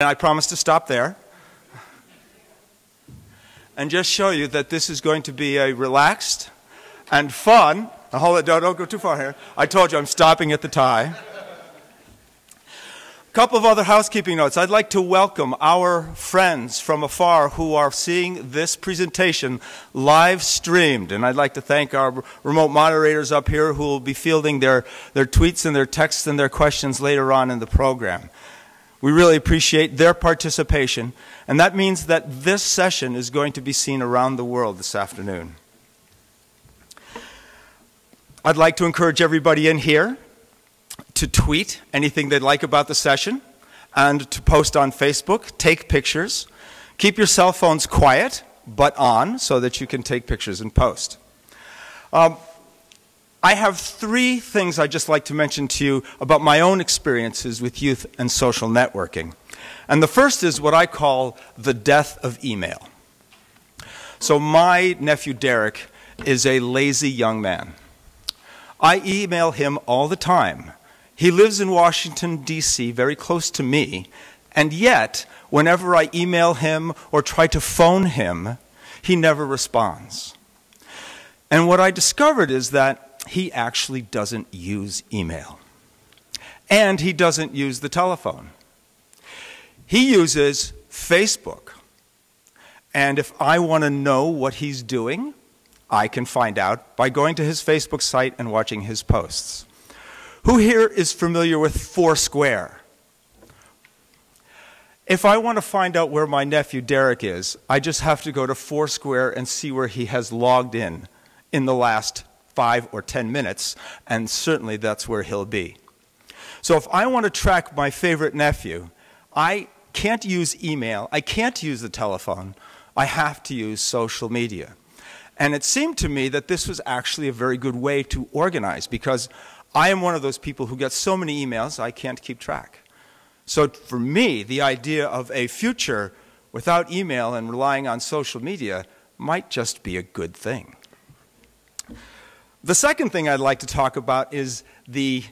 And I promise to stop there and just show you that this is going to be a relaxed and fun. Now hold it, don't, don't go too far here. I told you I'm stopping at the tie. A couple of other housekeeping notes. I'd like to welcome our friends from afar who are seeing this presentation live streamed. And I'd like to thank our remote moderators up here who will be fielding their, their tweets and their texts and their questions later on in the program. We really appreciate their participation. And that means that this session is going to be seen around the world this afternoon. I'd like to encourage everybody in here to tweet anything they'd like about the session and to post on Facebook, take pictures. Keep your cell phones quiet but on so that you can take pictures and post. Um, I have three things I'd just like to mention to you about my own experiences with youth and social networking. And the first is what I call the death of email. So my nephew Derek is a lazy young man. I email him all the time he lives in Washington, D.C., very close to me, and yet, whenever I email him or try to phone him, he never responds. And what I discovered is that he actually doesn't use email. And he doesn't use the telephone. He uses Facebook. And if I want to know what he's doing, I can find out by going to his Facebook site and watching his posts. Who here is familiar with Foursquare? If I want to find out where my nephew Derek is, I just have to go to Foursquare and see where he has logged in in the last five or ten minutes, and certainly that's where he'll be. So if I want to track my favorite nephew, I can't use email, I can't use the telephone, I have to use social media. And it seemed to me that this was actually a very good way to organize because I am one of those people who gets so many emails I can't keep track. So for me, the idea of a future without email and relying on social media might just be a good thing. The second thing I'd like to talk about is the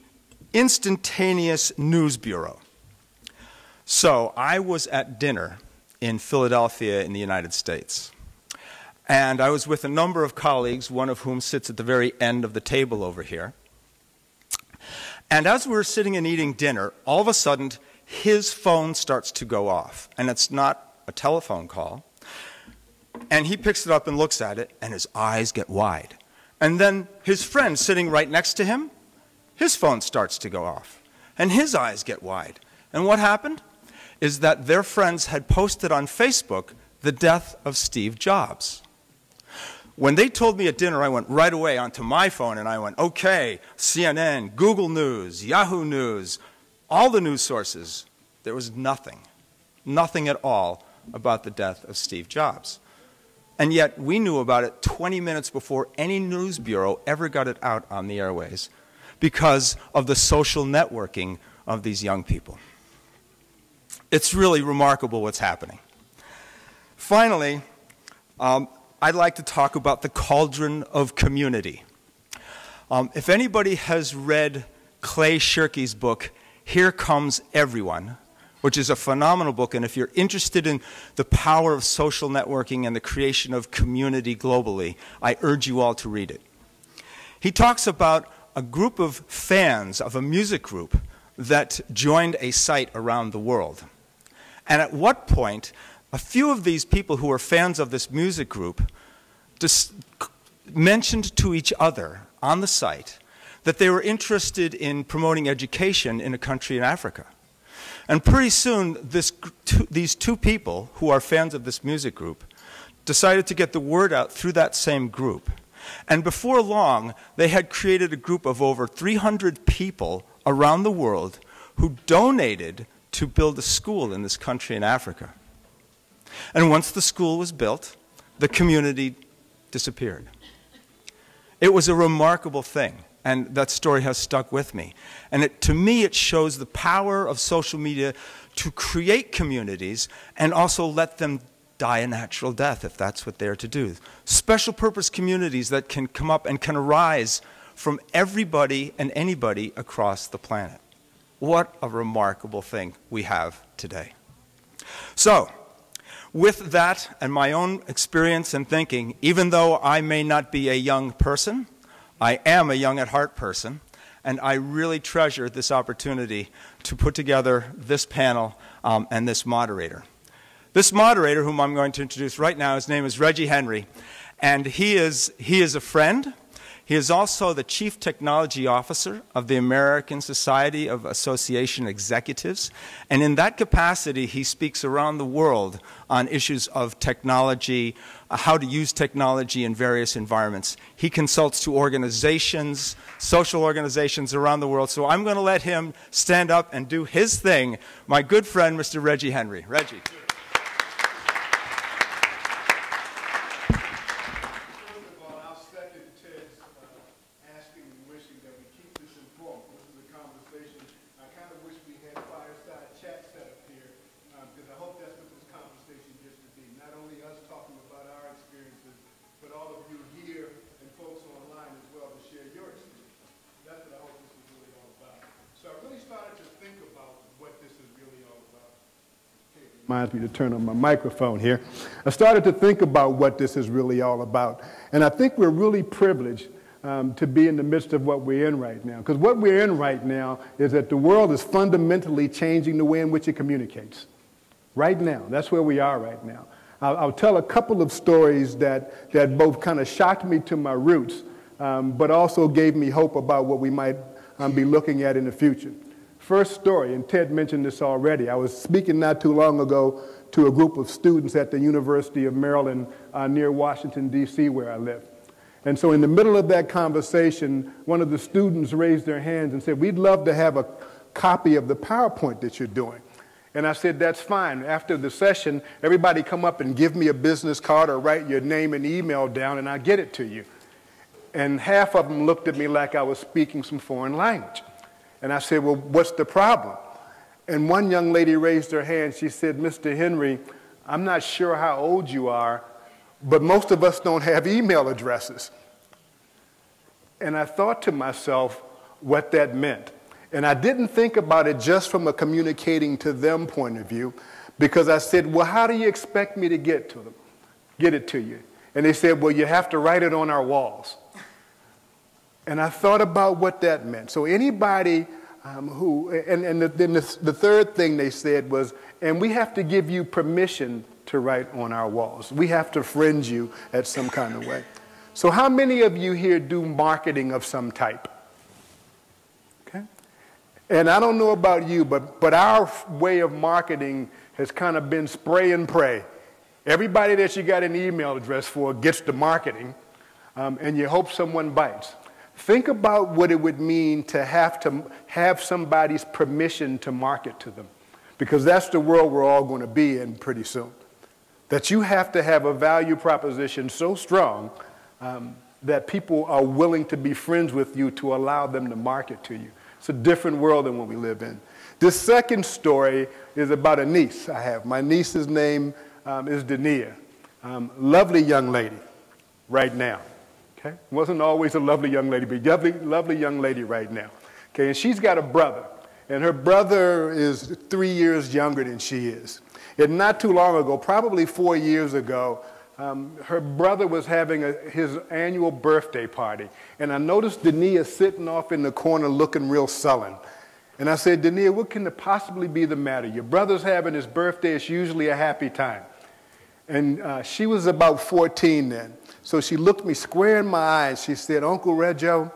instantaneous news bureau. So I was at dinner in Philadelphia in the United States. And I was with a number of colleagues, one of whom sits at the very end of the table over here. And as we were sitting and eating dinner, all of a sudden, his phone starts to go off. And it's not a telephone call. And he picks it up and looks at it, and his eyes get wide. And then his friend sitting right next to him, his phone starts to go off. And his eyes get wide. And what happened? Is that their friends had posted on Facebook the death of Steve Jobs. When they told me at dinner, I went right away onto my phone and I went, okay, CNN, Google News, Yahoo News, all the news sources. There was nothing, nothing at all about the death of Steve Jobs. And yet we knew about it 20 minutes before any news bureau ever got it out on the airways because of the social networking of these young people. It's really remarkable what's happening. Finally, um, I'd like to talk about the cauldron of community. Um, if anybody has read Clay Shirky's book, Here Comes Everyone, which is a phenomenal book, and if you're interested in the power of social networking and the creation of community globally, I urge you all to read it. He talks about a group of fans of a music group that joined a site around the world. And at what point a few of these people who were fans of this music group mentioned to each other on the site that they were interested in promoting education in a country in Africa. And pretty soon, this, two, these two people who are fans of this music group decided to get the word out through that same group. And before long, they had created a group of over 300 people around the world who donated to build a school in this country in Africa. And once the school was built, the community disappeared. It was a remarkable thing, and that story has stuck with me. And it, to me, it shows the power of social media to create communities and also let them die a natural death if that's what they're to do. Special purpose communities that can come up and can arise from everybody and anybody across the planet. What a remarkable thing we have today. So, with that and my own experience and thinking, even though I may not be a young person, I am a young at heart person, and I really treasure this opportunity to put together this panel um, and this moderator. This moderator, whom I'm going to introduce right now, his name is Reggie Henry, and he is, he is a friend. He is also the Chief Technology Officer of the American Society of Association Executives. And in that capacity, he speaks around the world on issues of technology, uh, how to use technology in various environments. He consults to organizations, social organizations around the world. So I'm going to let him stand up and do his thing. My good friend, Mr. Reggie Henry. Reggie. Reminds me to turn on my microphone here. I started to think about what this is really all about. And I think we're really privileged um, to be in the midst of what we're in right now. Because what we're in right now is that the world is fundamentally changing the way in which it communicates. Right now. That's where we are right now. I'll, I'll tell a couple of stories that, that both kind of shocked me to my roots, um, but also gave me hope about what we might um, be looking at in the future. First story, and Ted mentioned this already. I was speaking not too long ago to a group of students at the University of Maryland uh, near Washington, D.C., where I live. And so, in the middle of that conversation, one of the students raised their hands and said, We'd love to have a copy of the PowerPoint that you're doing. And I said, That's fine. After the session, everybody come up and give me a business card or write your name and email down, and I'll get it to you. And half of them looked at me like I was speaking some foreign language. And I said, Well, what's the problem? And one young lady raised her hand. She said, Mr. Henry, I'm not sure how old you are, but most of us don't have email addresses. And I thought to myself what that meant. And I didn't think about it just from a communicating to them point of view, because I said, Well, how do you expect me to get to them? Get it to you. And they said, Well, you have to write it on our walls. And I thought about what that meant. So anybody um, who, and, and the, then the, the third thing they said was, and we have to give you permission to write on our walls. We have to friend you at some kind of way. So how many of you here do marketing of some type? Okay? And I don't know about you, but, but our way of marketing has kind of been spray and pray. Everybody that you got an email address for gets the marketing, um, and you hope someone bites. Think about what it would mean to have to have somebody's permission to market to them. Because that's the world we're all going to be in pretty soon. That you have to have a value proposition so strong um, that people are willing to be friends with you to allow them to market to you. It's a different world than what we live in. This second story is about a niece I have. My niece's name um, is Dania. Um, lovely young lady right now. Okay? Wasn't always a lovely young lady, but lovely, lovely young lady right now. Okay, and she's got a brother, and her brother is three years younger than she is. And not too long ago, probably four years ago, um, her brother was having a, his annual birthday party. And I noticed Dania sitting off in the corner looking real sullen. And I said, Dania, what can possibly be the matter? Your brother's having his birthday. It's usually a happy time. And uh, she was about 14 then. So she looked me square in my eyes. She said, Uncle Reggie,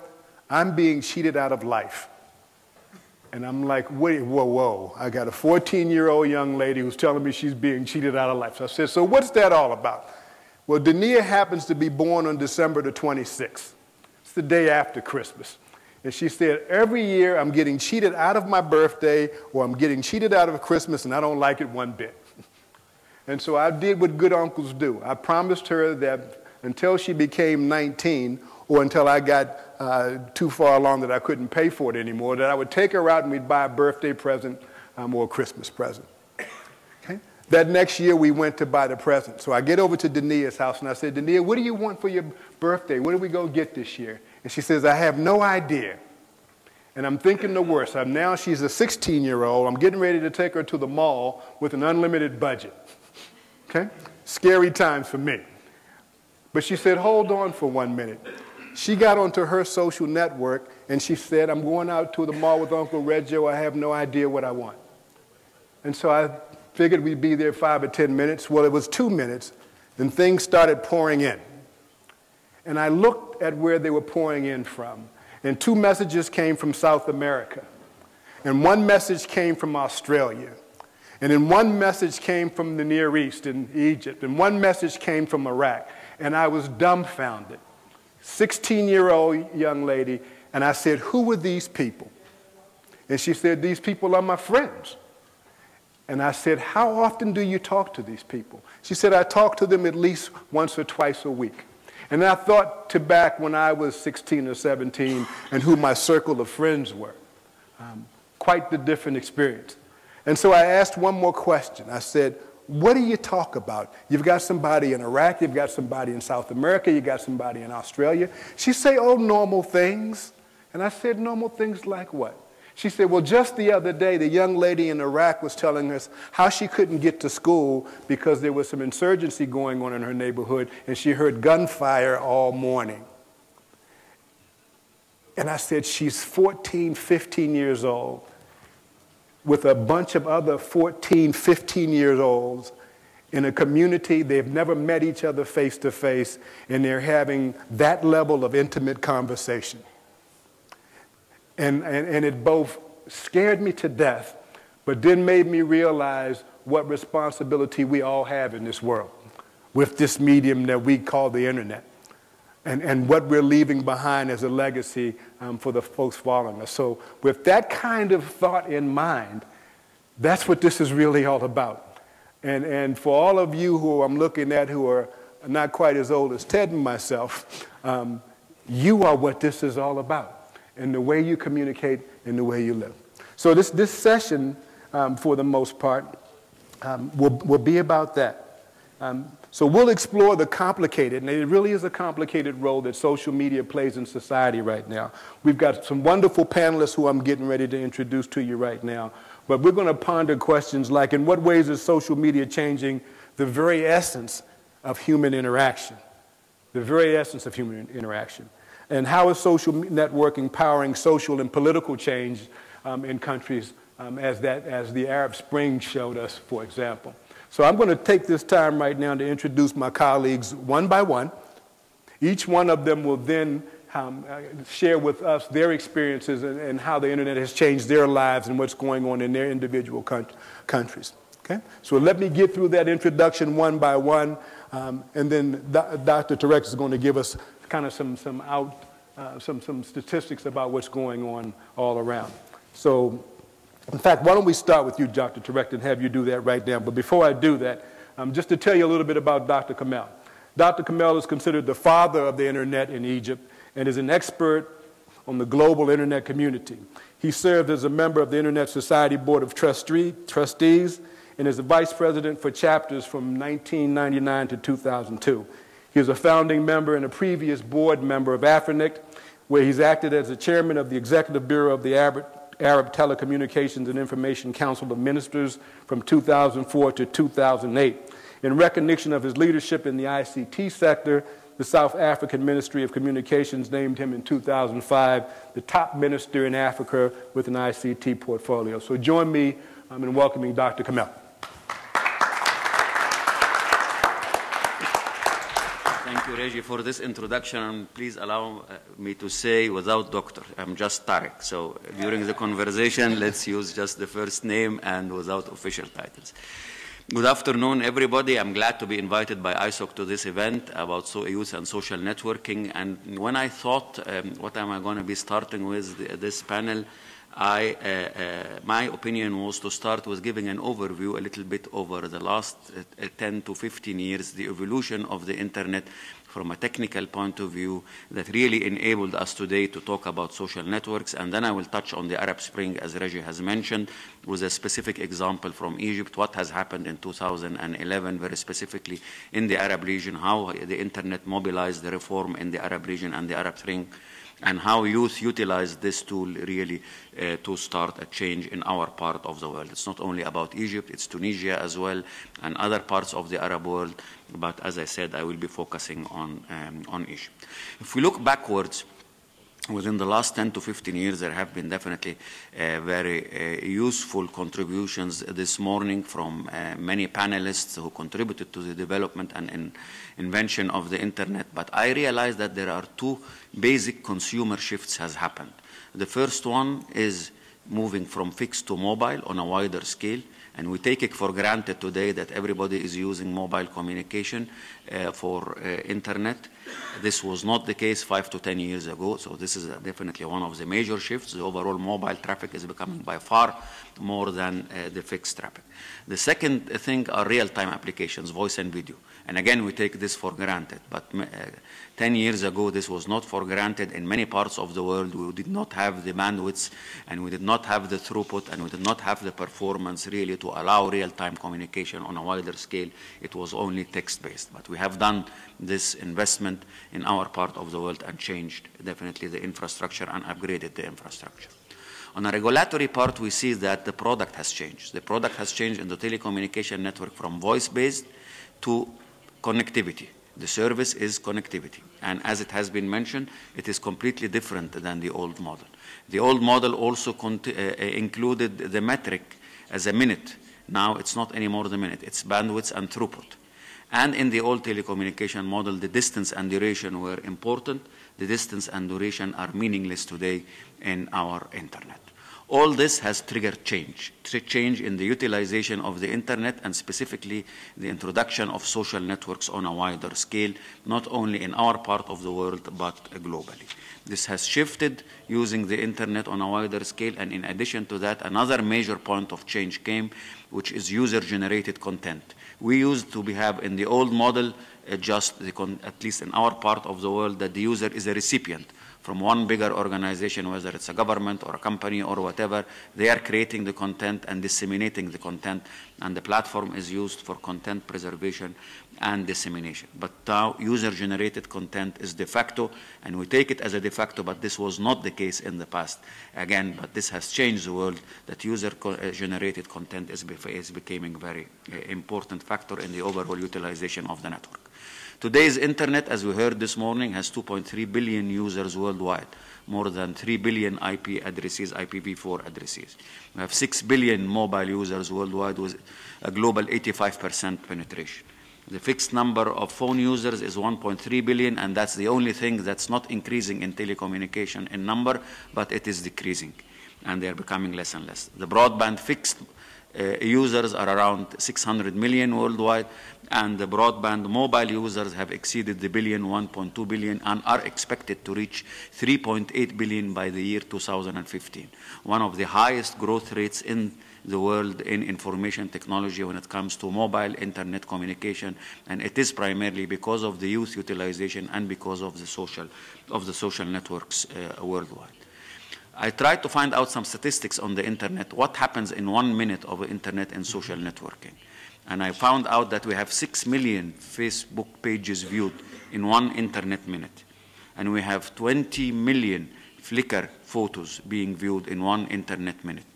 I'm being cheated out of life. And I'm like, wait, whoa, whoa. I got a 14 year old young lady who's telling me she's being cheated out of life. So I said, so what's that all about? Well, Dania happens to be born on December the 26th. It's the day after Christmas. And she said, every year I'm getting cheated out of my birthday or I'm getting cheated out of Christmas and I don't like it one bit. and so I did what good uncles do. I promised her that until she became 19 or until I got uh, too far along that I couldn't pay for it anymore, that I would take her out and we'd buy a birthday present um, or a Christmas present. Okay? That next year we went to buy the present. So I get over to Dania's house and I said, Dania, what do you want for your birthday? What are we to get this year? And she says, I have no idea. And I'm thinking the worst. I'm, now she's a 16 year old. I'm getting ready to take her to the mall with an unlimited budget. Okay? Scary times for me. But she said, hold on for one minute. She got onto her social network and she said, I'm going out to the mall with Uncle Reggie. I have no idea what I want. And so I figured we'd be there five or 10 minutes. Well, it was two minutes. Then things started pouring in. And I looked at where they were pouring in from. And two messages came from South America. And one message came from Australia. And then one message came from the Near East in Egypt. And one message came from Iraq. And I was dumbfounded. 16 year old young lady. And I said, Who were these people? And she said, These people are my friends. And I said, How often do you talk to these people? She said, I talk to them at least once or twice a week. And I thought to back when I was 16 or 17 and who my circle of friends were. Um, quite the different experience. And so I asked one more question. I said, What do you talk about? You've got somebody in Iraq, you've got somebody in South America, you've got somebody in Australia. She said, Oh, normal things. And I said, Normal things like what? She said, Well, just the other day, the young lady in Iraq was telling us how she couldn't get to school because there was some insurgency going on in her neighborhood, and she heard gunfire all morning. And I said, She's 14, 15 years old with a bunch of other 14, 15 years olds in a community. They've never met each other face to face, and they're having that level of intimate conversation. And, and, and it both scared me to death, but then made me realize what responsibility we all have in this world with this medium that we call the internet and, and what we're leaving behind as a legacy um, for the folks following us. So, with that kind of thought in mind, that's what this is really all about. And, and for all of you who I'm looking at who are not quite as old as Ted and myself, um, you are what this is all about in the way you communicate, in the way you live. So this, this session, um, for the most part, um, will, will be about that. Um, so we'll explore the complicated, and it really is a complicated role that social media plays in society right now. We've got some wonderful panelists who I'm getting ready to introduce to you right now. But we're going to ponder questions like, in what ways is social media changing the very essence of human interaction? The very essence of human interaction. And how is social networking powering social and political change um, in countries um, as, that, as the Arab Spring showed us, for example? So I'm going to take this time right now to introduce my colleagues one by one. Each one of them will then um, uh, share with us their experiences and, and, how the internet has changed their lives and what's going on in their individual countries. Okay? So let me get through that introduction one by one, um, and then Dr. Tarek is going to give us kind of some, some, out, uh, some, some statistics about what's going on all around. So, in fact, why don't we start with you, Dr. Tarek, and have you do that right now. But before I do that, um, just to tell you a little bit about Dr. Kamel. Dr. Kamel is considered the father of the internet in Egypt and is an expert on the global internet community. He served as a member of the Internet Society Board of Trustee, Trustees and is the vice president for chapters from 1999 to 2002. He was a founding member and a previous board member of AfriNIC, where he's acted as the chairman of the Executive Bureau of the Arab, Telecommunications and Information Council of Ministers from 2004 to 2008. In recognition of his leadership in the ICT sector, the South African Ministry of Communications named him in 2005 the top minister in Africa with an ICT portfolio. So join me um, in welcoming Dr. Kamel. For this introduction. Please allow uh, me to say without doctor. I'm just Tarek. So during the conversation, let's use just the first name and without official titles. Good afternoon, everybody. I'm glad to be invited by ISOC to this event about so youth and social networking. And when I thought, um, what am I going to be starting with the, this panel, I, uh, uh, my opinion was to start with giving an overview a little bit over the last uh, 10 to 15 years, the evolution of the internet from a technical point of view that really enabled us today to talk about social networks. And then I will touch on the Arab Spring, as Reggie has mentioned, with a specific example from Egypt, what has happened in 2011, very specifically in the Arab region, how the internet mobilized the reform in the Arab region and the Arab Spring and how youth utilize this tool really uh, to start a change in our part of the world. It's not only about Egypt, it's Tunisia as well and other parts of the Arab world. But as I said, I will be focusing on, um, on Egypt. If we look backwards, within the last 10 to 15 years, there have been definitely uh, very uh, useful contributions this morning from uh, many panelists who contributed to the development and in invention of the internet. But I realize that there are two basic consumer shifts has happened. The first one is moving from fixed to mobile on a wider scale. And we take it for granted today that everybody is using mobile communication uh, for uh, internet. This was not the case five to 10 years ago, so this is definitely one of the major shifts. The overall mobile traffic is becoming by far more than uh, the fixed traffic. The second thing are real-time applications, voice and video. And again, we take this for granted, but uh, 10 years ago, this was not for granted. In many parts of the world, we did not have the bandwidth, and we did not have the throughput, and we did not have the performance really to allow real-time communication on a wider scale. It was only text-based. But we have done this investment in our part of the world and changed definitely the infrastructure and upgraded the infrastructure. On a regulatory part, we see that the product has changed. The product has changed in the telecommunication network from voice-based to connectivity. The service is connectivity. And as it has been mentioned, it is completely different than the old model. The old model also uh, included the metric as a minute. Now it's not anymore the minute, it's bandwidth and throughput. And in the old telecommunication model, the distance and duration were important. The distance and duration are meaningless today in our internet. All this has triggered change, change in the utilization of the internet and specifically the introduction of social networks on a wider scale, not only in our part of the world, but globally. This has shifted using the internet on a wider scale, and in addition to that, another major point of change came, which is user-generated content. We used to have in the old model, uh, just at least in our part of the world, that the user is a recipient from one bigger organization, whether it's a government or a company or whatever, they are creating the content and disseminating the content, and the platform is used for content preservation and dissemination. But now user-generated content is de facto, and we take it as a de facto, but this was not the case in the past. Again, but this has changed the world, that user-generated content is, is becoming a very uh, important factor in the overall utilization of the network. Today's internet, as we heard this morning, has 2.3 billion users worldwide, more than 3 billion IP addresses, IPv4 addresses. We have 6 billion mobile users worldwide with a global 85% penetration. The fixed number of phone users is 1.3 billion, and that's the only thing that's not increasing in telecommunication in number, but it is decreasing, and they are becoming less and less. The broadband fixed users are around 600 million worldwide, and the broadband mobile users have exceeded the billion, 1.2 billion, and are expected to reach 3.8 billion by the year 2015. One of the highest growth rates in the world in information technology when it comes to mobile internet communication, and it is primarily because of the youth utilization and because of the social, of the social networks uh, worldwide. I tried to find out some statistics on the internet, what happens in one minute of internet and social networking. And I found out that we have 6 million Facebook pages viewed in one internet minute. And we have 20 million Flickr photos being viewed in one internet minute.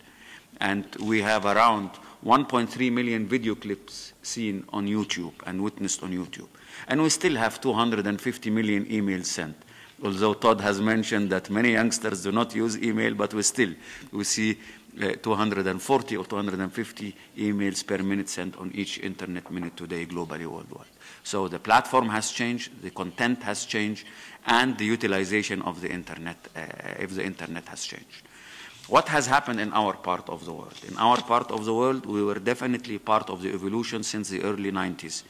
And we have around 1.3 million video clips seen on YouTube and witnessed on YouTube. And we still have 250 million emails sent although Todd has mentioned that many youngsters do not use email, but we still, we see uh, 240 or 250 emails per minute sent on each internet minute today globally worldwide. So the platform has changed, the content has changed, and the utilization of the internet, uh, if the internet has changed. What has happened in our part of the world? In our part of the world, we were definitely part of the evolution since the early 90s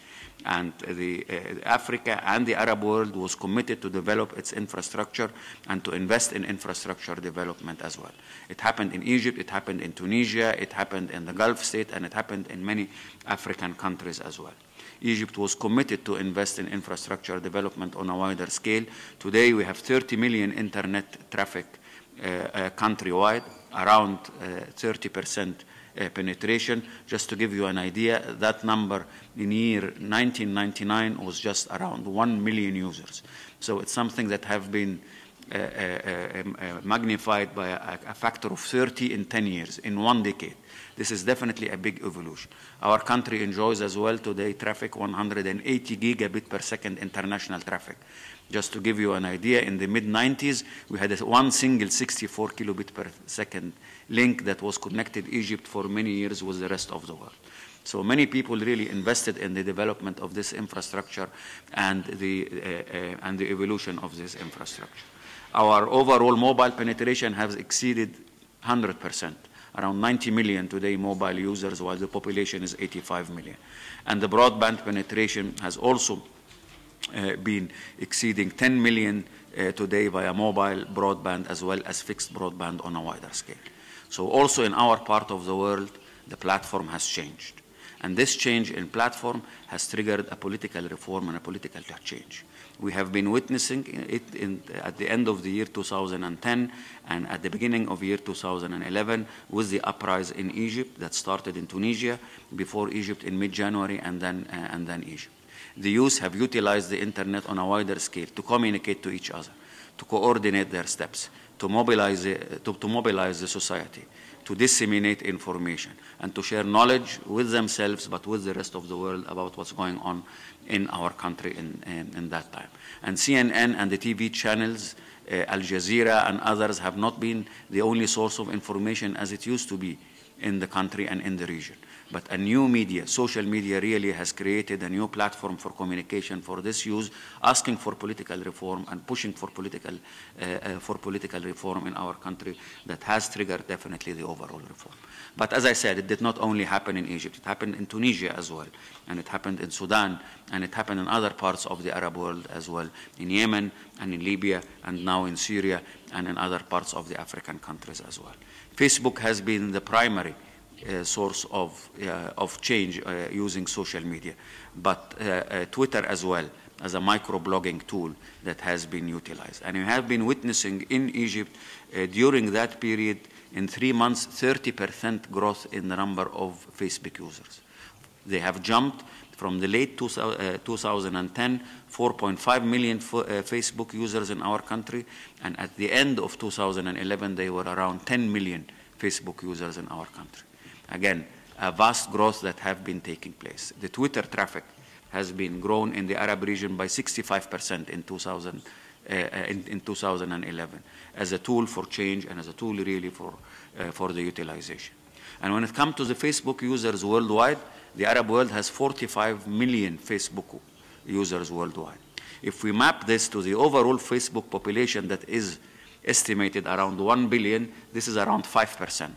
and the, uh, Africa and the Arab world was committed to develop its infrastructure and to invest in infrastructure development as well. It happened in Egypt, it happened in Tunisia, it happened in the Gulf state, and it happened in many African countries as well. Egypt was committed to invest in infrastructure development on a wider scale. Today we have 30 million internet traffic uh, uh, countrywide, around 30 uh, percent penetration. Just to give you an idea, that number in year 1999 was just around 1 million users. So it's something that have been uh, uh, um, uh, magnified by a, a factor of 30 in 10 years, in one decade. This is definitely a big evolution. Our country enjoys as well today traffic 180 gigabit per second international traffic. Just to give you an idea, in the mid 90s, we had one single 64 kilobit per second link that was connected Egypt for many years with the rest of the world. So many people really invested in the development of this infrastructure and the, uh, uh, and the evolution of this infrastructure. Our overall mobile penetration has exceeded 100 percent around 90 million today mobile users, while the population is 85 million. And the broadband penetration has also uh, been exceeding 10 million uh, today via mobile broadband as well as fixed broadband on a wider scale. So also in our part of the world, the platform has changed. And this change in platform has triggered a political reform and a political change. We have been witnessing it in, at the end of the year 2010 and at the beginning of year 2011 with the uprising in Egypt that started in Tunisia, before Egypt in mid-January and then, uh, and then Egypt. The youth have utilized the internet on a wider scale to communicate to each other, to coordinate their steps, to mobilize, to, to mobilize the society, to disseminate information, and to share knowledge with themselves but with the rest of the world about what's going on in our country in, in, in that time. And CNN and the TV channels, uh, Al Jazeera and others have not been the only source of information as it used to be in the country and in the region. But a new media, social media really has created a new platform for communication for this use, asking for political reform and pushing for political, uh, uh, for political reform in our country that has triggered definitely the overall reform. But as I said, it did not only happen in Egypt, it happened in Tunisia as well, and it happened in Sudan, and it happened in other parts of the Arab world as well, in Yemen and in Libya, and now in Syria, and in other parts of the African countries as well. Facebook has been the primary source of, uh, of change uh, using social media, but uh, uh, Twitter as well as a microblogging tool that has been utilized. And we have been witnessing in Egypt uh, during that period in three months, 30% growth in the number of Facebook users. They have jumped from the late 2010, 4.5 million Facebook users in our country, and at the end of 2011, they were around 10 million Facebook users in our country. Again, a vast growth that have been taking place. The Twitter traffic has been grown in the Arab region by 65% in 2000, uh, in, in, 2011 as a tool for change and as a tool really for, uh, for the utilization. And when it comes to the Facebook users worldwide, the Arab world has 45 million Facebook users worldwide. If we map this to the overall Facebook population that is estimated around 1 billion, this is around 5%.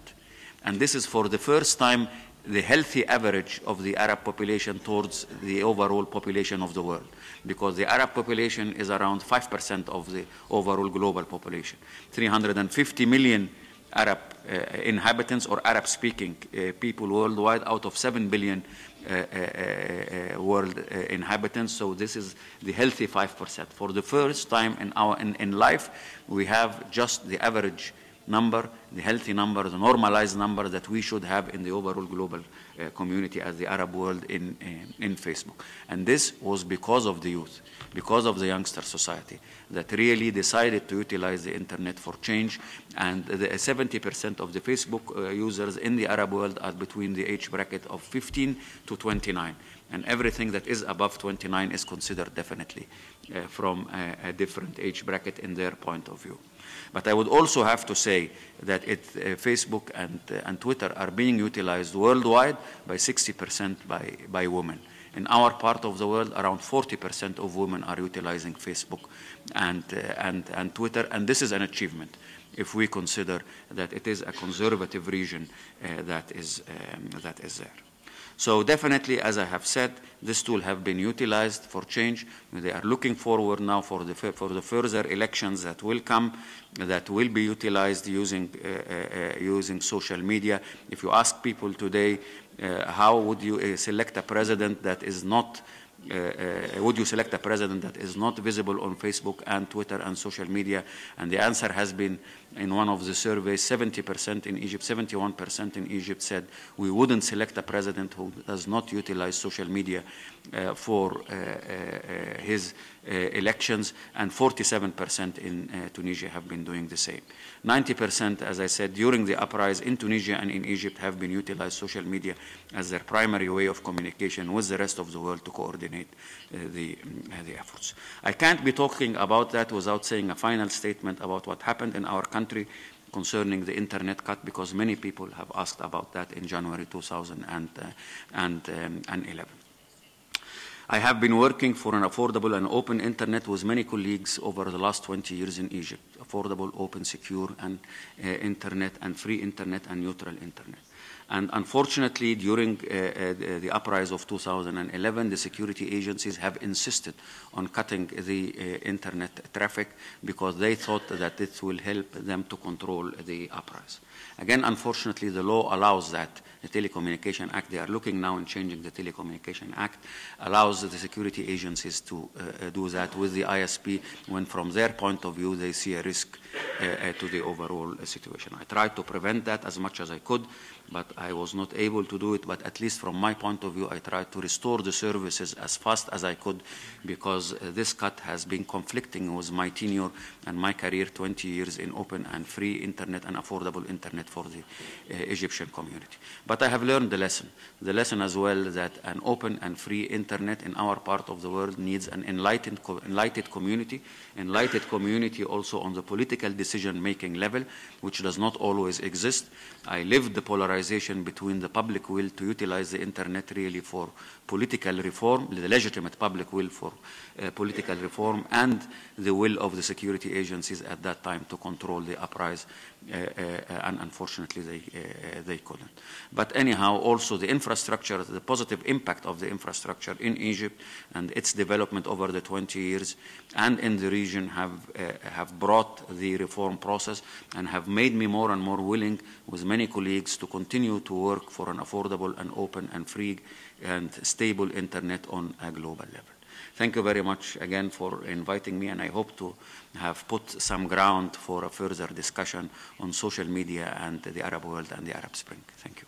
And this is for the first time the healthy average of the Arab population towards the overall population of the world. Because the Arab population is around 5% of the overall global population. 350 million Arab uh, inhabitants or Arab speaking uh, people worldwide out of 7 billion uh, uh, uh world uh, inhabitants. So this is the healthy 5%. For the first time in, our, in, in life, we have just the average number, the healthy number, the normalized number that we should have in the overall global uh, community as the Arab world in, in, in, Facebook. And this was because of the youth, because of the youngster society that really decided to utilize the internet for change. And 70% of the Facebook uh, users in the Arab world are between the age bracket of 15 to 29 and everything that is above 29 is considered definitely uh, from a, a, different age bracket in their point of view. But I would also have to say that it, uh, Facebook and, uh, and Twitter are being utilized worldwide by 60% by, by women. In our part of the world, around 40% of women are utilizing Facebook and, uh, and, and Twitter, and this is an achievement if we consider that it is a conservative region uh, that, is, um, that is there. So definitely, as I have said, this tool have been utilized for change. They are looking forward now for the, for the further elections that will come, that will be utilized using, uh, uh, uh using social media. If you ask people today, uh, how would you uh, select a president that is not uh, uh, would you select a president that is not visible on Facebook and Twitter and social media? And the answer has been in one of the surveys, 70% in Egypt, 71% in Egypt said we wouldn't select a president who does not utilize social media uh, for uh, uh, his elections, and 47% in Tunisia have been doing the same. 90%, as I said, during the uprising in Tunisia and in Egypt have been utilized social media as their primary way of communication with the rest of the world to coordinate uh, the, uh, the efforts. I can't be talking about that without saying a final statement about what happened in our country concerning the internet cut because many people have asked about that in January 2011. Uh, I have been working for an affordable and open internet with many colleagues over the last 20 years in Egypt. Affordable, open, secure, and uh, internet, and free internet, and neutral internet. And unfortunately, during uh, uh, the uprising of 2011, the security agencies have insisted on cutting the uh, internet traffic because they thought that it will help them to control the uprising. Again, unfortunately, the law allows that. The Telecommunication Act, they are looking now in changing the Telecommunication Act, allows the security agencies to uh, uh do that with the ISP when from their point of view they see a risk uh, to the overall situation. I tried to prevent that as much as I could but I was not able to do it. But at least from my point of view, I tried to restore the services as fast as I could because uh, this cut has been conflicting with my tenure and my career 20 years in open and free internet and affordable internet for the uh, Egyptian community. But I have learned the lesson. The lesson as well that an open and free internet in our part of the world needs an enlightened, enlightened community, enlightened community also on the political decision-making level, which does not always exist. I lived the polarization between the public will to utilize the internet really for political reform, the legitimate public will for uh, political reform, and the will of the security agencies at that time to control the uprising, and unfortunately they, uh, they couldn't. But anyhow, also the infrastructure, the positive impact of the infrastructure in Egypt and its development over the 20 years and in the region have, uh, have brought the reform process and have made me more and more willing with many colleagues to continue to work for an affordable and open and free and stable internet on a global level. Thank you very much again for inviting me, and I hope to have put some ground for a further discussion on social media and the Arab world and the Arab Spring. Thank you.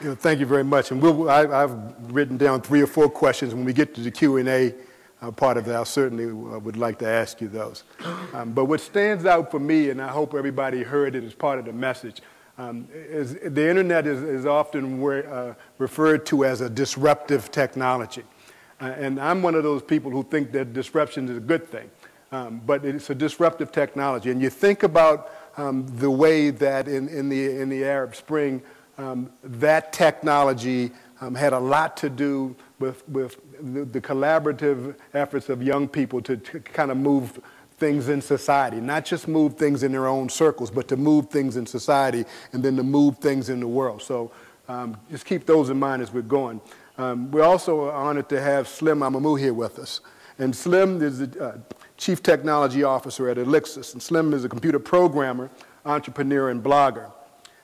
You know, thank you very much. And we'll, I, have written down three or four questions. When we get to the Q&A uh, part of it, I certainly uh, would like to ask you those. Um, but what stands out for me, and I hope everybody heard it as part of the message, um, is the internet is, is often uh, referred to as a disruptive technology. Uh, and I'm one of those people who think that disruption is a good thing. Um, but it's a disruptive technology. And you think about um, the way that in, in, the, in the Arab Spring, um, that technology um, had a lot to do with, with the, the collaborative efforts of young people to, to kind of move things in society, not just move things in their own circles, but to move things in society and then to move things in the world. So um, just keep those in mind as we're going. Um, we're also honored to have Slim Amamou here with us. And Slim is the uh, Chief Technology Officer at ALIXSYS. And Slim is a computer programmer, entrepreneur, and blogger.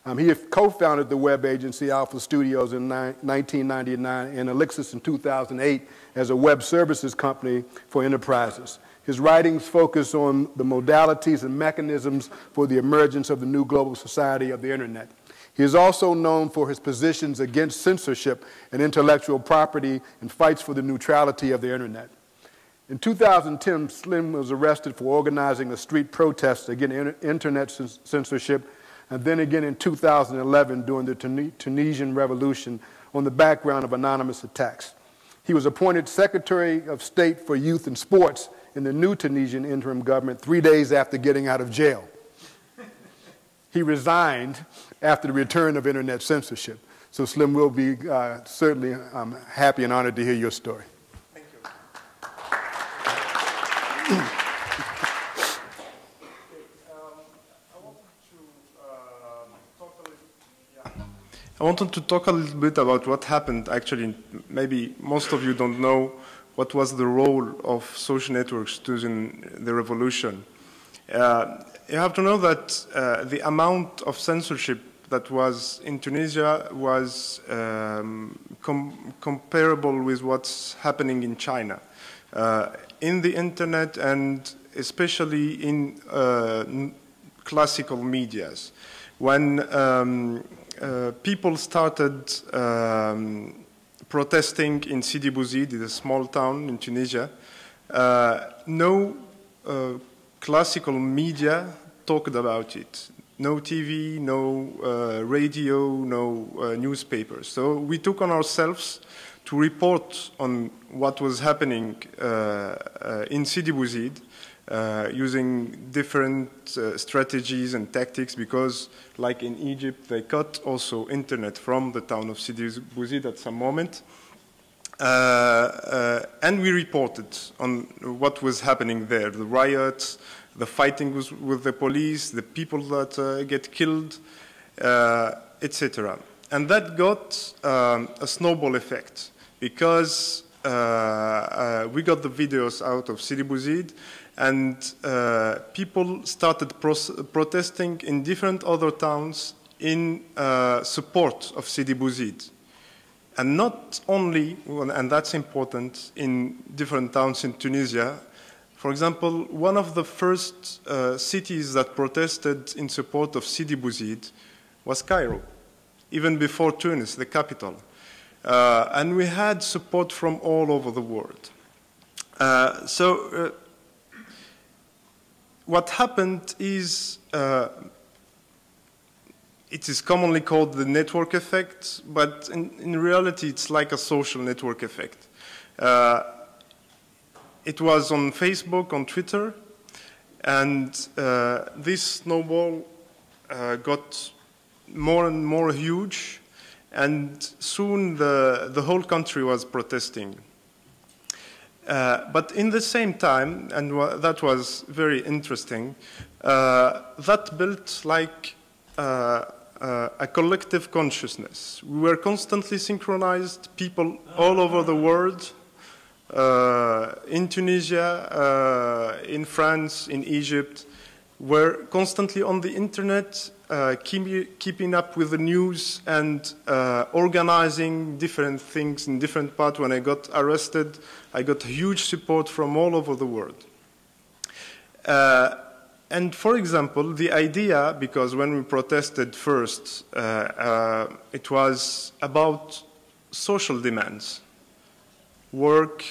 Um, he co-founded the web agency Alpha Studios in 1999 and ALIXSYS in 2008 as a web services company for enterprises. His writings focus on the modalities and mechanisms for the emergence of the new global society of the internet. He is also known for his positions against censorship and intellectual property and fights for the neutrality of the internet. In 2010, Slim was arrested for organizing a street protest against internet censorship, and then again in 2011 during the Tunisian revolution on the background of anonymous attacks. He was appointed Secretary of State for Youth and Sports in the new Tunisian interim government three days after getting out of jail. He resigned after the return of internet censorship. So Slim will be uh, certainly um, happy and honored to hear your story. Thank you. I wanted to talk a little bit about what happened. Actually, maybe most of you don't know what was the role of social networks during the revolution. Uh, you have to know that uh, the amount of censorship that was in Tunisia was um, com comparable with what's happening in China. Uh, in the internet and especially in uh, classical medias. When um, uh, people started um, protesting in Sidi Bouzid, a small town in Tunisia, uh, no uh, classical media talked about it. No TV, no uh, radio, no uh, newspapers. So we took on ourselves to report on what was happening in Sidi Bouzid, uh, using different uh, strategies and tactics because, like in Egypt, they cut also internet from the town of Sidi Bouzid at some moment. Uh, uh, and we reported on what was happening there, the riots, the fighting with, with the police, the people that uh, get killed, uh, etc. And that got um, a snowball effect because we got the videos out of Sidi Bouzid and uh, people started protesting in different other towns in uh, support of Sidi Bouzid. And not only, and that's important, in different towns in Tunisia. For example, one of the first uh, cities that protested in support of Sidi Bouzid was Cairo, even before Tunis, the capital. Uh, and we had support from all over the world. Uh, so uh, what happened is uh, it is commonly called the network effect, but in, in reality it's like a social network effect. Uh, it was on Facebook, on Twitter, and uh, this snowball uh, got more and more huge, and soon the, the whole country was protesting. Uh, but in the same time, and that was very interesting, uh, that built like uh, uh, a collective consciousness. We were constantly synchronized, people all over the world, uh, in Tunisia, in France, in Egypt, were constantly on the internet uh, keep, keeping up with the news and uh, organizing different things in different parts. When I got arrested, I got huge support from all over the world. Uh, and for example, the idea, because when we protested first, uh, uh, it was about social demands, work,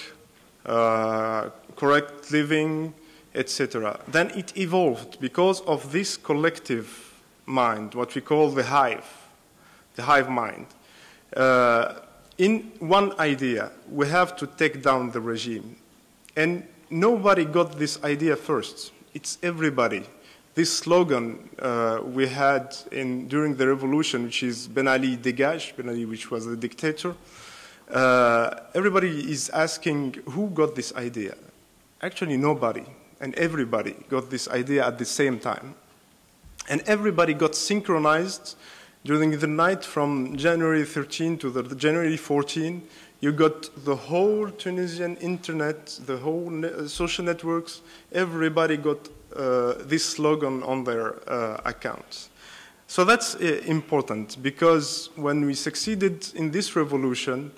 correct living, etc. Then it evolved because of this collective mind, what we call the hive, the hive mind. Uh, in one idea, we have to take down the regime. And nobody got this idea first. It's everybody. This slogan uh, we had in, during the revolution, which is Ben Ali dégage, Ben Ali, which was the dictator, uh, everybody is asking who got this idea. Actually, nobody. And everybody got this idea at the same time. And everybody got synchronized during the night from January 13 to the January 14. You got the whole Tunisian internet, the whole ne social networks, everybody got uh, this slogan on their uh, accounts. So that's uh, important because when we succeeded in this revolution,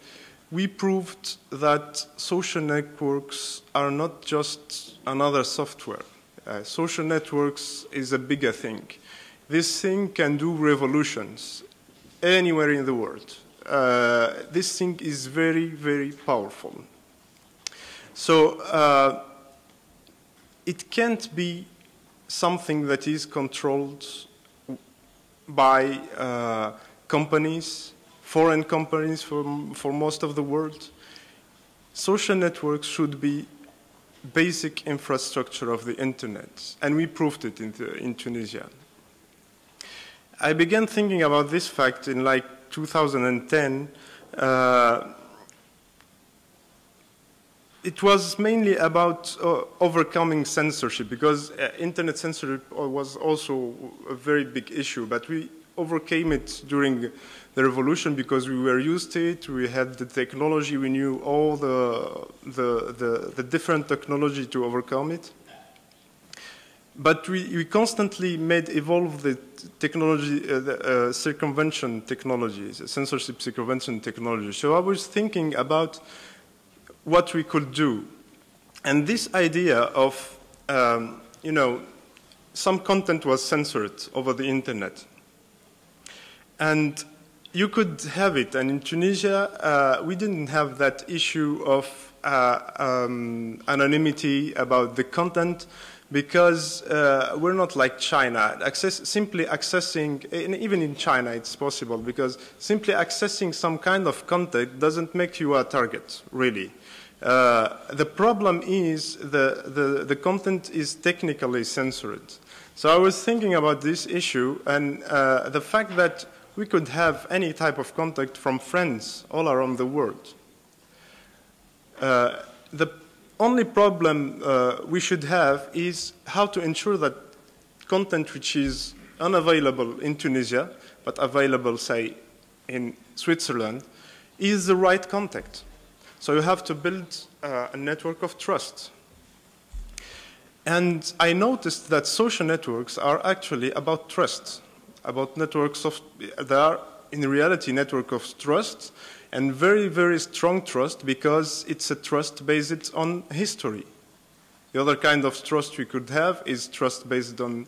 we proved that social networks are not just another software. Uh, social networks is a bigger thing. This thing can do revolutions anywhere in the world. Uh, this thing is very, very powerful. So uh, it can't be something that is controlled by uh, companies, foreign companies for, for most of the world. Social networks should be basic infrastructure of the internet, and we proved it in, the, in Tunisia. I began thinking about this fact in like 2010. Uh, it was mainly about uh, overcoming censorship because uh, internet censorship was also a very big issue, but we overcame it during the revolution because we were used to it, we had the technology, we knew all the, the, the, the different technology to overcome it. But we, we constantly made evolve the technology, uh, the, uh, circumvention technologies, censorship circumvention technology. So I was thinking about what we could do. And this idea of, um, you know, some content was censored over the internet. And you could have it. And in Tunisia, uh, we didn't have that issue of uh, um, anonymity about the content because uh, we're not like China. Access, simply accessing, even in China it's possible because simply accessing some kind of content doesn't make you a target, really. Uh, the problem is the, the, the, content is technically censored. So I was thinking about this issue and uh, the fact that we could have any type of contact from friends all around the world. Uh, the only problem uh, we should have is how to ensure that content which is unavailable in Tunisia, but available, say, in Switzerland, is the right contact. So you have to build uh, a network of trust. And I noticed that social networks are actually about trust, about networks of, they are in reality network of trust, and very, very strong trust because it's a trust based on history. The other kind of trust we could have is trust based on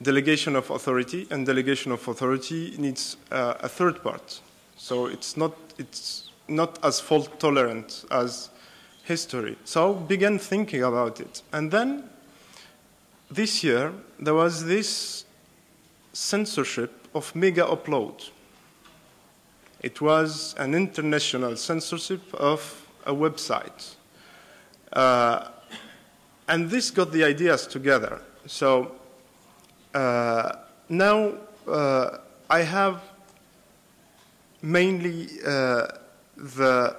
delegation of authority, and delegation of authority needs uh, a third part. So it's not, it's not as fault tolerant as history. So I began thinking about it. And then this year, there was this censorship of Megaupload. It was an international censorship of a website. Uh, and this got the ideas together. So uh, now uh, I have mainly uh, the,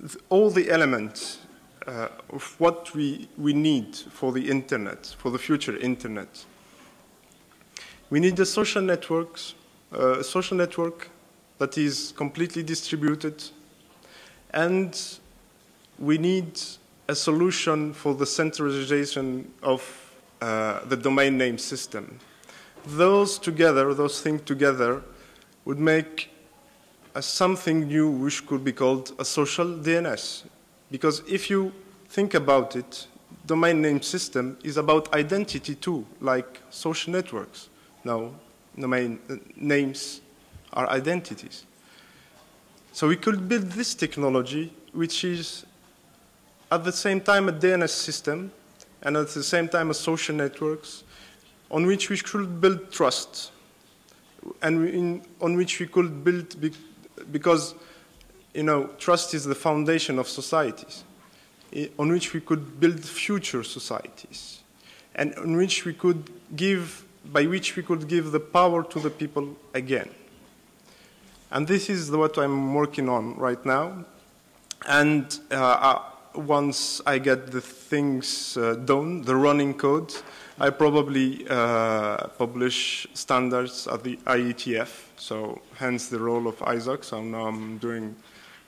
the, all the elements uh, of what we, we need for the internet, for the future internet. We need a social networks, uh, social network that is completely distributed. And we need a solution for the centralization of uh, the domain name system. Those together, those things together, would make a something new which could be called a social DNS. Because if you think about it, domain name system is about identity too, like social networks. Now, domain uh, names are identities. So we could build this technology, which is at the same time a DNS system and at the same time a social networks on which we could build trust and in, on which we could build be, because you know trust is the foundation of societies on which we could build future societies and on which we could give by which we could give the power to the people again and this is what I'm working on right now. And uh, uh, once I get the things uh, done, the running code, I probably uh, publish standards at the IETF, so hence the role of ISOC. So now I'm doing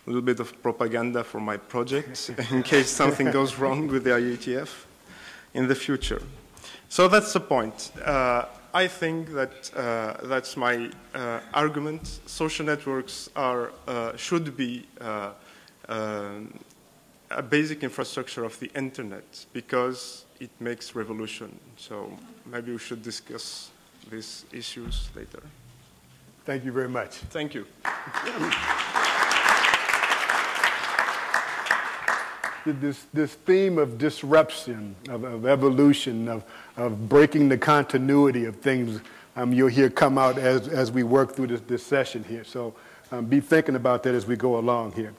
a little bit of propaganda for my project in case something goes wrong with the IETF in the future. So that's the point. Uh, I think that uh, that's my uh, argument. Social networks are, uh, should be uh, uh, a basic infrastructure of the internet because it makes revolution. So maybe we should discuss these issues later. Thank you very much. Thank you. this, this theme of disruption, of, of evolution, of, of breaking the continuity of things, um, you'll hear come out as, as we work through this, this session here. So um, be thinking about that as we go along here.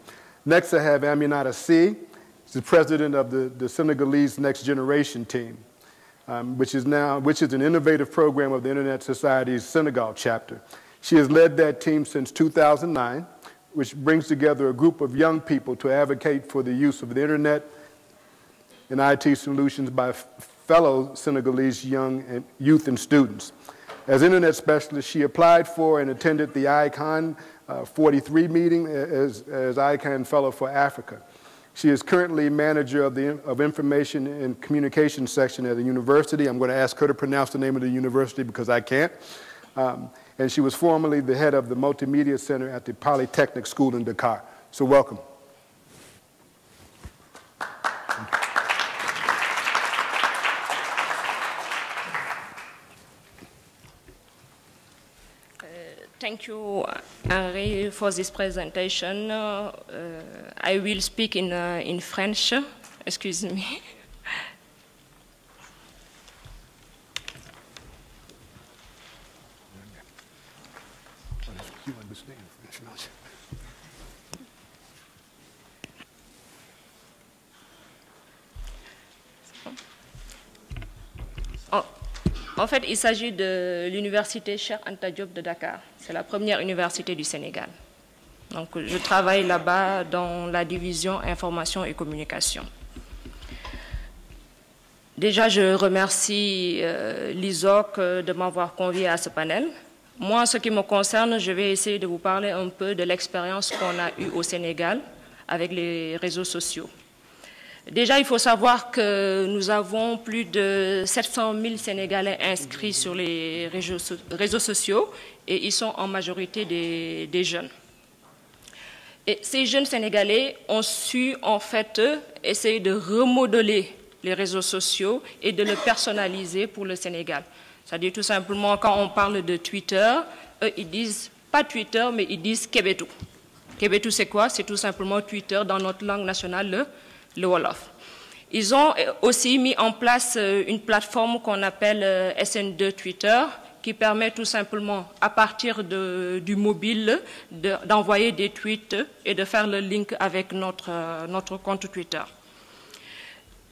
Next, I have Aminata Sy. She's the president of the, the Senegalese Next Generation Team, um, which is now which is an innovative program of the Internet Society's Senegal chapter. She has led that team since 2009 which brings together a group of young people to advocate for the use of the internet and IT solutions by fellow Senegalese young and youth and students. As internet specialist, she applied for and attended the ICANN uh, 43 meeting as, as ICANN Fellow for Africa. She is currently manager of the of information and communication section at the university. I'm going to ask her to pronounce the name of the university because I can't. Um, and she was formerly the head of the Multimedia Center at the Polytechnic School in Dakar. So welcome. Uh, thank you, Henry, for this presentation. Uh, uh, I will speak in, uh, in French. Excuse me. En fait, il s'agit de l'université Cheikh Anta Diop de Dakar. C'est la première université du Sénégal. Donc, je travaille là-bas dans la division information et communication. Déjà, je remercie euh, l'ISOC euh, de m'avoir convié à ce panel. Moi, ce qui me concerne, je vais essayer de vous parler un peu de l'expérience qu'on a eue au Sénégal avec les réseaux sociaux. Déjà, il faut savoir que nous avons plus de 700 000 Sénégalais inscrits sur les réseaux, sociaux et ils sont en majorité des, jeunes. Et ces jeunes Sénégalais ont su en fait essayer de remodeler les réseaux sociaux et de le personnaliser pour le Sénégal. C'est-à-dire tout simplement quand on parle de Twitter, eux, ils disent pas Twitter, mais ils disent Kebetou. Kebetou, c'est quoi? C'est tout simplement Twitter dans notre langue nationale, le le Wolof. Ils ont aussi mis en place euh, une plateforme qu'on appelle euh, SN2 Twitter, qui permet tout simplement, à partir du mobile, d'envoyer des tweets et de faire le link avec notre, euh, notre compte Twitter.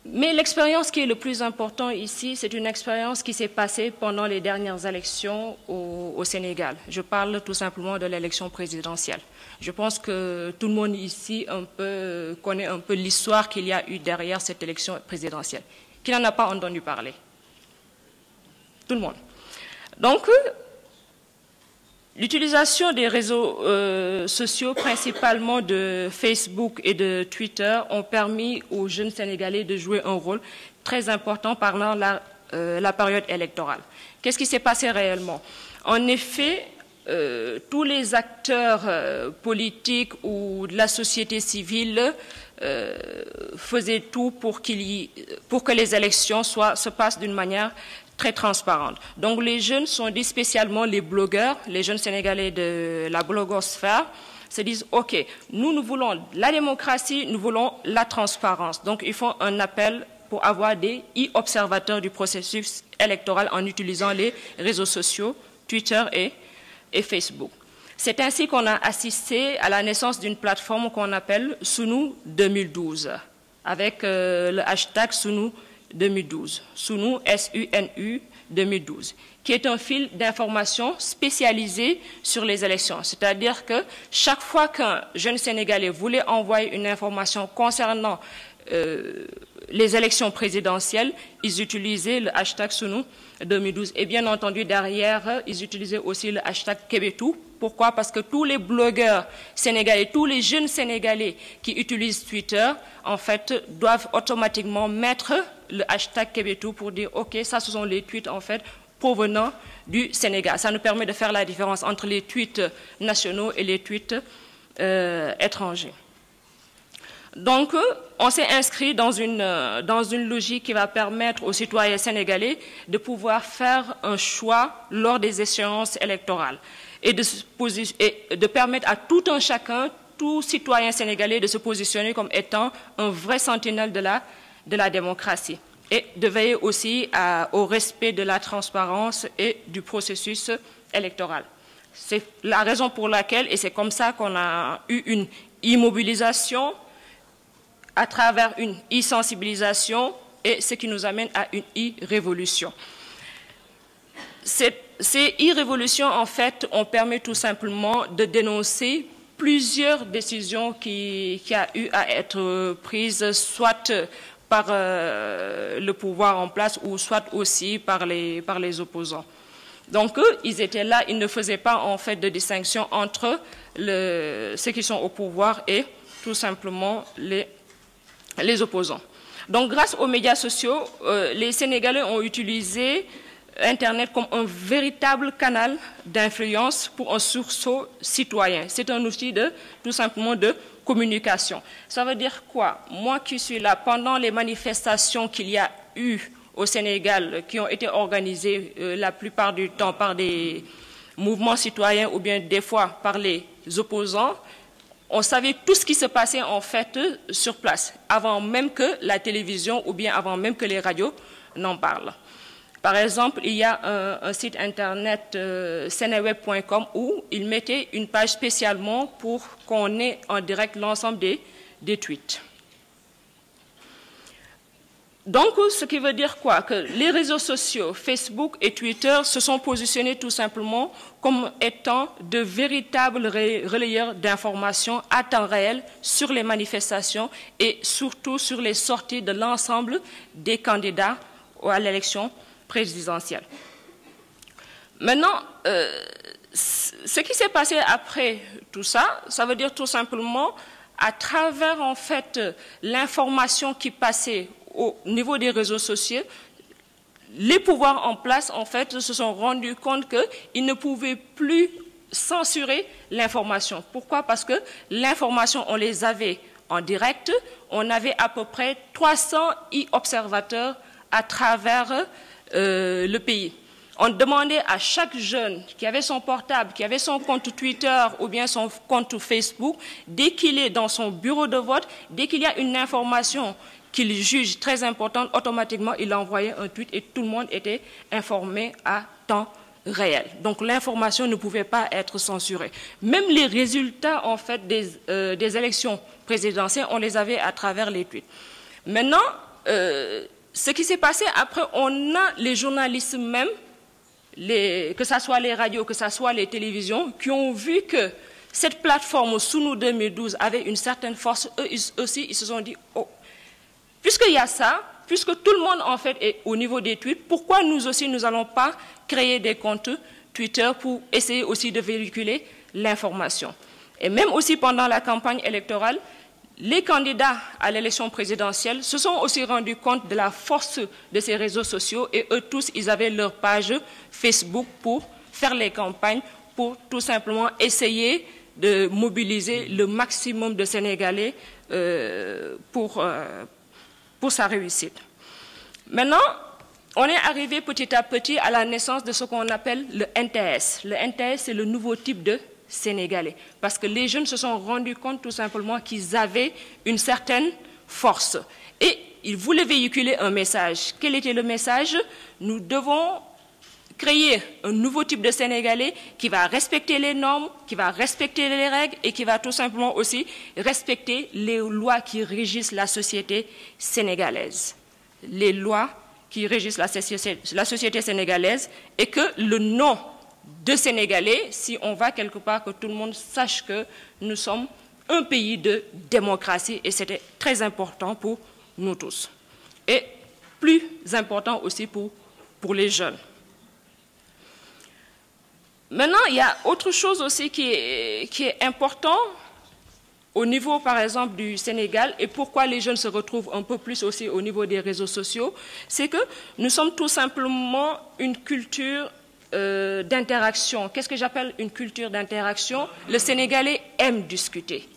Mais l'expérience qui est le plus important ici, c'est une expérience qui s'est passée pendant les dernières élections au, Sénégal. Je parle tout simplement de l'élection présidentielle. Je pense que tout le monde ici connaît un peu l'histoire qu'il y a eu derrière cette élection présidentielle. Qui n'en a pas entendu parler? Tout le monde. Donc, L'utilisation des réseaux euh, sociaux, principalement de Facebook et de Twitter, ont permis aux jeunes Sénégalais de jouer un rôle très important pendant la, euh, la période électorale. Qu'est-ce qui s'est passé réellement? En effet, euh, tous les acteurs politiques ou de la société civile faisaient tout pour, que les élections se passent d'une manière très transparente. Donc les jeunes sont dit spécialement les blogueurs, les jeunes sénégalais de la blogosphère, se disent, OK, nous, nous voulons la démocratie, nous voulons la transparence. Donc ils font un appel pour avoir des e-observateurs du processus électoral en utilisant les réseaux sociaux, Twitter et, Facebook. C'est ainsi qu'on a assisté à la naissance d'une plateforme qu'on appelle Sunu 2012, avec euh, le hashtag Sunu 2012, SUNU, S-U-N-U 2012, qui est un fil d'information spécialisé sur les élections. C'est-à-dire que chaque fois qu'un jeune Sénégalais voulait envoyer une information concernant euh, les élections présidentielles, ils utilisaient le hashtag SUNU 2012. Et bien entendu, derrière, ils utilisaient aussi le hashtag Kebetou. Pourquoi? Parce que tous les blogueurs sénégalais, tous les jeunes Sénégalais qui utilisent Twitter, en fait, doivent automatiquement mettre le hashtag Kebetou pour dire, OK, ça, ce sont les tweets, en fait, provenant du Sénégal. Ça nous permet de faire la différence entre les tweets nationaux et les tweets euh, étrangers. Donc, on s'est inscrit dans une, dans une logique qui va permettre aux citoyens sénégalais de pouvoir faire un choix lors des échéances électorales et de, et de permettre à tout un chacun, tout citoyen sénégalais de se positionner comme étant un vrai sentinelle de la, de la démocratie et de veiller aussi au respect de la transparence et du processus électoral. C'est la raison pour laquelle, et c'est comme ça qu'on a eu une immobilisation à travers une e-sensibilisation et ce qui nous amène à une e-révolution. Ces e-révolutions, en fait, ont permis tout simplement de dénoncer plusieurs décisions qui, qui a eu à être prises, soit par euh, le pouvoir en place ou soit aussi par les, par les opposants. Donc eux, ils étaient là, ils ne faisaient pas en fait de distinction entre ceux qui sont au pouvoir et tout simplement les les opposants. Donc grâce aux médias sociaux, euh, les Sénégalais ont utilisé Internet comme un véritable canal d'influence pour un sursaut citoyen. C'est un outil de, tout simplement de communication. Ça veut dire quoi? Moi qui suis là pendant les manifestations qu'il y a eu au Sénégal, qui ont été organisées euh, la plupart du temps par des, mouvements citoyens ou bien des fois par les opposants, on savait tout ce qui se passait en fait sur place, avant même que la télévision ou bien avant même que les radios n'en parlent. Par exemple, il y a un, site internet euh, où ils mettaient une page spécialement pour qu'on ait en direct l'ensemble des tweets. Donc, ce qui veut dire quoi? Que les réseaux sociaux, Facebook et Twitter, se sont positionnés tout simplement comme étant de véritables relayeurs d'informations à temps réel sur les manifestations et surtout sur les sorties de l'ensemble des candidats à l'élection présidentielle. Maintenant, euh, ce qui s'est passé après tout ça, ça veut dire tout simplement à travers en fait l'information qui passait au niveau des réseaux sociaux, les pouvoirs en place, en fait, se sont rendus compte qu'ils ne pouvaient plus censurer l'information. Pourquoi? Parce que l'information, on les avait en direct. On avait à peu près 300 e-observateurs à travers euh, le pays. On demandait à chaque jeune qui avait son portable, qui avait son compte Twitter ou bien son compte Facebook, dès qu'il est dans son bureau de vote, dès qu'il y a une information qu'il juge très importante, automatiquement, il envoyait un tweet et tout le monde était informé à temps réel. Donc l'information ne pouvait pas être censurée. Même les résultats en fait des, euh, élections présidentielles, on les avait à travers les tweets. Maintenant, euh, ce qui s'est passé après, on a les journalistes même, que ce soit les radios, que ce soit les télévisions, qui ont vu que cette plateforme sous nous 2012 avait une certaine force. Eux aussi, ils se sont dit, oh, Puisqu'il y a ça, puisque tout le monde en fait est au niveau des tweets, pourquoi nous aussi nous n'allons pas créer des comptes Twitter pour essayer aussi de véhiculer l'information? Et même aussi pendant la campagne électorale, les candidats à l'élection présidentielle se sont aussi rendus compte de la force de ces réseaux sociaux et eux tous, ils avaient leur page Facebook pour faire les campagnes, pour tout simplement essayer de mobiliser le maximum de Sénégalais euh, pour, euh, pour sa réussite. Maintenant, on est arrivé petit à petit à la naissance de ce qu'on appelle le NTS. Le NTS, c'est le nouveau type de Sénégalais. Parce que les jeunes se sont rendus compte tout simplement qu'ils avaient une certaine force. Et ils voulaient véhiculer un message. Quel était le message? Nous devons créer un nouveau type de Sénégalais qui va respecter les normes, qui va respecter les règles et qui va tout simplement aussi respecter les lois qui régissent la société sénégalaise. Les lois qui régissent la société, sénégalaise et que le nom de Sénégalais, si on va quelque part, que tout le monde sache que nous sommes un pays de démocratie et c'était très important pour nous tous. Et plus important aussi pour, pour les jeunes. Maintenant, il y a autre chose aussi qui est, qui important au niveau, par exemple, du Sénégal, et pourquoi les jeunes se retrouvent un peu plus aussi au niveau des réseaux sociaux, c'est que nous sommes tout simplement une culture euh, d'interaction. Qu'est-ce que j'appelle une culture d'interaction? Le Sénégalais aime discuter.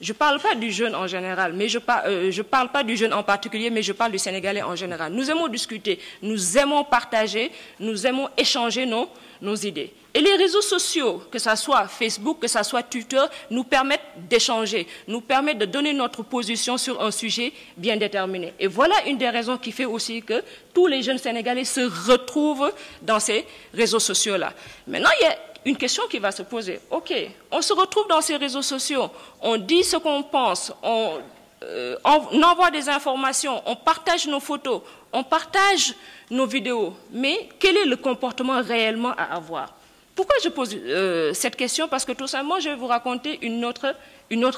Je ne parle pas du jeune en général, mais je ne euh, parle pas du jeune en particulier, mais je parle du Sénégalais en général. Nous aimons discuter, nous aimons partager, nous aimons échanger nos idées. Et les réseaux sociaux, que ce soit Facebook, que ce soit Twitter, nous permettent d'échanger, nous permettent de donner notre position sur un sujet bien déterminé. Et voilà une des raisons qui fait aussi que tous les jeunes Sénégalais se retrouvent dans ces réseaux sociaux-là. Maintenant, il y a une question qui va se poser. OK, on se retrouve dans ces réseaux sociaux, on dit ce qu'on pense, on, euh, on envoie des informations, on partage nos photos, on partage nos vidéos, mais quel est le comportement réellement à avoir? Pourquoi je pose euh, cette question? Parce que tout simplement, je vais vous raconter une autre,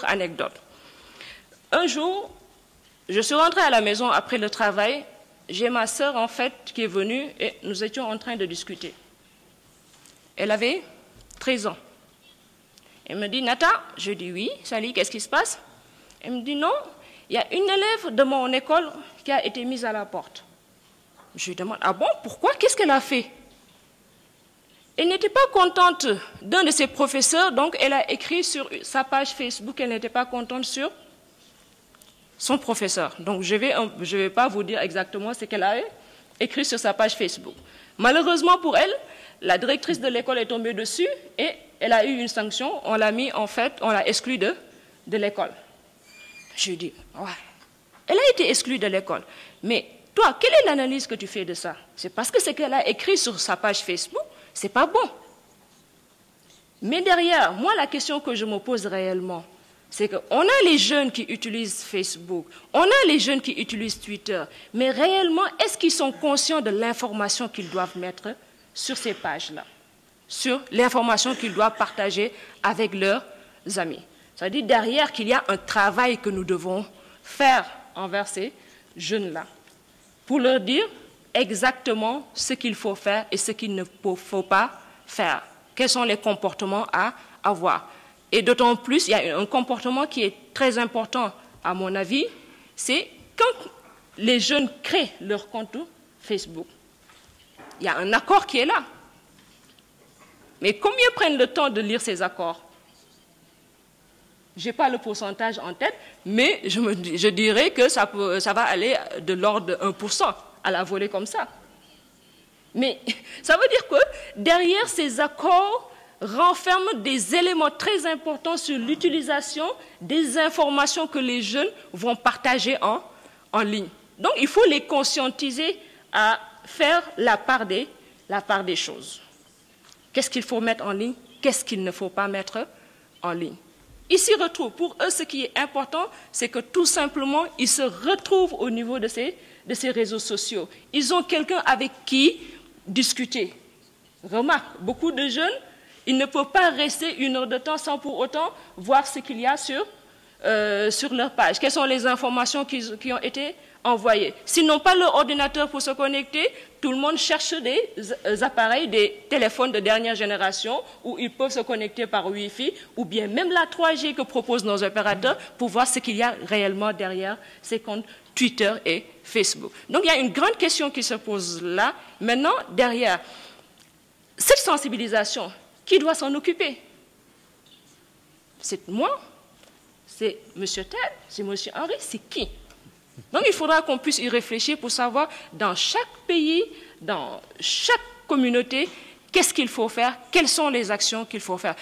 anecdote. Un jour, je suis rentrée à la maison après le travail, j'ai ma sœur en fait qui est venue et nous étions en train de discuter. Elle avait 13 ans. Elle me dit, Nata, je dis oui, salut, qu'est-ce qui se passe? Elle me dit non, il y a une élève de mon école qui a été mise à la porte. Je lui demande, ah bon, pourquoi? Qu'est-ce qu'elle a fait? Elle n'était pas contente d'un de ses professeurs, donc elle a écrit sur sa page Facebook qu'elle n'était pas contente sur son professeur. Donc je ne vais, je vais pas vous dire exactement ce qu'elle a écrit sur sa page Facebook. Malheureusement pour elle, la directrice de l'école est tombée dessus et elle a eu une sanction. On l'a mis, en fait, on l'a exclue de, de l'école. Je dis, ouais. Elle a été exclue de l'école. Mais toi, quelle est l'analyse que tu fais de ça? C'est parce que ce qu'elle a écrit sur sa page Facebook, c'est pas bon. Mais derrière, moi, la question que je me pose réellement, c'est qu'on a les jeunes qui utilisent Facebook, on a les jeunes qui utilisent Twitter, mais réellement, est-ce qu'ils sont conscients de l'information qu'ils doivent mettre sur ces pages-là, sur l'information qu'ils doivent partager avec leurs amis. Ça veut dire derrière qu'il y a un travail que nous devons faire envers ces jeunes-là, pour leur dire exactement ce qu'il faut faire et ce qu'il ne faut pas faire quels sont les comportements à avoir? Et d'autant plus, il y a un comportement qui est très important, à mon avis, c'est quand les jeunes créent leur compte Facebook. Il y a un accord qui est là. Mais combien prennent le temps de lire ces accords? Je n'ai pas le pourcentage en tête, mais je, dirais que ça, ça va aller de l'ordre de 1% à la volée comme ça. Mais ça veut dire que derrière ces accords renferment des éléments très importants sur l'utilisation des informations que les jeunes vont partager en, en ligne. Donc il faut les conscientiser à faire la part des, la part des choses. Qu'est-ce qu'il faut mettre en ligne? Qu'est-ce qu'il ne faut pas mettre en ligne? Ils s'y retrouvent. Pour eux, ce qui est important, c'est que tout simplement, ils se retrouvent au niveau de ces, de ces réseaux sociaux. Ils ont quelqu'un avec qui discuter. Remarque, beaucoup de jeunes, ils ne peuvent pas rester une heure de temps sans pour autant voir ce qu'il y a sur, euh, sur leur page. Quelles sont les informations qui, ont été envoyées? S'ils n'ont pas leur ordinateur pour se connecter, tout le monde cherche des euh, appareils, des téléphones de dernière génération où ils peuvent se connecter par Wi-Fi ou bien même la 3G que proposent nos opérateurs pour voir ce qu'il y a réellement derrière ces comptes Twitter et Facebook. Donc il y a une grande question qui se pose là. Maintenant, derrière cette sensibilisation, qui doit s'en occuper? C'est moi? C'est M. Ted C'est M. Henri C'est qui? Donc il faudra qu'on puisse y réfléchir pour savoir dans chaque pays, dans chaque communauté, qu'est-ce qu'il faut faire, quelles sont les actions qu'il faut faire?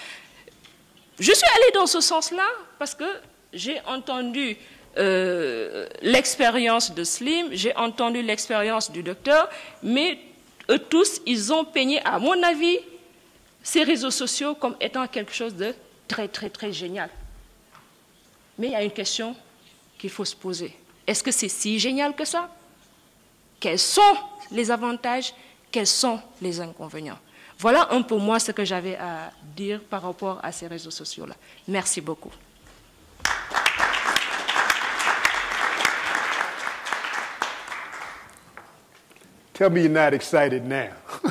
Je suis allée dans ce sens-là parce que j'ai entendu euh, l'expérience de Slim, j'ai entendu l'expérience du docteur, mais eux tous, ils ont peigné, à mon avis, ces réseaux sociaux comme étant quelque chose de très, très, très génial. Mais il y a une question qu'il faut se poser. Est-ce que c'est si génial que ça? Quels sont les avantages? Quels sont les inconvénients? Voilà un peu moi ce que j'avais à dire par rapport à ces réseaux sociaux-là. Merci beaucoup. Tell me you're not excited now.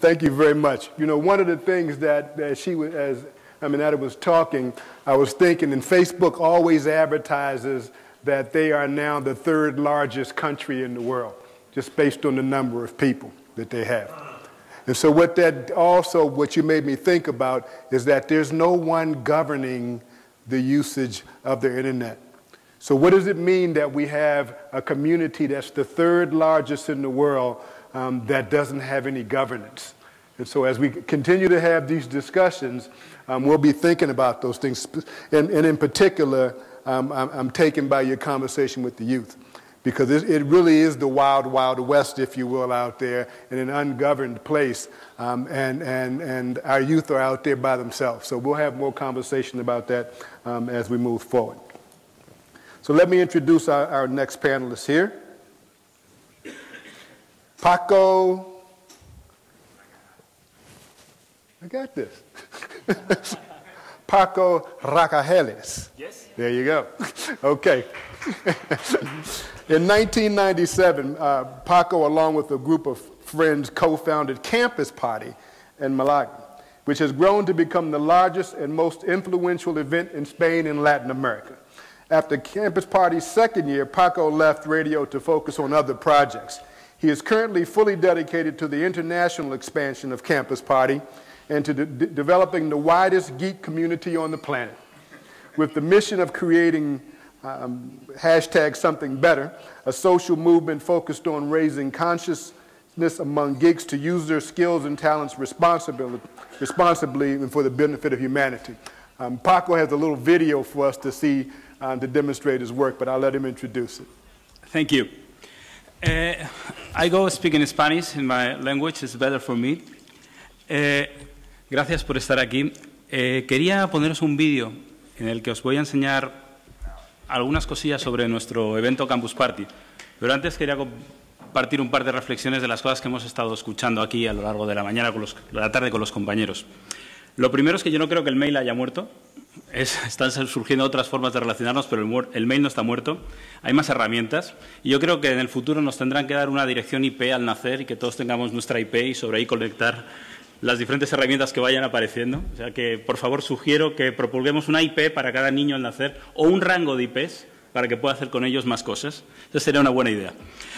Thank you very much. You know, one of the things that, that she was, as I mean, Aminata was talking, I was thinking, and Facebook always advertises that they are now the third largest country in the world, just based on the number of people that they have. And so what that also, what you made me think about is that there's no one governing the usage of the internet. So, what does it mean that we have a community that's the third largest in the world um, that doesn't have any governance? And so, as we continue to have these discussions, um, we'll be thinking about those things. And, and in particular, um, I'm, I'm, taken by your conversation with the youth because it, it, really is the wild, wild west, if you will, out there in an ungoverned place. Um, and, and, and our youth are out there by themselves. So, we'll have more conversation about that um, as we move forward. So let me introduce our, our next panelist here. Paco. I got this. Paco Ragageles. Yes. There you go. okay. In 1997, uh, Paco, along with a group of friends, co founded Campus Party in Malaga, which has grown to become the largest and most influential event in Spain and Latin America. After Campus Party's second year, Paco left radio to focus on other projects. He is currently fully dedicated to the international expansion of Campus Party and to de developing the widest geek community on the planet. With the mission of creating um, hashtag something better, a social movement focused on raising consciousness among geeks to use their skills and talents responsibly, responsibly and for the benefit of humanity. Um, Paco has a little video for us to see um, to demonstrate his work, but I'll let him introduce it. Thank you. Uh, I go speak in Spanish in my language, it's better for me. Uh, gracias por estar aquí. Eh, quería poneros un vídeo en el que os voy a enseñar algunas cosillas sobre nuestro evento Campus Party. Pero antes quería compartir un par de reflexiones de las cosas que hemos estado escuchando aquí a lo largo de la mañana, con los, la tarde con los compañeros. Lo primero es que yo no creo que el mail haya muerto. Es, están surgiendo otras formas de relacionarnos, pero el, el, mail no está muerto. Hay más herramientas. Y yo creo que en el futuro nos tendrán que dar una dirección IP al nacer y que todos tengamos nuestra IP y sobre ahí conectar las diferentes herramientas que vayan apareciendo. O sea que, por favor, sugiero que propulguemos una IP para cada niño al nacer o un rango de IPs para que pueda hacer con ellos más cosas. Esa sería una buena idea.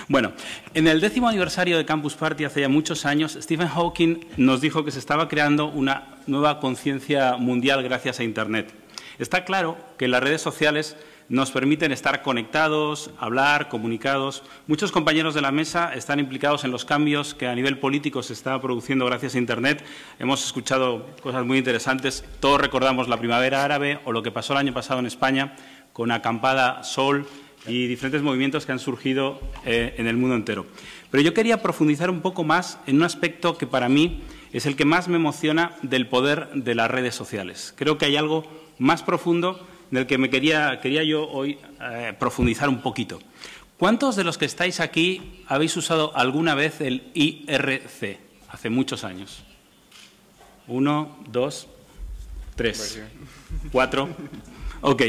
Bueno, en el décimo aniversario de Campus Party hace ya muchos años, Stephen Hawking nos dijo que se estaba creando una nueva conciencia mundial gracias a Internet. Está claro que las redes sociales nos permiten estar conectados, hablar, comunicados. Muchos compañeros de la mesa están implicados en los cambios que a nivel político se está produciendo gracias a Internet. Hemos escuchado cosas muy interesantes. Todos recordamos la primavera árabe o lo que pasó el año pasado en España con Acampada Sol y diferentes movimientos que han surgido eh, en el mundo entero. Pero yo quería profundizar un poco más en un aspecto que para mí es el que más me emociona del poder de las redes sociales. Creo que hay algo más profundo en el que me quería, quería yo hoy eh, profundizar un poquito. ¿Cuántos de los que estáis aquí habéis usado alguna vez el IRC? Hace muchos años. Uno, dos, tres, cuatro. Ok.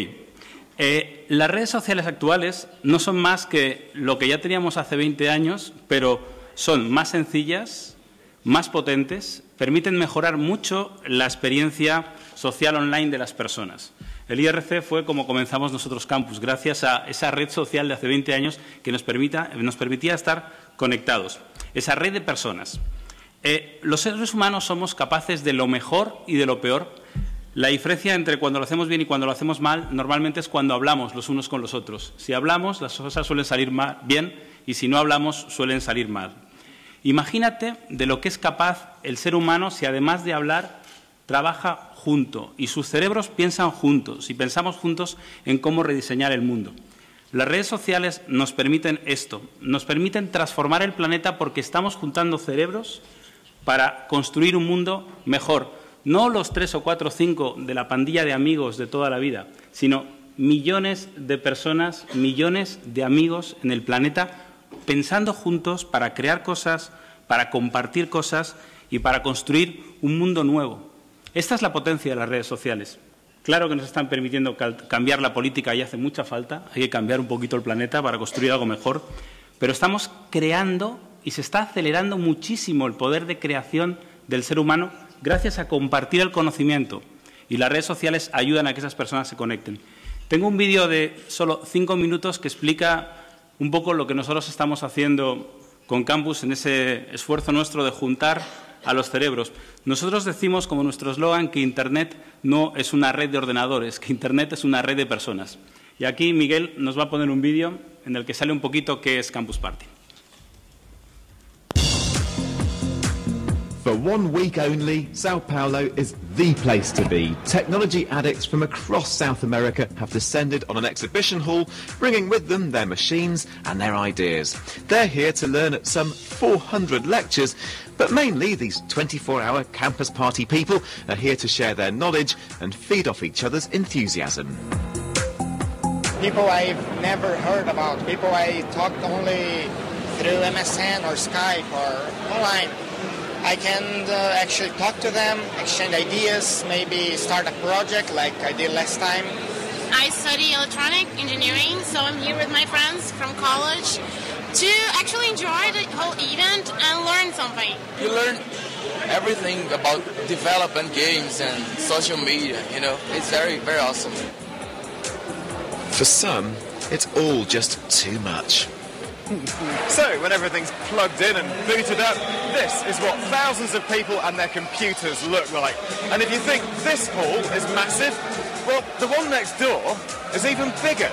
Eh, las redes sociales actuales no son más que lo que ya teníamos hace 20 años, pero son más sencillas, más potentes, permiten mejorar mucho la experiencia social online de las personas. El IRC fue como comenzamos nosotros Campus, gracias a esa red social de hace 20 años que nos, permitía estar conectados. Esa red de personas. Eh, los seres humanos somos capaces de lo mejor y de lo peor. La diferencia entre cuando lo hacemos bien y cuando lo hacemos mal normalmente es cuando hablamos los unos con los otros. Si hablamos, las cosas suelen salir bien y si no hablamos, suelen salir mal. Imagínate de lo que es capaz el ser humano si además de hablar trabaja junto y sus cerebros piensan juntos y pensamos juntos en cómo rediseñar el mundo. Las redes sociales nos permiten esto, nos permiten transformar el planeta porque estamos juntando cerebros para construir un mundo mejor. No los tres o cuatro o cinco de la pandilla de amigos de toda la vida, sino millones de personas, millones de amigos en el planeta pensando juntos para crear cosas, para compartir cosas y para construir un mundo nuevo. Esta es la potencia de las redes sociales. Claro que nos están permitiendo cambiar la política y hace mucha falta, hay que cambiar un poquito el planeta para construir algo mejor, pero estamos creando y se está acelerando muchísimo el poder de creación del ser humano gracias a compartir el conocimiento y las redes sociales ayudan a que esas personas se conecten. Tengo un vídeo de solo cinco minutos que explica un poco lo que nosotros estamos haciendo con Campus en ese esfuerzo nuestro de juntar a los cerebros. Nosotros decimos como nuestro eslogan que Internet no es una red de ordenadores, que Internet es una red de personas. Y aquí Miguel nos va a poner un vídeo en el que sale un poquito qué es Campus Party. For one week only, Sao Paulo is the place to be. Technology addicts from across South America have descended on an exhibition hall, bringing with them their machines and their ideas. They're here to learn at some 400 lectures, but mainly these 24-hour campus party people are here to share their knowledge and feed off each other's enthusiasm. People I've never heard about, people I talked only through MSN or Skype or online. I can uh, actually talk to them, exchange ideas, maybe start a project like I did last time. I study electronic engineering, so I'm here with my friends from college to actually enjoy the whole event and learn something. You learn everything about developing games and social media, you know. It's very, very awesome. For some, it's all just too much. So, when everything's plugged in and booted up, this is what thousands of people and their computers look like. And if you think this hall is massive, well, the one next door is even bigger.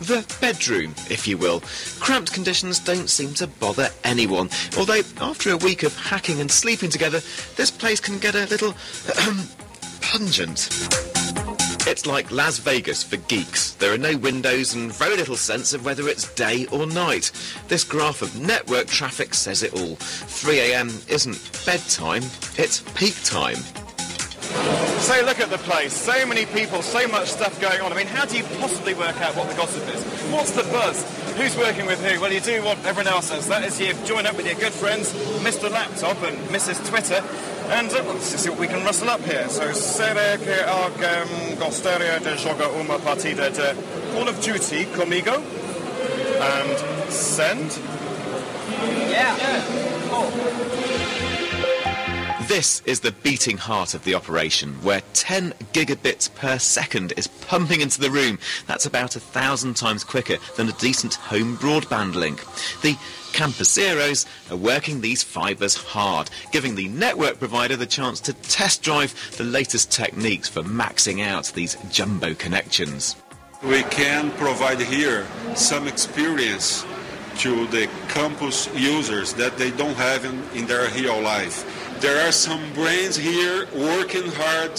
the bedroom, if you will. Cramped conditions don't seem to bother anyone, although after a week of hacking and sleeping together, this place can get a little pungent. It's like Las Vegas for geeks. There are no windows and very little sense of whether it's day or night. This graph of network traffic says it all. 3am isn't bedtime, it's peak time. So look at the place. So many people, so much stuff going on. I mean, how do you possibly work out what the gossip is? What's the buzz? Who's working with who? Well, you do what everyone else does. That is you join up with your good friends, Mr. Laptop and Mrs. Twitter, and uh, let's see what we can rustle up here. So, será que alguém gostaria de jogar uma partida de Call of Duty comigo? And send? Yeah. This is the beating heart of the operation, where 10 gigabits per second is pumping into the room. That's about a thousand times quicker than a decent home broadband link. The Campuseros are working these fibres hard, giving the network provider the chance to test drive the latest techniques for maxing out these jumbo connections. We can provide here some experience to the campus users that they don't have in, in their real life. There are some brains here working hard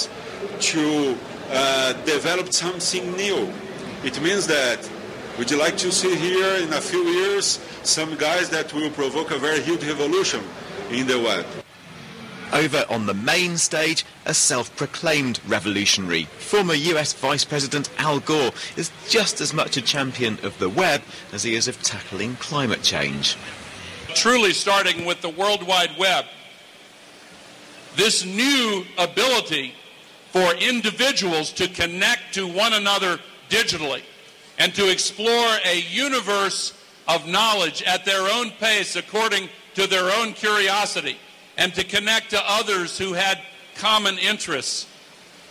to uh, develop something new. It means that would you like to see here in a few years some guys that will provoke a very huge revolution in the web? Over on the main stage, a self-proclaimed revolutionary. Former US Vice President Al Gore is just as much a champion of the web as he is of tackling climate change. Truly starting with the World Wide Web, this new ability for individuals to connect to one another digitally and to explore a universe of knowledge at their own pace according to their own curiosity and to connect to others who had common interests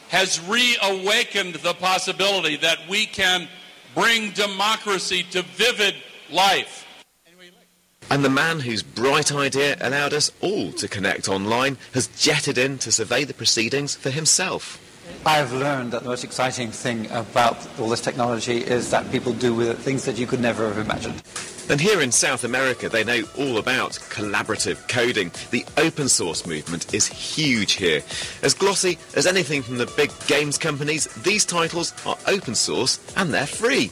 has reawakened the possibility that we can bring democracy to vivid life. And the man whose bright idea allowed us all to connect online has jetted in to survey the proceedings for himself. I've learned that the most exciting thing about all this technology is that people do with it things that you could never have imagined. And here in South America, they know all about collaborative coding. The open source movement is huge here. As glossy as anything from the big games companies, these titles are open source and they're free.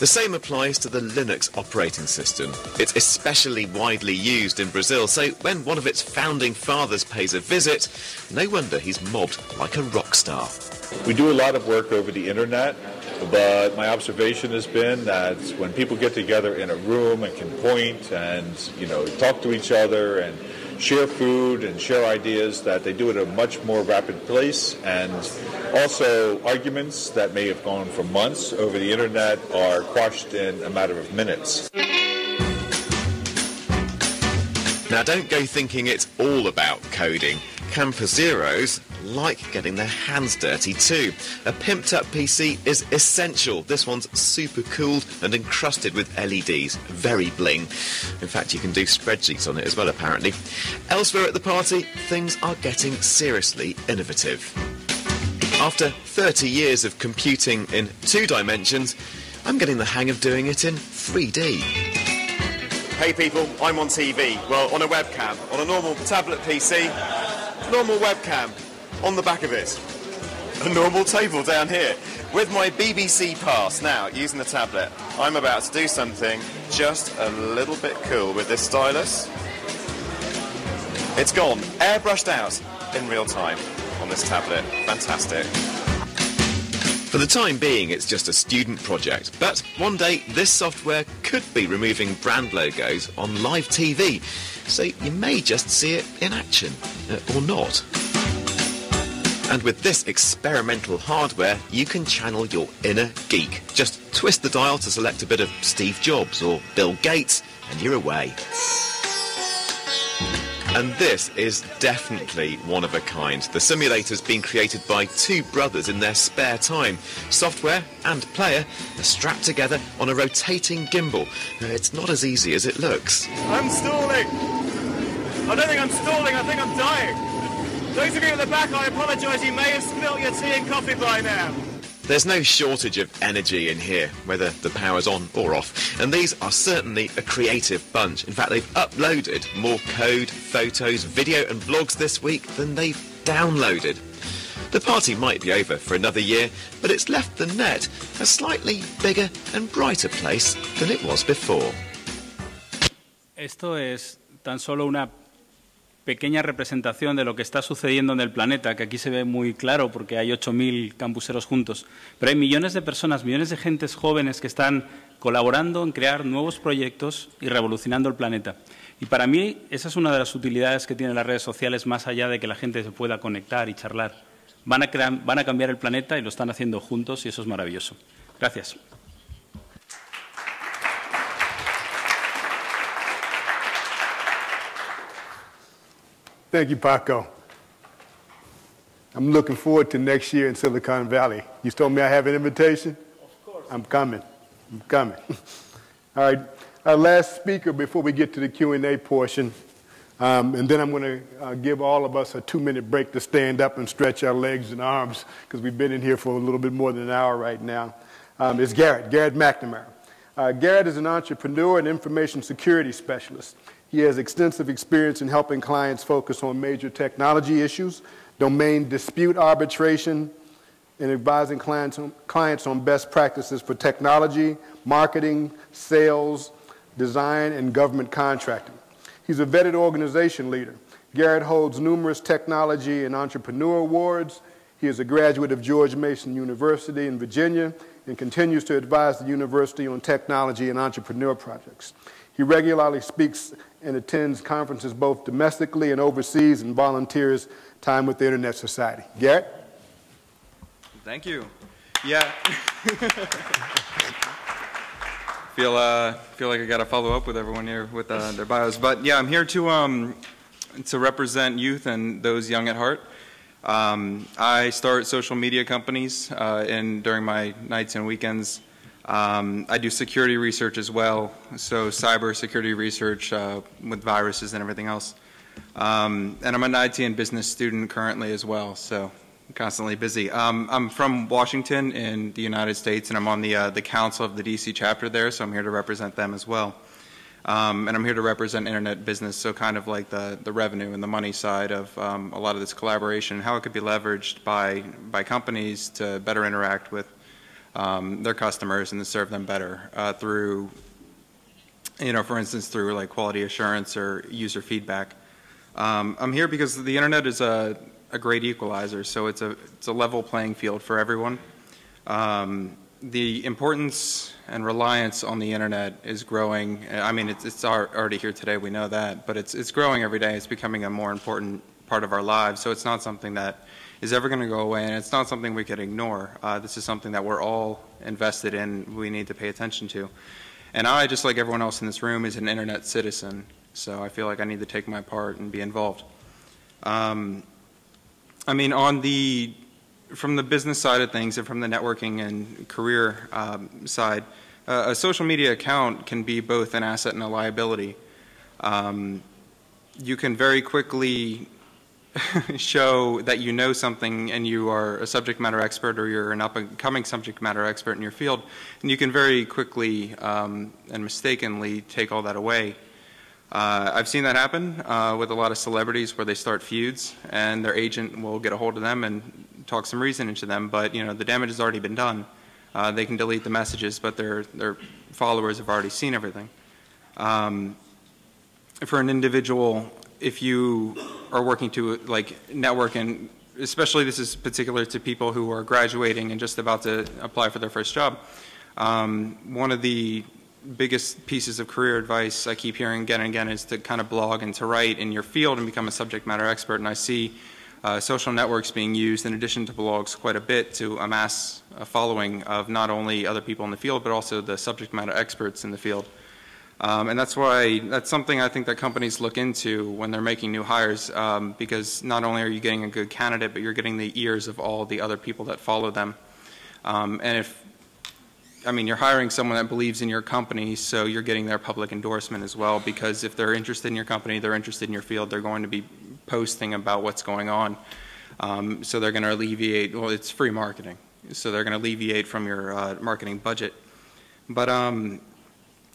The same applies to the Linux operating system. It's especially widely used in Brazil, so when one of its founding fathers pays a visit, no wonder he's mobbed like a rock star. We do a lot of work over the internet, but my observation has been that when people get together in a room and can point and you know talk to each other and share food and share ideas, that they do it at a much more rapid pace, and also arguments that may have gone for months over the internet are quashed in a matter of minutes. Now, don't go thinking it's all about coding. Campuseros like getting their hands dirty too. A pimped up PC is essential. This one's super cooled and encrusted with LEDs. Very bling. In fact, you can do spreadsheets on it as well, apparently. Elsewhere at the party, things are getting seriously innovative. After 30 years of computing in two dimensions, I'm getting the hang of doing it in 3D. Hey people, I'm on TV. Well, on a webcam, on a normal tablet PC, normal webcam on the back of it. A normal table down here with my BBC Pass. Now, using the tablet, I'm about to do something just a little bit cool with this stylus. It's gone, airbrushed out in real time on this tablet. Fantastic. For the time being, it's just a student project, but one day this software could be removing brand logos on live TV, so you may just see it in action, uh, or not. And with this experimental hardware, you can channel your inner geek. Just twist the dial to select a bit of Steve Jobs or Bill Gates, and you're away. And this is definitely one of a kind. The simulator's been created by two brothers in their spare time. Software and player are strapped together on a rotating gimbal. Uh, it's not as easy as it looks. I'm stalling. I don't think I'm stalling, I think I'm dying. Those of you at the back, I apologise, you may have spilt your tea and coffee by now. There's no shortage of energy in here, whether the power's on or off. And these are certainly a creative bunch. In fact, they've uploaded more code, photos, video and blogs this week than they've downloaded. The party might be over for another year, but it's left the net a slightly bigger and brighter place than it was before. Esto es tan solo una pequeña representación de lo que está sucediendo en el planeta, que aquí se ve muy claro porque hay 8.000 campuseros juntos, pero hay millones de personas, millones de gentes jóvenes que están colaborando en crear nuevos proyectos y revolucionando el planeta. Y para mí esa es una de las utilidades que tienen las redes sociales más allá de que la gente se pueda conectar y charlar. Van a, van a cambiar el planeta y lo están haciendo juntos y eso es maravilloso. Gracias. Thank you, Paco. I'm looking forward to next year in Silicon Valley. You told me I have an invitation? Of course. I'm coming. I'm coming. All right. Our last speaker before we get to the Q&A portion, um, and then I'm going to uh, give all of us a two-minute break to stand up and stretch our legs and arms because we've been in here for a little bit more than an hour right now, um, is Garrett, Garrett McNamara. Uh, Garrett is an entrepreneur and information security specialist. He has extensive experience in helping clients focus on major technology issues, domain dispute arbitration, and advising clients on, clients on best practices for technology, marketing, sales, design, and government contracting. He's a vetted organization leader. Garrett holds numerous technology and entrepreneur awards. He is a graduate of George Mason University in Virginia and continues to advise the university on technology and entrepreneur projects. He regularly speaks and attends conferences both domestically and overseas and volunteers time with the Internet Society. Garrett? Thank you. Yeah. feel uh, feel like I got to follow up with everyone here with uh, their bios, but yeah, I'm here to um, to represent youth and those young at heart. Um, I start social media companies uh, in during my nights and weekends. Um, I do security research as well, so cyber security research uh, with viruses and everything else. Um, and I'm an IT and business student currently as well, so I'm constantly busy. Um, I'm from Washington in the United States, and I'm on the, uh, the council of the DC chapter there, so I'm here to represent them as well. Um, and I'm here to represent internet business, so kind of like the, the revenue and the money side of um, a lot of this collaboration, how it could be leveraged by, by companies to better interact with um, their customers and to serve them better uh, through, you know, for instance, through like quality assurance or user feedback. Um, I'm here because the internet is a, a, great equalizer, so it's a, it's a level playing field for everyone. Um, the importance and reliance on the internet is growing. I mean, it's, it's already here today, we know that, but it's, it's growing every day. It's becoming a more important part of our lives, so it's not something that is ever going to go away, and it's not something we could ignore. Uh, this is something that we're all invested in, we need to pay attention to. And I, just like everyone else in this room, is an internet citizen, so I feel like I need to take my part and be involved. Um, I mean, on the, from the business side of things and from the networking and career um, side, uh, a social media account can be both an asset and a liability. Um, you can very quickly show that you know something and you are a subject matter expert or you're an up-and-coming subject matter expert in your field, and you can very quickly um, and mistakenly take all that away. Uh, I've seen that happen uh, with a lot of celebrities where they start feuds and their agent will get a hold of them and talk some reason into them, but you know the damage has already been done. Uh, they can delete the messages, but their, their followers have already seen everything. Um, for an individual if you are working to like network and especially this is particular to people who are graduating and just about to apply for their first job. Um, one of the biggest pieces of career advice I keep hearing again and again is to kind of blog and to write in your field and become a subject matter expert. And I see uh, social networks being used in addition to blogs quite a bit to amass a following of not only other people in the field but also the subject matter experts in the field. Um, and that's why that's something I think that companies look into when they're making new hires um, because not only are you getting a good candidate, but you're getting the ears of all the other people that follow them. Um, and if, I mean, you're hiring someone that believes in your company, so you're getting their public endorsement as well because if they're interested in your company, they're interested in your field, they're going to be posting about what's going on. Um, so they're going to alleviate, well, it's free marketing. so they're going to alleviate from your uh, marketing budget. But um,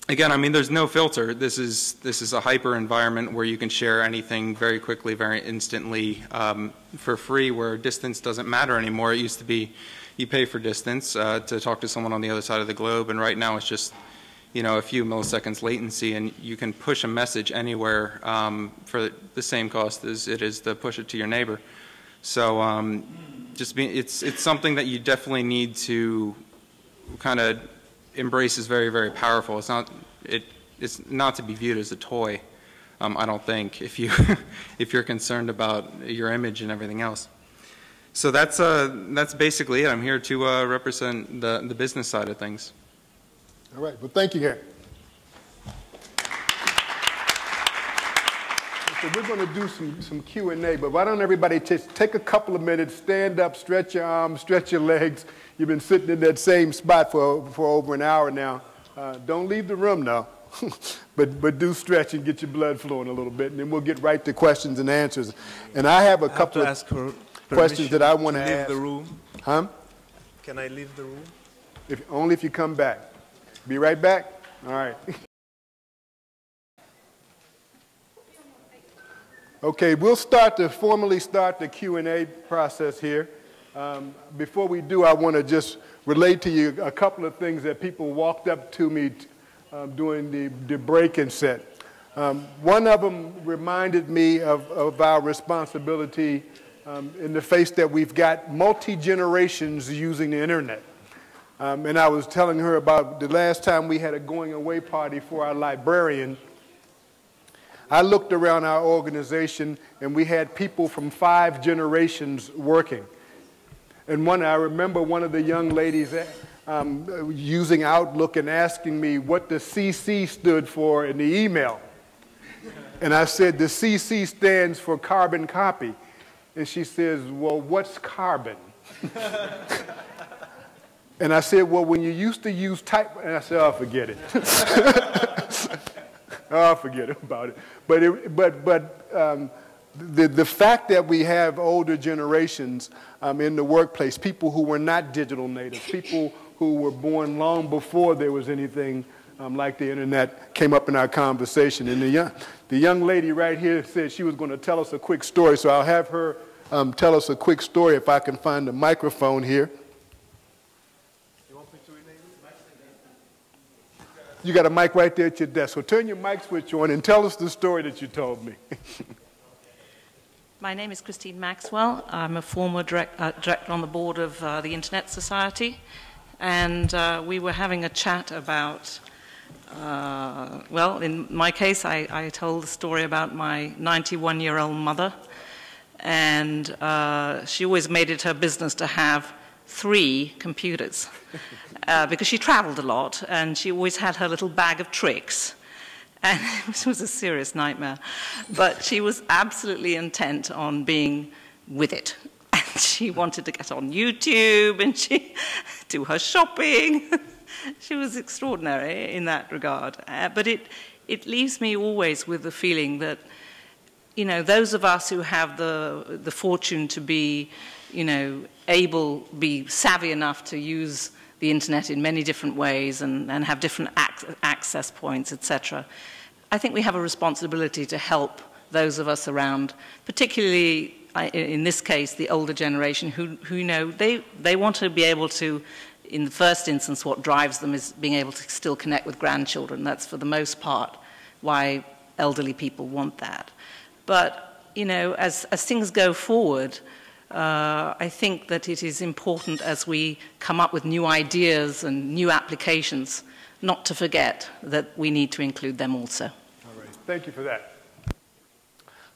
again, I mean, there's no filter. This is this is a hyper environment where you can share anything very quickly, very instantly, um, for free. Where distance doesn't matter anymore. It used to be you pay for distance uh, to talk to someone on the other side of the globe, and right now it's just you know a few milliseconds latency, and you can push a message anywhere um, for the same cost as it is to push it to your neighbor. So um, just be, it's it's something that you definitely need to kind of embrace is very, very powerful. It's not, it, it's not to be viewed as a toy, um, I don't think, if, you if you're concerned about your image and everything else. So that's, uh, that's basically it. I'm here to uh, represent the, the business side of things. All right. Well, thank you, Gary. So we're going to do some, some Q&A, but why don't everybody just take a couple of minutes, stand up, stretch your arms, stretch your legs. You've been sitting in that same spot for, for over an hour now. Uh, don't leave the room now, but, but do stretch and get your blood flowing a little bit, and then we'll get right to questions and answers. And I have a I couple have of questions that I want to leave ask. the room. Huh? Can I leave the room? If, only if you come back. Be right back? All right. Okay, we'll start to formally start the Q&A process here. Um, before we do, I want to just relate to you a couple of things that people walked up to me um, during the, the break-in set. Um, one of them reminded me of, of our responsibility um, in the face that we've got multi-generations using the internet. Um, and I was telling her about the last time we had a going away party for our librarian. I looked around our organization and we had people from five generations working. And one, I remember one of the young ladies um, using Outlook and asking me what the CC stood for in the email. And I said, the CC stands for carbon copy. And she says, well, what's carbon? and I said, well, when you used to use type, and I said, oh, forget it. oh, forget about it. But, it, but, but um, the, the fact that we have older generations um, in the workplace, people who were not digital natives, people who were born long before there was anything um, like the internet came up in our conversation. And the young, the young lady right here said she was going to tell us a quick story, so I'll have her um, tell us a quick story if I can find the microphone here. You got a mic right there at your desk. So turn your mic switch on and tell us the story that you told me. My name is Christine Maxwell. I'm a former direct, uh, director on the board of uh, the Internet Society. And uh, we were having a chat about, uh, well, in my case, I, I, told the story about my 91 year old mother. And uh, she always made it her business to have three computers uh, because she traveled a lot and she always had her little bag of tricks. And it was a serious nightmare. But she was absolutely intent on being with it. And she wanted to get on YouTube and she do her shopping. she was extraordinary in that regard. Uh, but it, it leaves me always with the feeling that, you know, those of us who have the, the fortune to be, you know, able, be savvy enough to use the internet in many different ways and, and have different ac access points, etc. I think we have a responsibility to help those of us around, particularly in this case, the older generation who, who know they, they want to be able to, in the first instance, what drives them is being able to still connect with grandchildren. That's for the most part why elderly people want that. But, you know, as, as things go forward, uh, I think that it is important as we come up with new ideas and new applications not to forget that we need to include them also. All right. Thank you for that.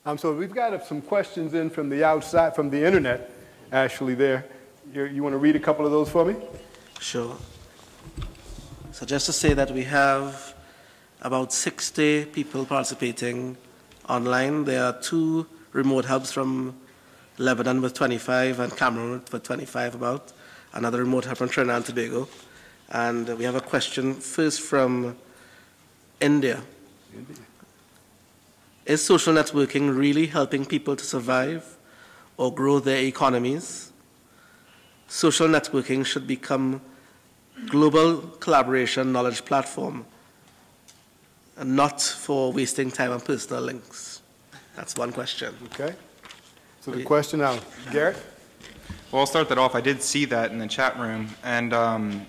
Um, so we've got some questions in from the outside, from the internet, actually there. You, you want to read a couple of those for me? Sure. So just to say that we have about 60 people participating online. There are two remote hubs from Lebanon with 25 and Cameroon with 25 about, another remote hub from Trinidad and Tobago. And we have a question first from India. India. Is social networking really helping people to survive or grow their economies? social networking should become global collaboration knowledge platform and not for wasting time on personal links. That's one question. Okay. So the question now, Garrett? Well, I'll start that off. I did see that in the chat room, and um,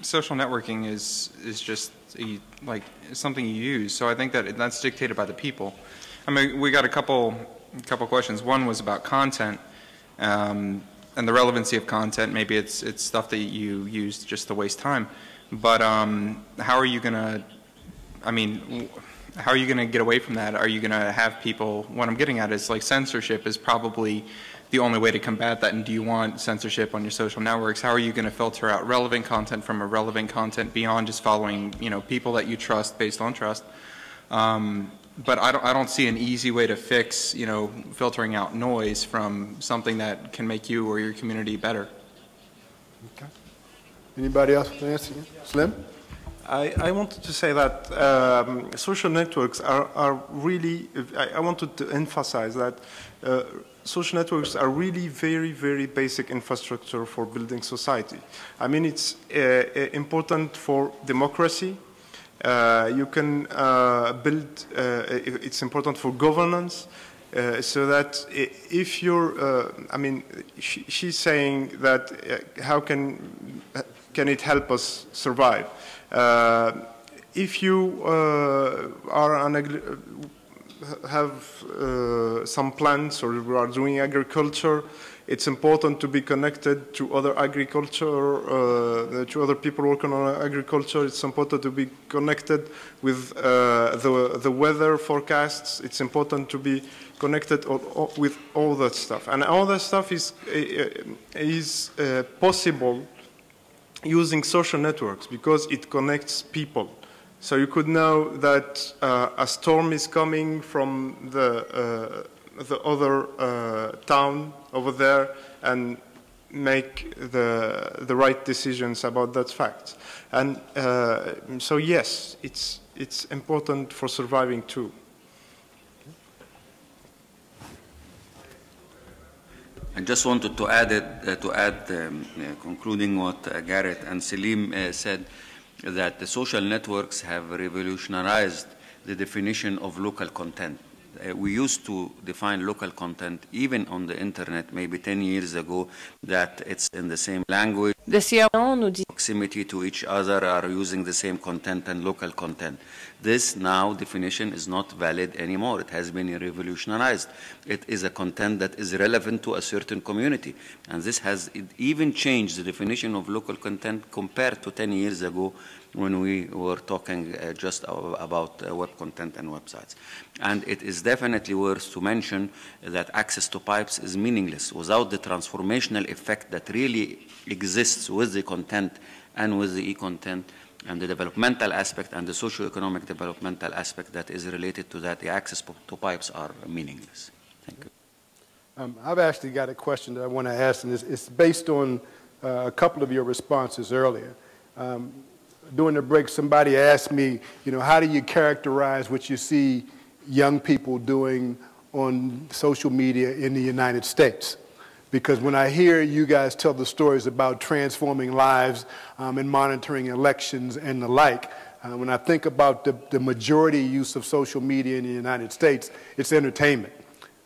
social networking is is just a, like something you use. So I think that that's dictated by the people. I mean, we got a couple a couple questions. One was about content um, and the relevancy of content. Maybe it's it's stuff that you use just to waste time. But um, how are you gonna? I mean, how are you gonna get away from that? Are you gonna have people? What I'm getting at is like censorship is probably the only way to combat that? And do you want censorship on your social networks? How are you going to filter out relevant content from irrelevant content beyond just following, you know, people that you trust based on trust? Um, but I don't, I don't see an easy way to fix, you know, filtering out noise from something that can make you or your community better. Okay. Anybody else want to answer? Slim? I, I, wanted to say that um, social networks are, are really, I, I, wanted to emphasize that uh, social networks are really very, very basic infrastructure for building society. I mean, it's uh, uh important for democracy. Uh, you can uh, build, uh, it's important for governance. Uh, so that if you're, I mean, she, she's saying that how can, can it help us survive? If you are an have uh, some plants or we are doing agriculture, it's important to be connected to other agriculture, uh, to other people working on agriculture. It's important to be connected with uh, the, the weather forecasts. It's important to be connected with all that stuff. And all that stuff is, uh, is uh, possible using social networks because it connects people. So you could know that uh, a storm is coming from the, uh, the other uh, town over there and make the, the right decisions about that fact. And uh, so yes, it's, it's important for surviving too. I just wanted to add, it, uh, to add um, uh, concluding what Garrett and Selim said, that the social networks have revolutionized the definition of local content. Uh, we used to define local content even on the internet maybe 10 years ago that it's in the same language. The proximity to each other are using the same content and local content. This now definition is not valid anymore. It has been revolutionized. It is a content that is relevant to a certain community. And this has even changed the definition of local content compared to 10 years ago when we were talking uh, just about uh, web content and websites. And it is definitely worth to mention that access to pipes is meaningless without the transformational effect that really exists with the content and with the e-content and the developmental aspect and the socio-economic developmental aspect that is related to that, the access to pipes are meaningless. Thank you. Um, I've actually got a question that I want to ask, and it's, it's based on uh, a couple of your responses earlier. Um, during the break, somebody asked me, you know, how do you characterize what you see young people doing on social media in the United States? Because when I hear you guys tell the stories about transforming lives um, and monitoring elections and the like, uh, when I think about the, the majority use of social media in the United States, it's entertainment.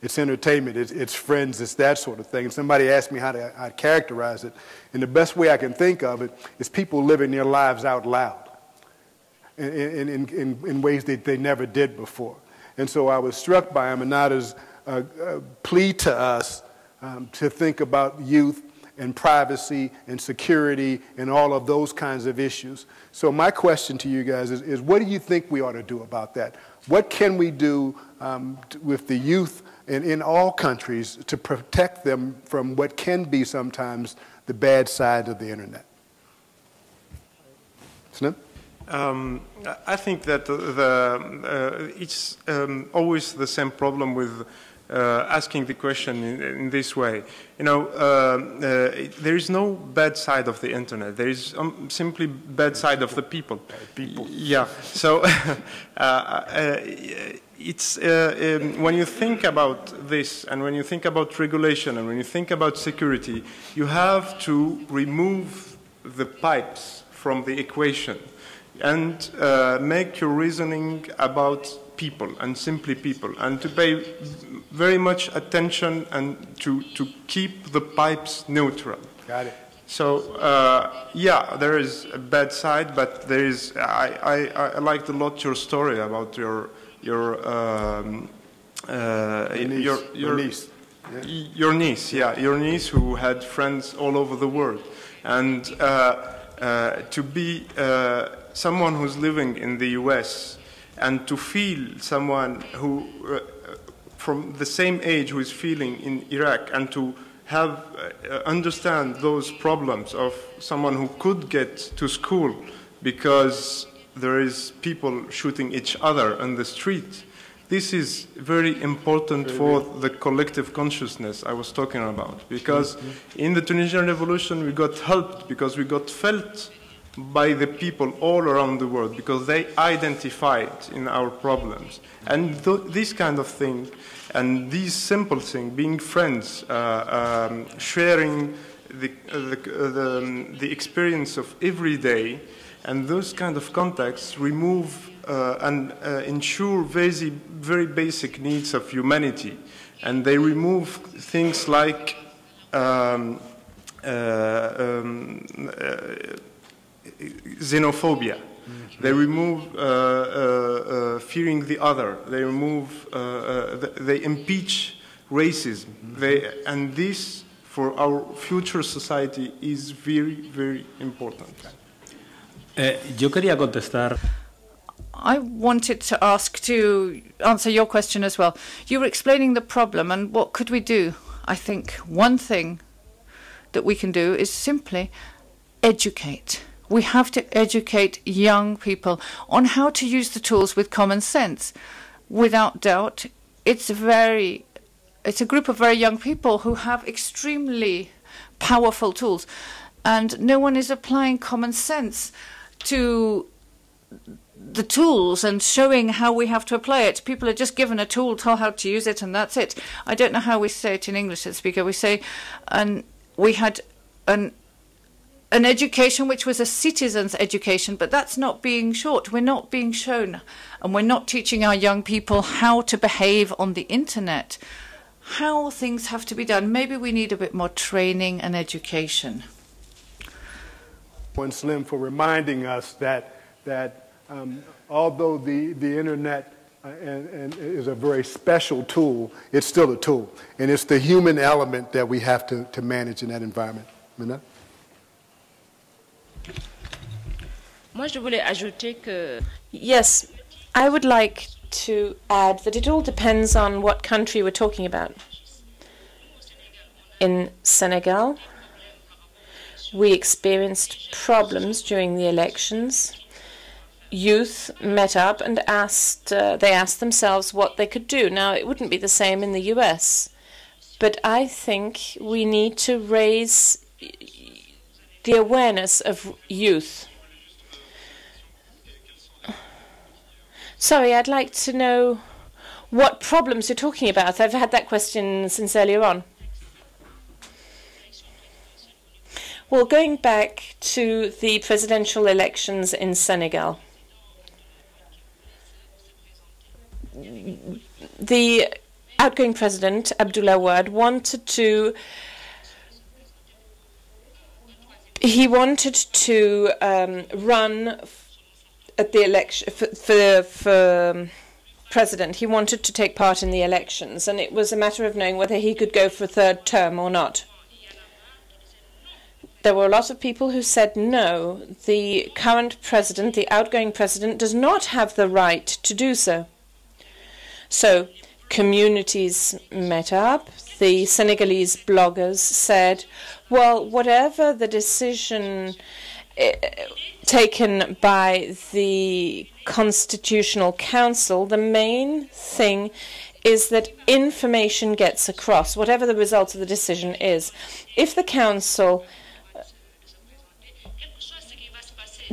It's entertainment, it's, it's friends, it's that sort of thing. And somebody asked me how to to characterize it. And the best way I can think of it is people living their lives out loud in, in, in, in ways that they never did before. And so I was struck by Aminata's uh, uh, plea to us um, to think about youth and privacy and security and all of those kinds of issues. So my question to you guys is, is what do you think we ought to do about that? What can we do um, with the youth in, in all countries to protect them from what can be sometimes the bad side of the internet. Slim? Um, I think that the, uh, it's um, always the same problem with uh, asking the question in, in, this way. You know, uh, uh, there is no bad side of the internet. There is um, simply bad side of the people. People. Yeah. So uh, uh, it's uh, um, when you think about this, and when you think about regulation, and when you think about security, you have to remove the pipes from the equation and make your reasoning about people and simply people, and to pay very much attention and to, to keep the pipes neutral. Got it. So uh, yeah, there is a bad side, but there is. I, I, I liked a lot your story about your your um, uh, niece. your your niece. Yeah. Your niece, yeah, your niece who had friends all over the world, and uh, uh to be uh, someone who's living in the U.S and to feel someone who, uh, from the same age, who is feeling in Iraq, and to have uh, understand those problems of someone who could get to school because there is people shooting each other on the street. This is very important for the collective consciousness I was talking about. Because in the Tunisian revolution, we got helped because we got felt by the people all around the world because they identified in our problems. And th this kind of thing, and these simple things, being friends, uh, um, sharing the, uh, the, uh, the, um, the, experience of every day, and those kind of contacts remove uh, and uh, ensure very, very basic needs of humanity. And they remove things like um, uh, um, xenophobia. Mm-hmm. They remove uh, uh, uh, fearing the other. They remove, uh, uh, they impeach racism. Mm-hmm. They, and this, for our future society, is very, very important. Eh, yo quería contestar. I wanted to ask to answer your question as well. You were explaining the problem and what could we do? I think one thing that we can do is simply educate we have to educate young people on how to use the tools with common sense. Without doubt, it's very it's a group of very young people who have extremely powerful tools and no one is applying common sense to the tools and showing how we have to apply it. People are just given a tool, tell how to use it, and that's it. I don't know how we say it in English Speaker. We say, and we had an an education which was a citizen's education, but that's not being short. We're not being shown, and we're not teaching our young people how to behave on the internet, how things have to be done. Maybe we need a bit more training and education. And Slim for reminding us that that um, although the the internet uh, and, and is a very special tool, it's still a tool, and it's the human element that we have to, to manage in that environment. Minna? Moi, je voulais ajouter que. Yes, I would like to add that it all depends on what country we're talking about. In Senegal, we experienced problems during the elections. Youth met up and asked, uh, they asked themselves what they could do. Now, it wouldn't be the same in the US, but I think we need to raise the awareness of youth Sorry, I'd like to know what problems you're talking about. I've had that question since earlier on. Well, going back to the presidential elections in Senegal, the outgoing president, Abdoulaye Wade, wanted to he wanted to um, run at the election for, for, for um, president. He wanted to take part in the elections, and it was a matter of knowing whether he could go for a third term or not. There were a lot of people who said no, the current president, the outgoing president, does not have the right to do so. So communities met up. The Senegalese bloggers said, well, whatever the decision taken by the Constitutional Council, the main thing is that information gets across, whatever the result of the decision is. If the council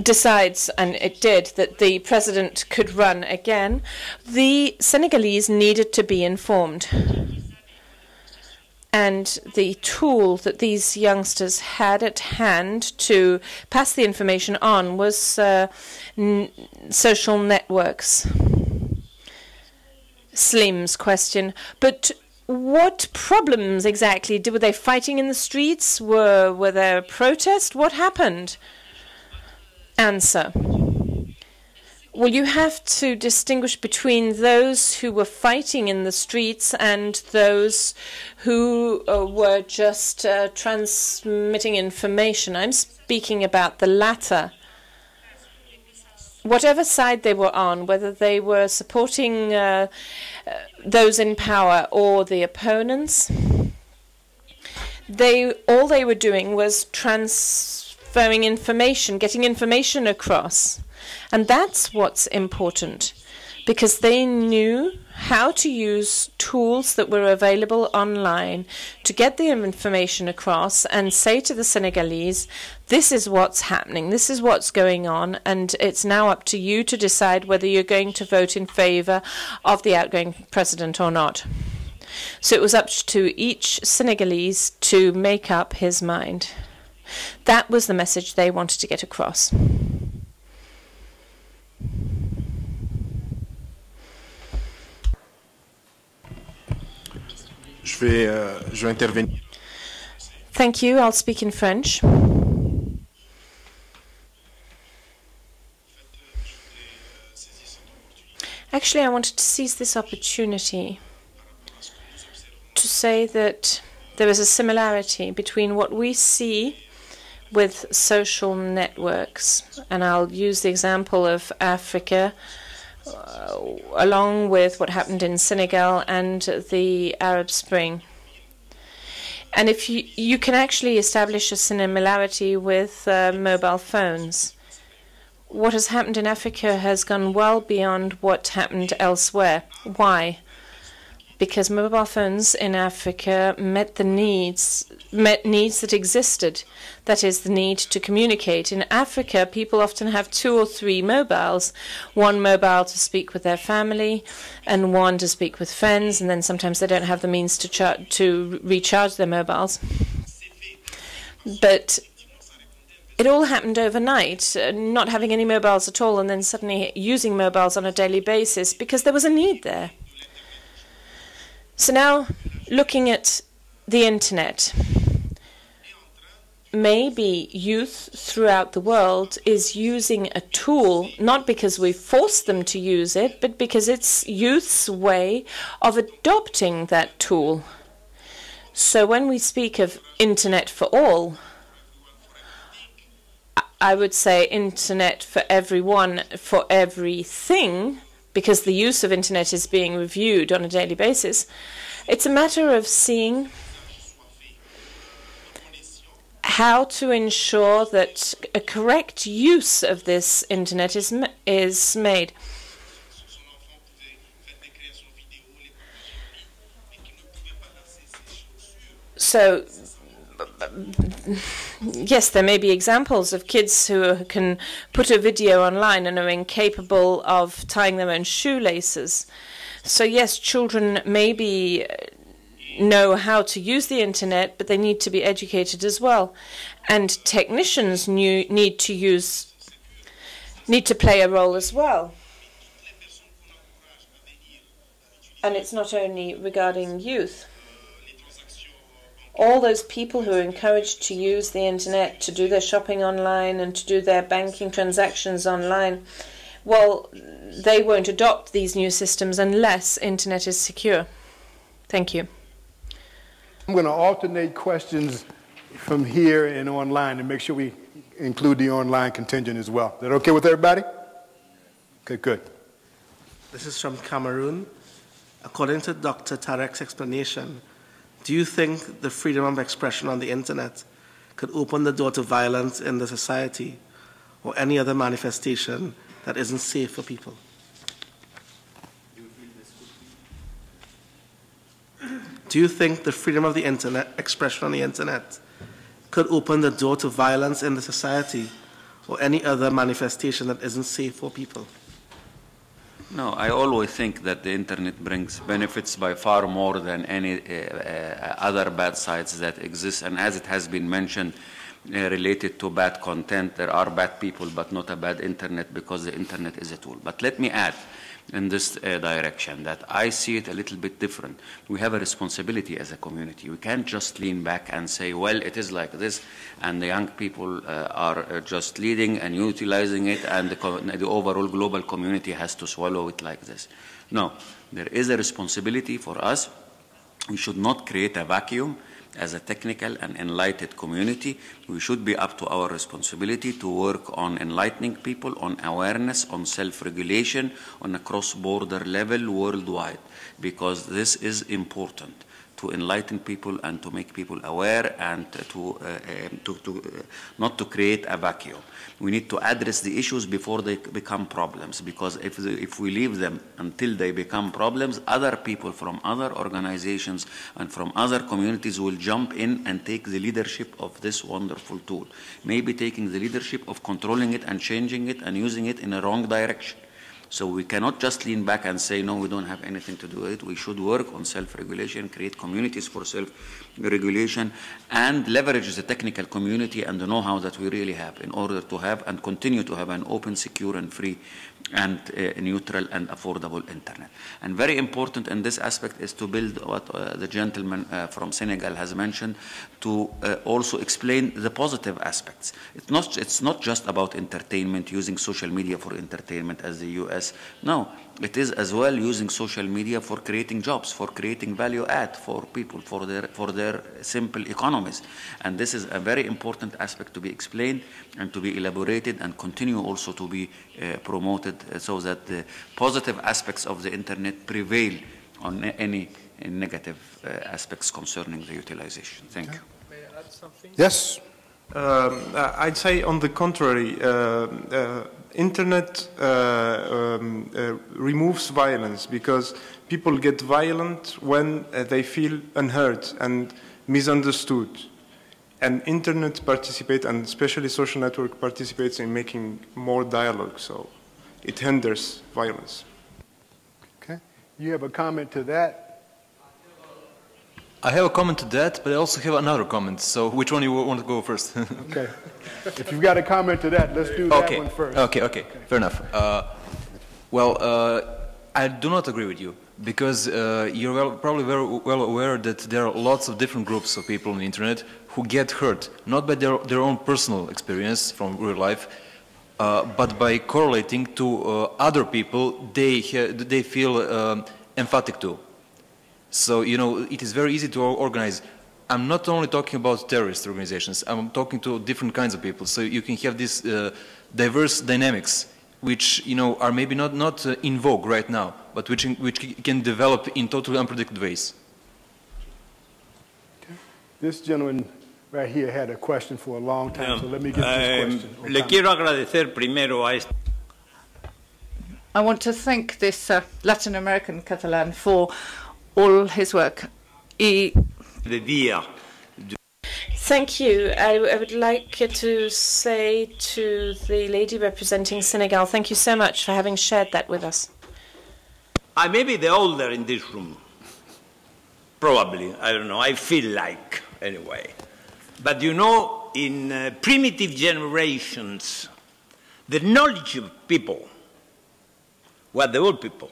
decides, and it did, that the president could run again, the Senegalese needed to be informed. And the tool that these youngsters had at hand to pass the information on was uh, social networks. Slim's question. But what problems exactly? Were they fighting in the streets? Were, were there protests? What happened? Answer. Well, you have to distinguish between those who were fighting in the streets and those who uh, were just uh, transmitting information. I'm speaking about the latter. Whatever side they were on, whether they were supporting uh, uh those in power or the opponents, they all they were doing was transferring information, getting information across. And that's what's important because they knew how to use tools that were available online to get the information across and say to the Senegalese, this is what's happening, this is what's going on, and it's now up to you to decide whether you're going to vote in favor of the outgoing president or not. So it was up to each Senegalese to make up his mind. That was the message they wanted to get across. Je vais, euh, je vais intervenir. Thank you. I'll speak in French. Actually, I wanted to seize this opportunity to say that there is a similarity between what we see with social networks, and I'll use the example of Africa uh, along with what happened in Senegal and the Arab Spring. And if you, you can actually establish a similarity with uh, mobile phones. What has happened in Africa has gone well beyond what happened elsewhere. Why? Because mobile phones in Africa met the needs met needs that existed. That is the need to communicate. In Africa, people often have two or three mobiles, one mobile to speak with their family, and one to speak with friends, and then sometimes they don't have the means to to recharge their mobiles. But it all happened overnight, uh, not having any mobiles at all, and then suddenly using mobiles on a daily basis because there was a need there. So now, looking at the internet, maybe youth throughout the world is using a tool not because we force them to use it, but because it's youth's way of adopting that tool. So when we speak of internet for all, I would say internet for everyone, for everything, because the use of internet is being reviewed on a daily basis. It's a matter of seeing how to ensure that a correct use of this internet is is made. So yes, there may be examples of kids who can put a video online and are incapable of tying their own shoelaces. So yes, children maybe uh, know how to use the internet, but they need to be educated as well. And technicians need to use need to play a role as well. And it's not only regarding youth all those people who are encouraged to use the internet to do their shopping online and to do their banking transactions online, well, they won't adopt these new systems unless internet is secure. Thank you. I'm going to alternate questions from here and online to make sure we include the online contingent as well. Is that okay with everybody? Okay, good. This is from Cameroon. According to Dr. Tarek's explanation, do you think the freedom of expression on the internet could open the door to violence in the society or any other manifestation that isn't safe for people? do you think the freedom of the internet, expression on the internet, could open the door to violence in the society or any other manifestation that isn't safe for people? No, I always think that the internet brings benefits by far more than any uh, uh, other bad sides that exist. And as it has been mentioned, uh, related to bad content, there are bad people, but not a bad internet because the internet is a tool. But let me add, in this uh, direction that I see it a little bit different. We have a responsibility as a community. We can't just lean back and say, well, it is like this, and the young people uh, are uh, just leading and utilizing it, and the, the overall global community has to swallow it like this. No, there is a responsibility for us. We should not create a vacuum as a technical and enlightened community, we should be up to our responsibility to work on enlightening people, on awareness, on self-regulation, on a cross-border level worldwide, because this is important to enlighten people and to make people aware and to, uh, um, to, to uh, not to create a vacuum. We need to address the issues before they become problems because if, the, if we leave them until they become problems, other people from other organizations and from other communities will jump in and take the leadership of this wonderful tool. Maybe taking the leadership of controlling it and changing it and using it in a wrong direction. So we cannot just lean back and say, no, we don't have anything to do with it. We should work on self-regulation, create communities for self-regulation, and leverage the technical community and the know-how that we really have in order to have and continue to have an open, secure, and free and uh, neutral and affordable internet. And very important in this aspect is to build what uh, the gentleman uh, from Senegal has mentioned, to uh, also explain the positive aspects. It's not, it's not just about entertainment, using social media for entertainment as the US. No, it is as well using social media for creating jobs, for creating value add for people, for their, for their simple economies. And this is a very important aspect to be explained and to be elaborated and continue also to be uh, promoted uh, so that the positive aspects of the internet prevail on any negative uh, aspects concerning the utilization. Thank okay. you. May I add something? Yes. Um, I'd say on the contrary, uh, uh, internet uh, um, uh, removes violence because people get violent when uh, they feel unheard and misunderstood. And internet participates, and especially social network participates in making more dialogue, so it hinders violence. Okay. You have a comment to that? I have a comment to that, but I also have another comment. So which one you want to go first? okay. If you've got a comment to that, let's do that okay. one first. Okay, okay, okay. fair enough. Uh, well, uh, I do not agree with you because uh, you're well, probably very well aware that there are lots of different groups of people on the internet who get hurt, not by their, their own personal experience from real life, uh, but by correlating to uh, other people they, they feel um, emphatic to. So, you know, it is very easy to organize. I'm not only talking about terrorist organizations, I'm talking to different kinds of people. So you can have these uh, diverse dynamics, which, you know, are maybe not, not uh, in vogue right now, but which, which can develop in totally unpredicted ways. This gentleman right here had a question for a long time, so let me get this question. Le quiero agradecer primero a este I want to thank this uh, Latin American Catalan for all his work. He Thank you. I, I, would like to say to the lady representing Senegal, thank you so much for having shared that with us. I may be the older in this room. Probably. I don't know. I feel like, anyway. But you know, in uh, primitive generations, the knowledge of people were the old people.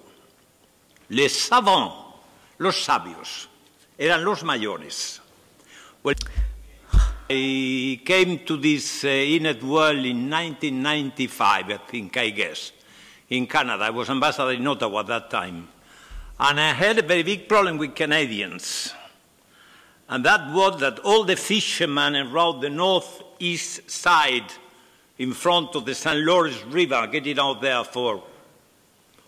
Les savants los sabios, eran los mayores. Well, I came to this uh, Inet world in 1995, I think, I guess, in Canada. I was ambassador in Ottawa at that time. And I had a very big problem with Canadians. And that was that all the fishermen around the northeast side in front of the St. Lawrence River, getting out there for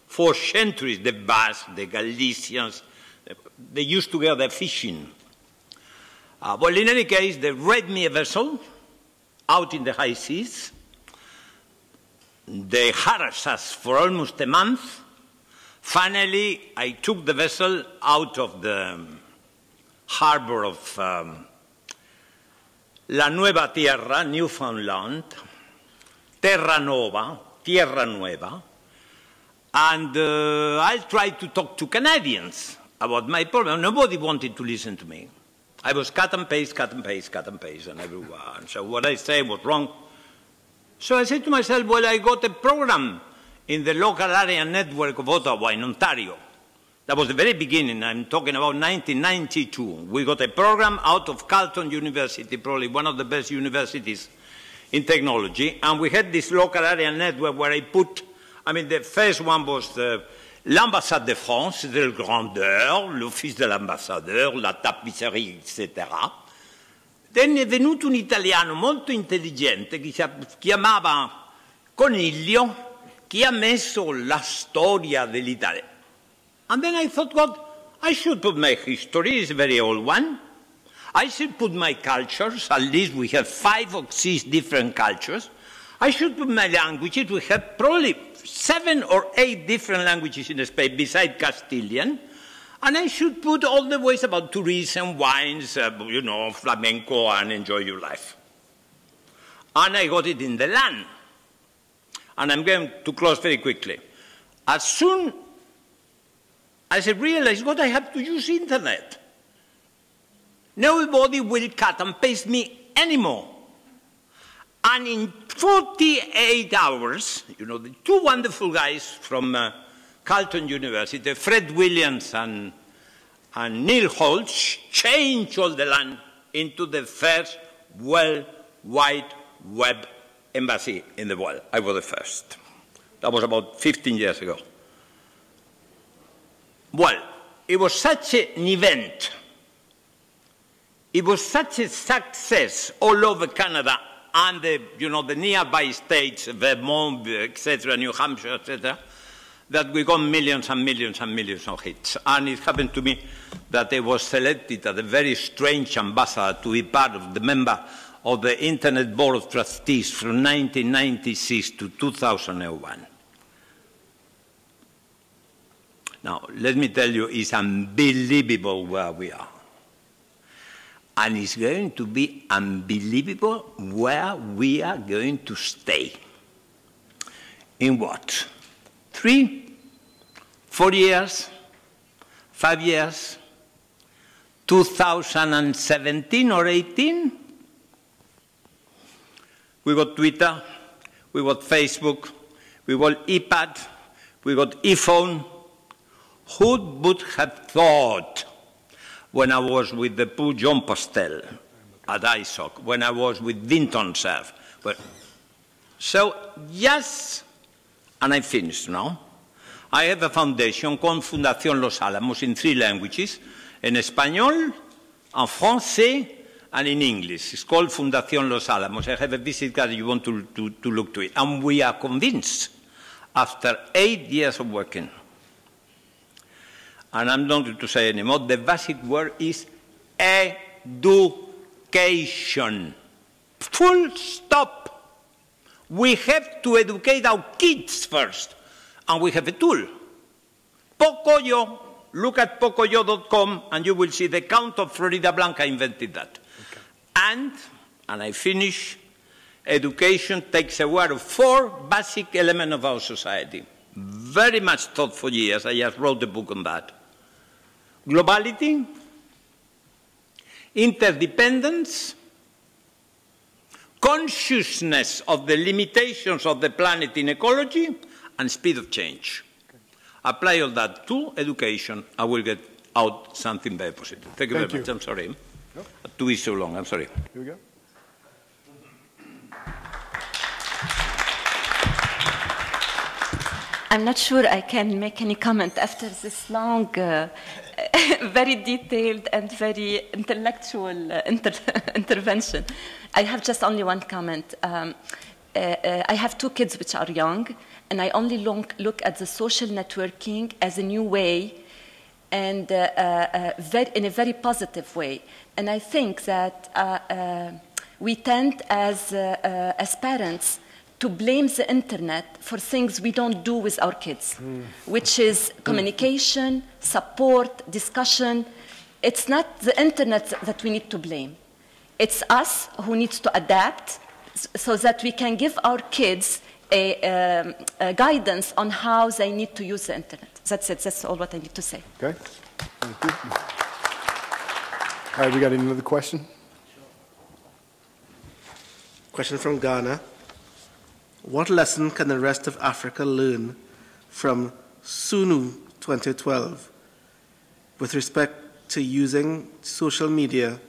four centuries, the Basques, the Galicians, they used to go there fishing. Uh, well, in any case, they read me a vessel out in the high seas. They harassed us for almost a month. Finally, I took the vessel out of the, harbor of um, La Nueva Tierra, Newfoundland, Terra Nova, Tierra Nueva, and uh, I tried to talk to Canadians about my problem. Nobody wanted to listen to me. I was cut and paste, cut and paste, cut and paste, and everyone. So what I say was wrong. So I said to myself, well, I got a program in the local area network of Ottawa in Ontario. That was the very beginning. I'm talking about 1992. We got a program out of Carleton University, probably one of the best universities in technology, and we had this local area network where I put, I mean, the first one was the l'ambassade de France, le grandeur, l'office de l'ambassadeur, la tapisserie, etc. È venuto un italiano molto intelligente che si chiamava Coniglio, che ha messo la storia dell'Italia. And then I thought, God, I should put my history, it's a very old one. I should put my cultures, at least we have five or six different cultures. I should put my languages, we have probably seven or eight different languages in Spain besides Castilian. And I should put all the ways about tourism, wines, uh, you know, flamenco, and enjoy your life. And I got it in the land. And I'm going to close very quickly. As soon as I realized what I have to use internet, nobody will cut and paste me anymore. And in 48 hours, you know, the two wonderful guys from uh, Carleton University, Fred Williams and, and Neil Holtz, changed all the land into the first World Wide Web embassy in the world. I was the first. That was about 15 years ago. Well, it was such an event. It was such a success all over Canada and the, you know, the nearby states, Vermont, etc., New Hampshire, etc., that we got millions and millions and millions of hits. And it happened to me that I was selected as a very strange ambassador to be part of the member of the Internet Board of Trustees from 1996 to 2001. Now, let me tell you, it's unbelievable where we are. And it's going to be unbelievable where we are going to stay. In what? Three, four years, five years, 2017 or 18? We got Twitter, we got Facebook, we got iPad, we got iPhone. Who would have thought when I was with the poor Jon Postel at ISOC, when I was with Vinton Cerf. But, so, yes, and I finished now. I have a foundation called Fundación Los Álamos in three languages, in español, en français, and in English. It's called Fundación Los Álamos. I have a visit card you want to, to, to look to it. And we are convinced, after eight years of working, and I'm not going to say anymore, the basic word is education. Full stop. We have to educate our kids first, and we have a tool. Pocoyo, look at pocoyo.com, and you will see the Count of Florida Blanca invented that. Okay. And, and I finish, education takes aware of four basic elements of our society. Very much thought for years. I just wrote a book on that globality, interdependence, consciousness of the limitations of the planet in ecology, and speed of change. Apply all that to education, I will get out something very positive. Thank you Thank very much. I'm sorry. To be so long, I'm sorry. Here we go. I'm not sure I can make any comment after this long, uh, very detailed and very intellectual uh, inter intervention. I have just only one comment. Um, uh, uh, I have two kids which are young, and I only look, look at the social networking as a new way and uh, very, in a very positive way. And I think that we tend as, as parents to blame the internet for things we don't do with our kids, which is communication, support, discussion, it's not the internet that we need to blame. It's us who needs to adapt so that we can give our kids a, um, a guidance on how they need to use the internet. That's it. That's all what I need to say. Okay. Thank you. All right, we got another question? Question from Ghana. What lesson can the rest of Africa learn from SUNU 2012 with respect to using social media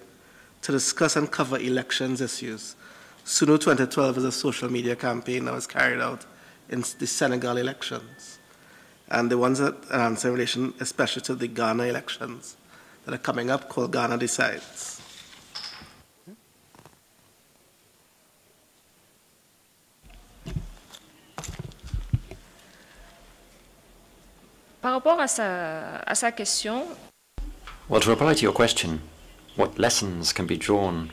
to discuss and cover elections issues? SUNU 2012 is a social media campaign that was carried out in the Senegal elections. And the ones that answer in relation especially to the Ghana elections that are coming up called Ghana Decides. Par rapport à sa, à sa question, Well, to reply to your question, what lessons can be drawn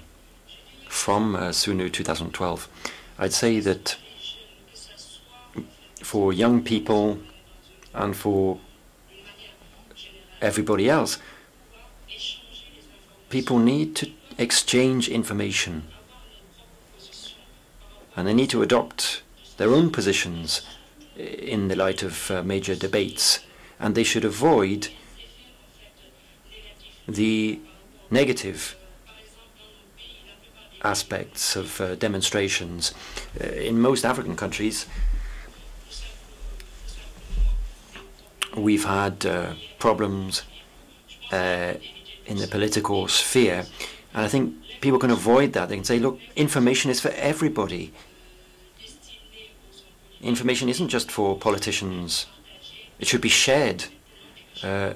from uh, SUNU 2012? I'd say that for young people and for everybody else, people need to exchange information. And they need to adopt their own positions in the light of uh, major debates and they should avoid the negative aspects of uh, demonstrations. Uh, in most African countries, we've had uh, problems uh, in the political sphere, and I think people can avoid that. They can say, look, information is for everybody. Information isn't just for politicians. It should be shared uh,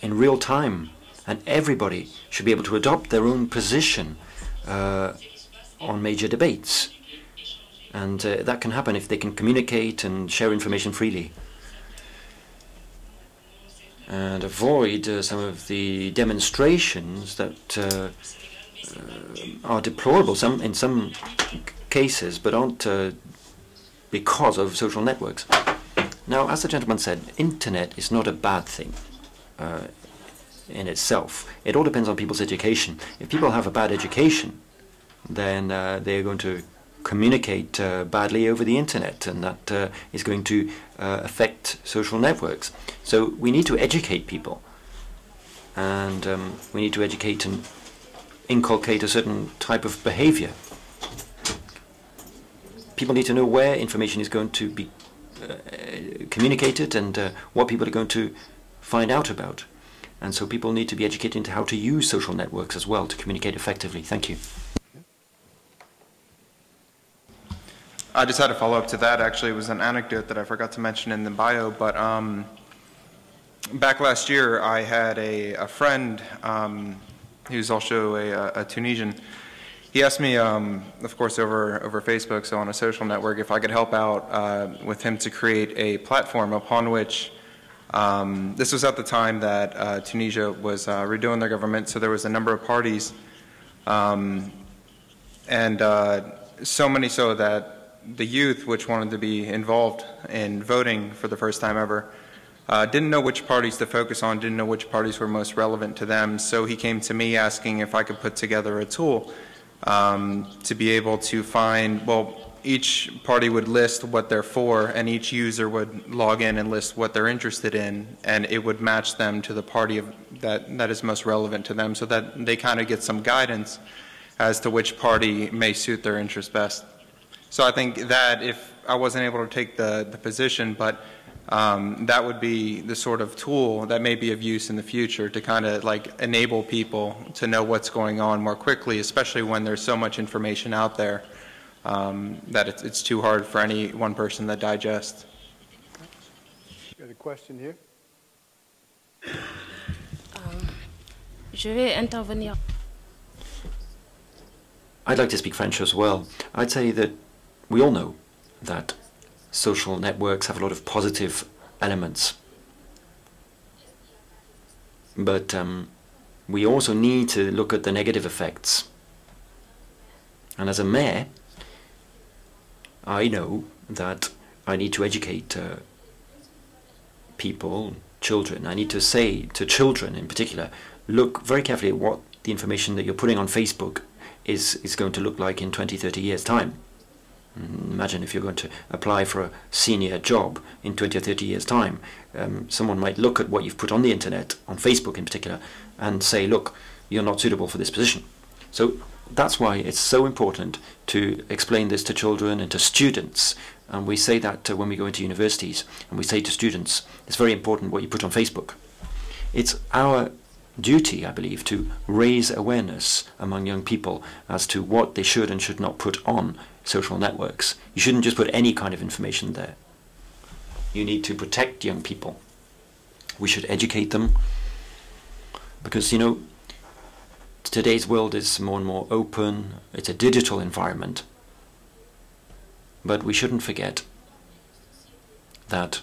in real time, and everybody should be able to adopt their own position uh, on major debates. And uh, that can happen if they can communicate and share information freely. And avoid uh, some of the demonstrations that uh, uh, are deplorable some, in some cases, but aren't because of social networks. Now, as the gentleman said, internet is not a bad thing uh, in itself. It all depends on people's education. If people have a bad education, then uh, they're going to communicate uh, badly over the internet, and that uh, is going to uh, affect social networks. So we need to educate people, and um, we need to educate and inculcate a certain type of behavior. People need to know where information is going to be communicated and uh, what people are going to find out about. And so people need to be educated into how to use social networks as well to communicate effectively. Thank you. I just had a follow up to that. Actually, it was an anecdote that I forgot to mention in the bio. But um, back last year, I had a, a friend um, who's also a, a, Tunisian. He asked me, um, of course, over over Facebook, so on a social network, if I could help out uh, with him to create a platform upon which. Um, this was at the time that uh, Tunisia was uh, redoing their government, so there was a number of parties, um, and uh, so many so that the youth, which wanted to be involved in voting for the first time ever, uh, didn't know which parties to focus on, didn't know which parties were most relevant to them. So he came to me asking if I could put together a tool um, to be able to find, well, each party would list what they're for, and each user would log in and list what they're interested in, and it would match them to the party of, that, that is most relevant to them so that they kind of get some guidance as to which party may suit their interest best. So I think that if I wasn't able to take the, the position, but um, that would be the sort of tool that may be of use in the future to kind of like enable people to know what's going on more quickly, especially when there's so much information out there um, that it's, it's too hard for any one person to digest. Got a question here? Um, je vais intervenir. I'd like to speak French as well. I'd say that we all know that social networks have a lot of positive elements. But um, we also need to look at the negative effects. And as a mayor, I know that I need to educate uh, people children. I need to say to children in particular, look very carefully at what the information that you're putting on Facebook is, is going to look like in 20, 30 years' time. Imagine if you're going to apply for a senior job in 20 or 30 years' time. Um, someone might look at what you've put on the internet, on Facebook in particular, and say, look, you're not suitable for this position. So that's why it's so important to explain this to children and to students. And we say that uh, when we go into universities, and we say to students, it's very important what you put on Facebook. It's our duty, I believe, to raise awareness among young people as to what they should and should not put on social networks. You shouldn't just put any kind of information there. You need to protect young people. We should educate them because, you know, today's world is more and more open, it's a digital environment. But we shouldn't forget that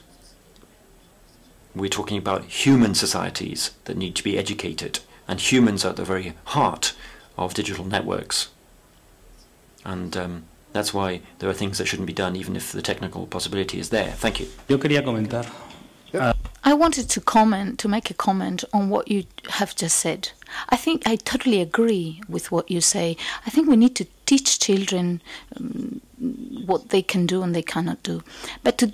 we're talking about human societies that need to be educated, and humans are at the very heart of digital networks. And um, that's why there are things that shouldn't be done, even if the technical possibility is there. Thank you. Yo quería comentar. I wanted to comment, to make a comment on what you have just said. I think I totally agree with what you say. I think we need to teach children um, what they can do and they cannot do. But to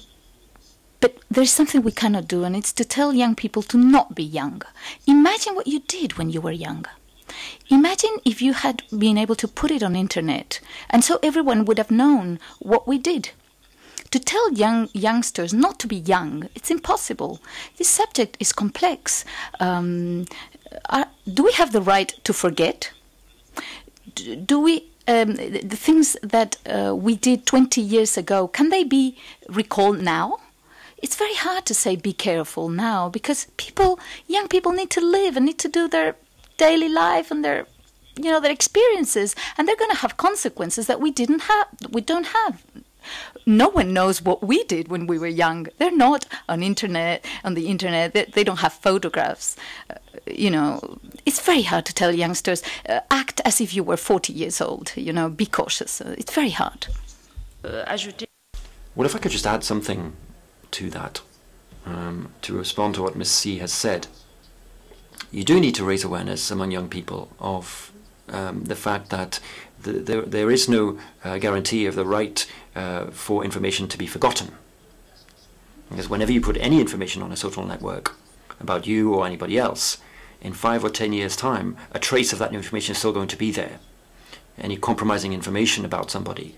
but there's something we cannot do, and it's to tell young people to not be young. Imagine what you did when you were young. Imagine if you had been able to put it on internet, and so everyone would have known what we did. To tell young youngsters not to be young, it's impossible. This subject is complex. Um, are, do we have the right to forget? D- Do we um, the the things that uh, we did 20 years ago can they be recalled now? It's very hard to say be careful now because people, young people, need to live and need to do their daily life and their you know their experiences and they're going to have consequences that we didn't have we don't have. No one knows what we did when we were young. They're not on internet on the internet. They, they don't have photographs. Uh, you know it's very hard to tell youngsters uh, act as if you were 40 years old you know be cautious. Uh, it's very hard. Ajouter Well, if I could just add something to that, um, to respond to what miss Sy has said, you do need to raise awareness among young people of um, the fact that the, there, there is no uh, guarantee of the right uh, for information to be forgotten. Because whenever you put any information on a social network about you or anybody else, in five or ten years' time, a trace of that information is still going to be there. Any compromising information about somebody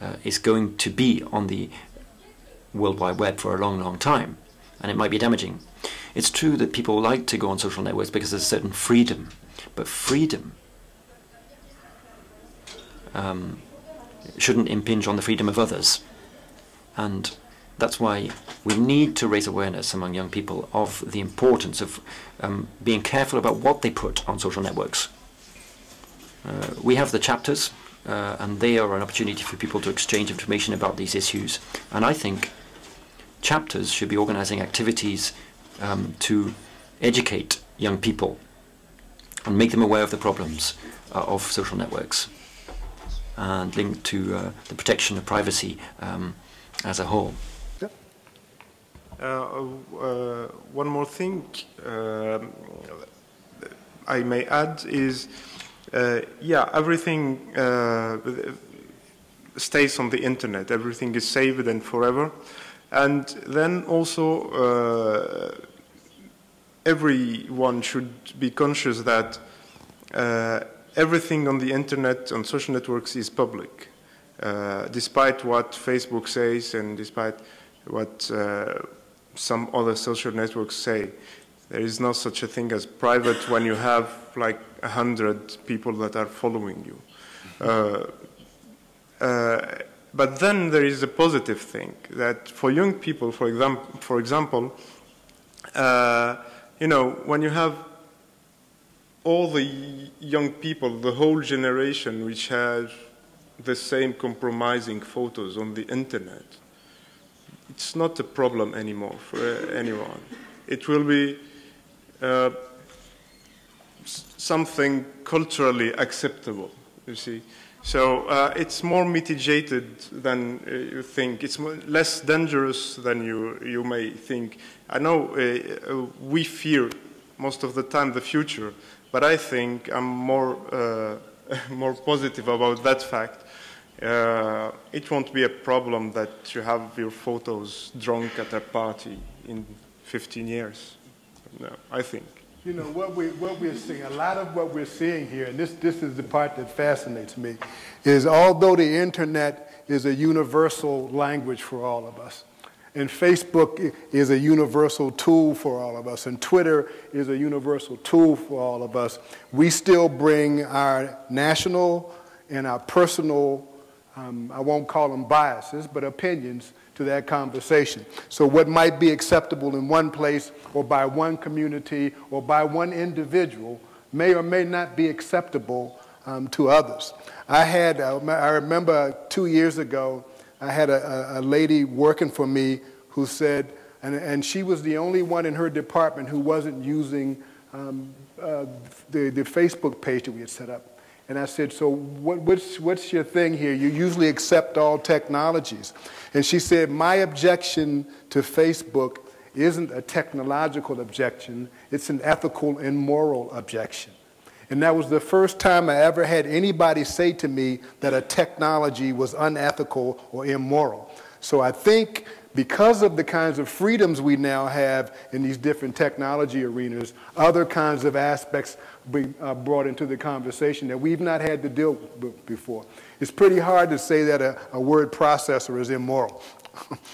uh, is going to be on the World Wide Web for a long, long time, and it might be damaging. It's true that people like to go on social networks because there's a certain freedom, but freedom um, shouldn't impinge on the freedom of others. And that's why we need to raise awareness among young people of the importance of um, being careful about what they put on social networks. Uh, we have the chapters, uh, and they are an opportunity for people to exchange information about these issues. And I think chapters should be organizing activities um, to educate young people and make them aware of the problems uh, of social networks and linked to uh, the protection of privacy um, as a whole. Uh, uh, one more thing um, I may add is, uh, yeah, everything uh, stays on the internet. Everything is saved and forever. And then also, uh, everyone should be conscious that uh, everything on the internet, on social networks, is public. Uh, despite what Facebook says and despite what uh, some other social networks say, there is no such a thing as private when you have like a hundred people that are following you. Uh, uh, but then there is a positive thing that for young people, for example, for example, uh, you know, when you have all the young people, the whole generation, which has the same compromising photos on the internet, it's not a problem anymore for uh, anyone. It will be uh, something culturally acceptable, you see. So uh, it's more mitigated than uh, you think. It's more, less dangerous than you, you may think. I know uh, uh we fear most of the time the future, but I think I'm more, uh, more positive about that fact. Uh, it won't be a problem that you have your photos drunk at a party in 15 years. No, I think. You know, what, we, what we're seeing, a lot of what we're seeing here, and this, this is the part that fascinates me, is although the internet is a universal language for all of us, and Facebook is a universal tool for all of us, and Twitter is a universal tool for all of us, we still bring our national and our personal, um, I won't call them biases, but opinions to that conversation. So what might be acceptable in one place or by one community or by one individual may or may not be acceptable um, to others. I had, uh, I remember two years ago, I had a, a lady working for me who said, and, and, she was the only one in her department who wasn't using um, uh, the, the Facebook page that we had set up. And I said, so what, what's, what's your thing here? You usually accept all technologies. And she said, my objection to Facebook isn't a technological objection, it's an ethical and moral objection. And that was the first time I ever had anybody say to me that a technology was unethical or immoral. So I think because of the kinds of freedoms we now have in these different technology arenas, other kinds of aspects be uh, brought into the conversation that we've not had to deal with before. It's pretty hard to say that a, a word processor is immoral,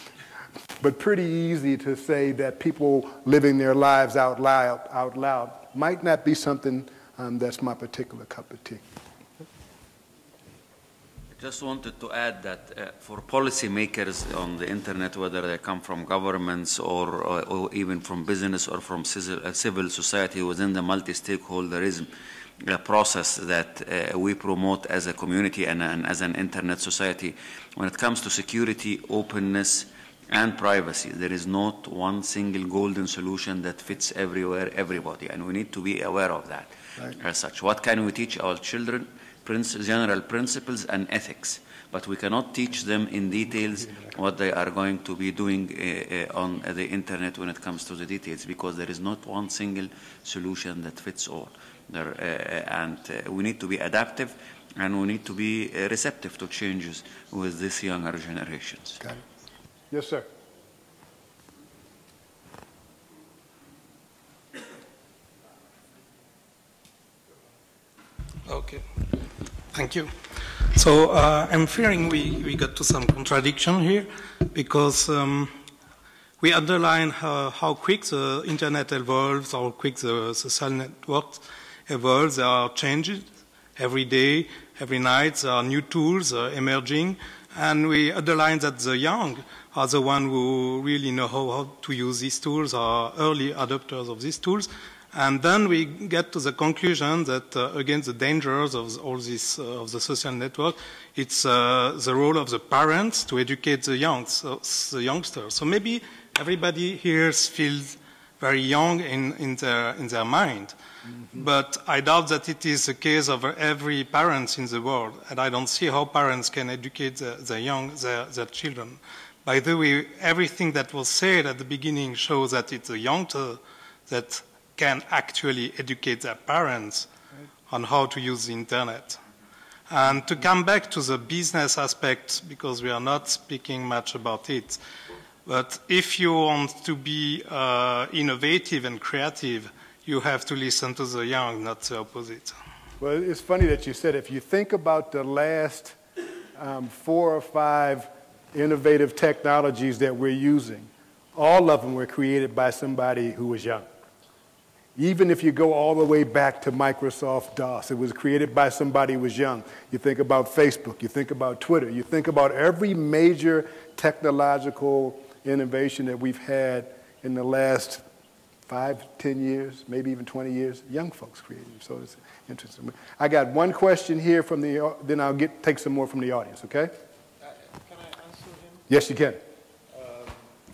but pretty easy to say that people living their lives out loud, out loud might not be something um, that's my particular cup of tea. Just wanted to add that uh, for policymakers on the internet, whether they come from governments or, or, or even from business or from civil, uh, civil society within the multi-stakeholderism uh, process that uh, we promote as a community and, and, as an internet society, when it comes to security, openness, and privacy, there is not one single golden solution that fits everywhere, everybody, and we need to be aware of that right. as such. What can we teach our children? General principles and ethics, but we cannot teach them in details what they are going to be doing uh, uh, on the internet when it comes to the details, because there is not one single solution that fits all. There, uh, and uh, we need to be adaptive and we need to be uh, receptive to changes with these younger generations. Okay. Yes, sir. Okay. Thank you. So uh, I'm fearing we, we got to some contradiction here because um, we underline how, how, quick the internet evolves, how quick the social networks evolve. There are changes every day, every night. There are new tools uh, emerging. And we underline that the young are the ones who really know how, how to use these tools, are early adopters of these tools. And then we get to the conclusion that, uh, against the dangers of all this, uh, of the social network, it's uh, the role of the parents to educate the, young, so, the youngsters. So maybe everybody here feels very young in, in, their, in their mind. Mm -hmm. But I doubt that it is the case of every parent in the world. And I don't see how parents can educate the, the young, their, their children. By the way, everything that was said at the beginning shows that it's the youngster that can actually educate their parents on how to use the internet. And to come back to the business aspect, because we are not speaking much about it, but if you want to be uh, innovative and creative, you have to listen to the young, not the opposite. Well, it's funny that you said if you think about the last um, four or five innovative technologies that we're using, all of them were created by somebody who was young. Even if you go all the way back to Microsoft DOS, it was created by somebody who was young. You think about Facebook, you think about Twitter, you think about every major technological innovation that we've had in the last five, ten years, maybe even 20 years, young folks created them. So it's interesting. I got one question here from the, then I'll get, take some more from the audience, okay? Uh, can I answer him? Yes, you can.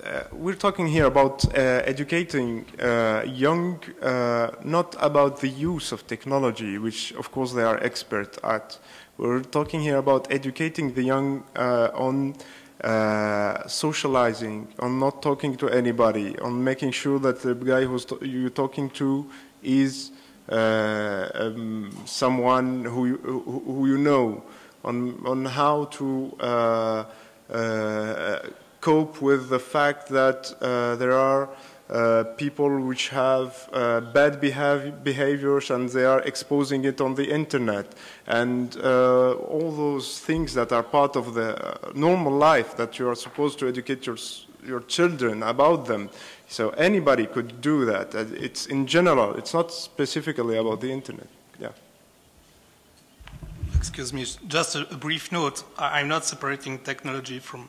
Uh, we're talking here about uh, educating uh, young, uh, not about the use of technology, which of course they are expert at. We're talking here about educating the young uh, on uh, socializing, on not talking to anybody, on making sure that the guy who's you're talking to is um, someone who you, who, who you know, on on how to uh, cope with the fact that uh, there are uh, people which have uh, bad behav behaviors and they are exposing it on the internet and uh, all those things that are part of the uh, normal life that you are supposed to educate your, your children about them. So anybody could do that. Uh, It's in general, it's not specifically about the internet. Yeah. Excuse me, just a, brief note. I'm not separating technology from,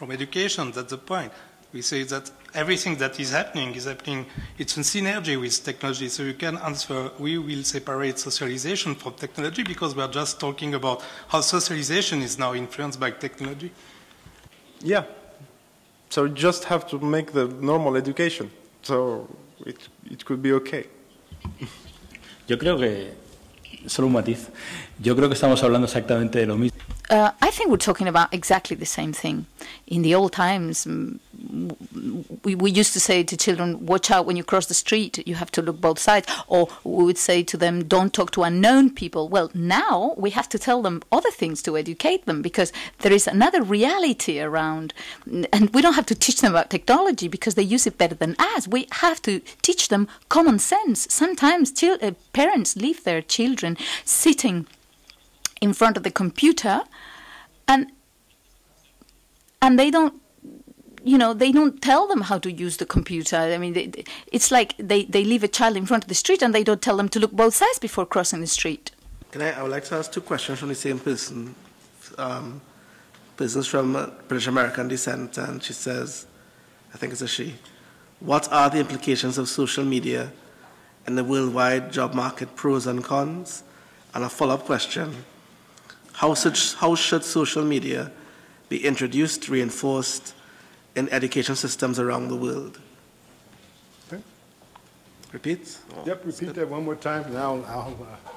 from education, that's the point. We say that everything that is happening is happening, it's in synergy with technology. So you can answer, we will separate socialization from technology because we're just talking about how socialization is now influenced by technology. Yeah. So you just have to make the normal education. So it, it could be okay. Yo creo que, solo un matiz, yo creo que estamos hablando exactamente de lo mismo. Uh, I think we're talking about exactly the same thing. In the old times, mm, we, we used to say to children, watch out when you cross the street, you have to look both sides. Or we would say to them, don't talk to unknown people. Well, now we have to tell them other things to educate them because there is another reality around. And we don't have to teach them about technology because they use it better than us. We have to teach them common sense. Sometimes uh, parents leave their children sitting in front of the computer and and they don't you know they don't tell them how to use the computer i mean they, they- it's like they, they leave a child in front of the street and they don't tell them to look both sides before crossing the street Can I, I would like to ask two questions from the same person. Um, person's from British American descent, and she says, I think it's a she, what are the implications of social media in the worldwide job market, pros and cons? And a follow-up question, how should, how should social media be introduced, reinforced in education systems around the world? Okay. Repeat? Yep, repeat that one more time, and I'll, I'll, uh,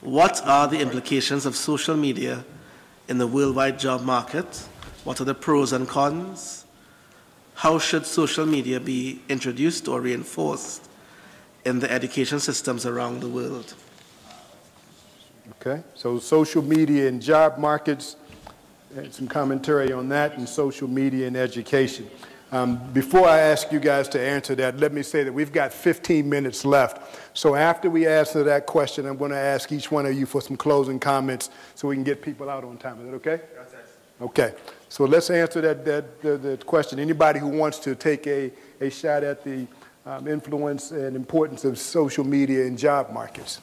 What are the implications of social media in the worldwide job market? What are the pros and cons? How should social media be introduced or reinforced in the education systems around the world? Okay, so social media and job markets, and some commentary on that, and social media and education. Um, before I ask you guys to answer that, let me say that we've got 15 minutes left. So after we answer that question, I'm going to ask each one of you for some closing comments so we can get people out on time. Is that okay? Okay. So let's answer that, that, the, question. Anybody who wants to take a, a shot at the um, influence and importance of social media and job markets?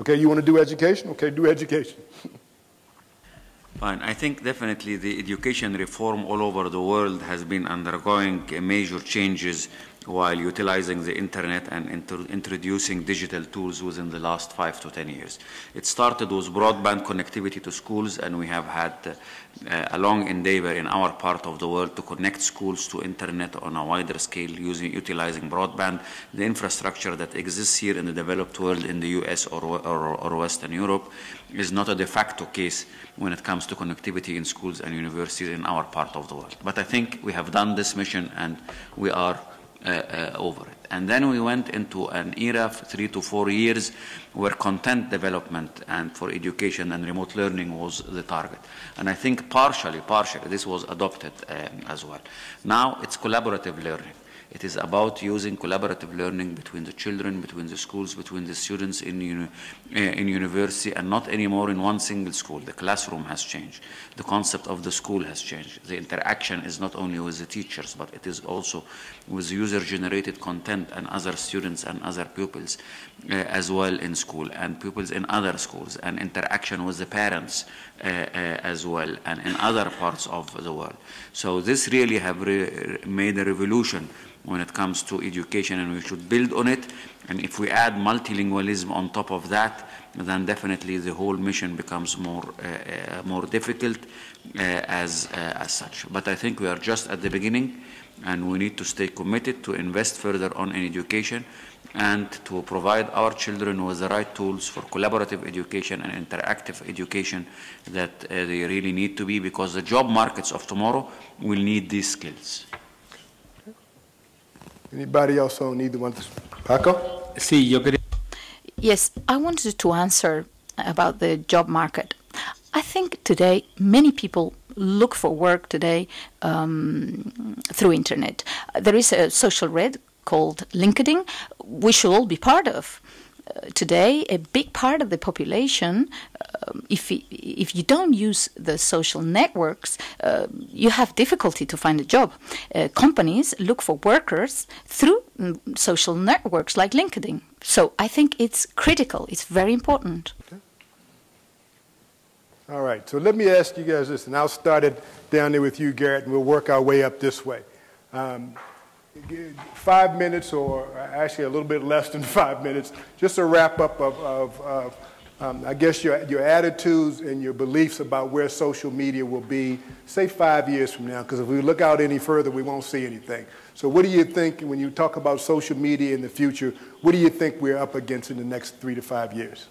Okay, you want to do education? Okay, do education. Fine. I think definitely the education reform all over the world has been undergoing major changes while utilizing the internet and introducing digital tools within the last five to ten years. It started with broadband connectivity to schools, and we have had uh, a long endeavor in our part of the world to connect schools to internet on a wider scale using utilizing broadband. The infrastructure that exists here in the developed world in the US or, or, or Western Europe is not a de facto case when it comes to connectivity in schools and universities in our part of the world. But I think we have done this mission and we are over it. And then we went into an era of three to four years where content development and for education and remote learning was the target. And I think partially, partially, this was adopted um, as well. Now it's collaborative learning. It is about using collaborative learning between the children, between the schools, between the students in, uni- uh, in university, and not anymore in one single school. The classroom has changed. The concept of the school has changed. The interaction is not only with the teachers, but it is also with user-generated content and other students and other pupils uh, as well in school, and pupils in other schools, and interaction with the parents uh, uh, as well, and in other parts of the world. So this really have re- made a revolution when it comes to education, and we should build on it. And if we add multilingualism on top of that, then definitely the whole mission becomes more uh, uh, more difficult uh, as as such. But I think we are just at the beginning, and we need to stay committed to invest further on in education and to provide our children with the right tools for collaborative education and interactive education that uh, they really need to be because the job markets of tomorrow will need these skills. Anybody else on either one? Paco? Sí, yo quería. Yes, I wanted to answer about the job market. I think today many people look for work today um, through internet. There is a social red called LinkedIn, we should all be part of. Uh, today, a big part of the population, uh, if if you don't use the social networks, uh, you have difficulty to find a job. Uh, companies look for workers through mm, social networks like LinkedIn. So I think it's critical. It's very important. Okay. All right. So let me ask you guys this, and I'll start it down there with you, Garrett, and we'll work our way up this way. Um, five minutes, or actually a little bit less than five minutes, just a wrap up of, of, of um, I guess, your, your attitudes and your beliefs about where social media will be, say, five years from now, because if we look out any further, we won't see anything. So, what do you think when you talk about social media in the future? What do you think we're up against in the next three to five years?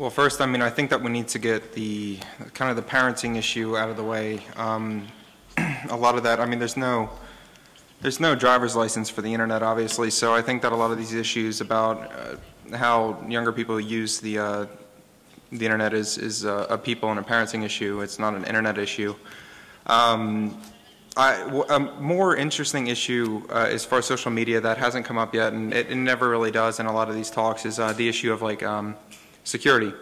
Well, first, I mean, I think that we need to get the kind of the parenting issue out of the way. Um, a lot of that, I mean, there's no there's no driver's license for the internet, obviously, so I think that a lot of these issues about uh, how younger people use the uh, the internet is is a, a, people and a parenting issue. It's not an internet issue. Um, a more interesting issue uh, as far as social media that hasn't come up yet, and it, it never really does in a lot of these talks, is uh, the issue of like um, security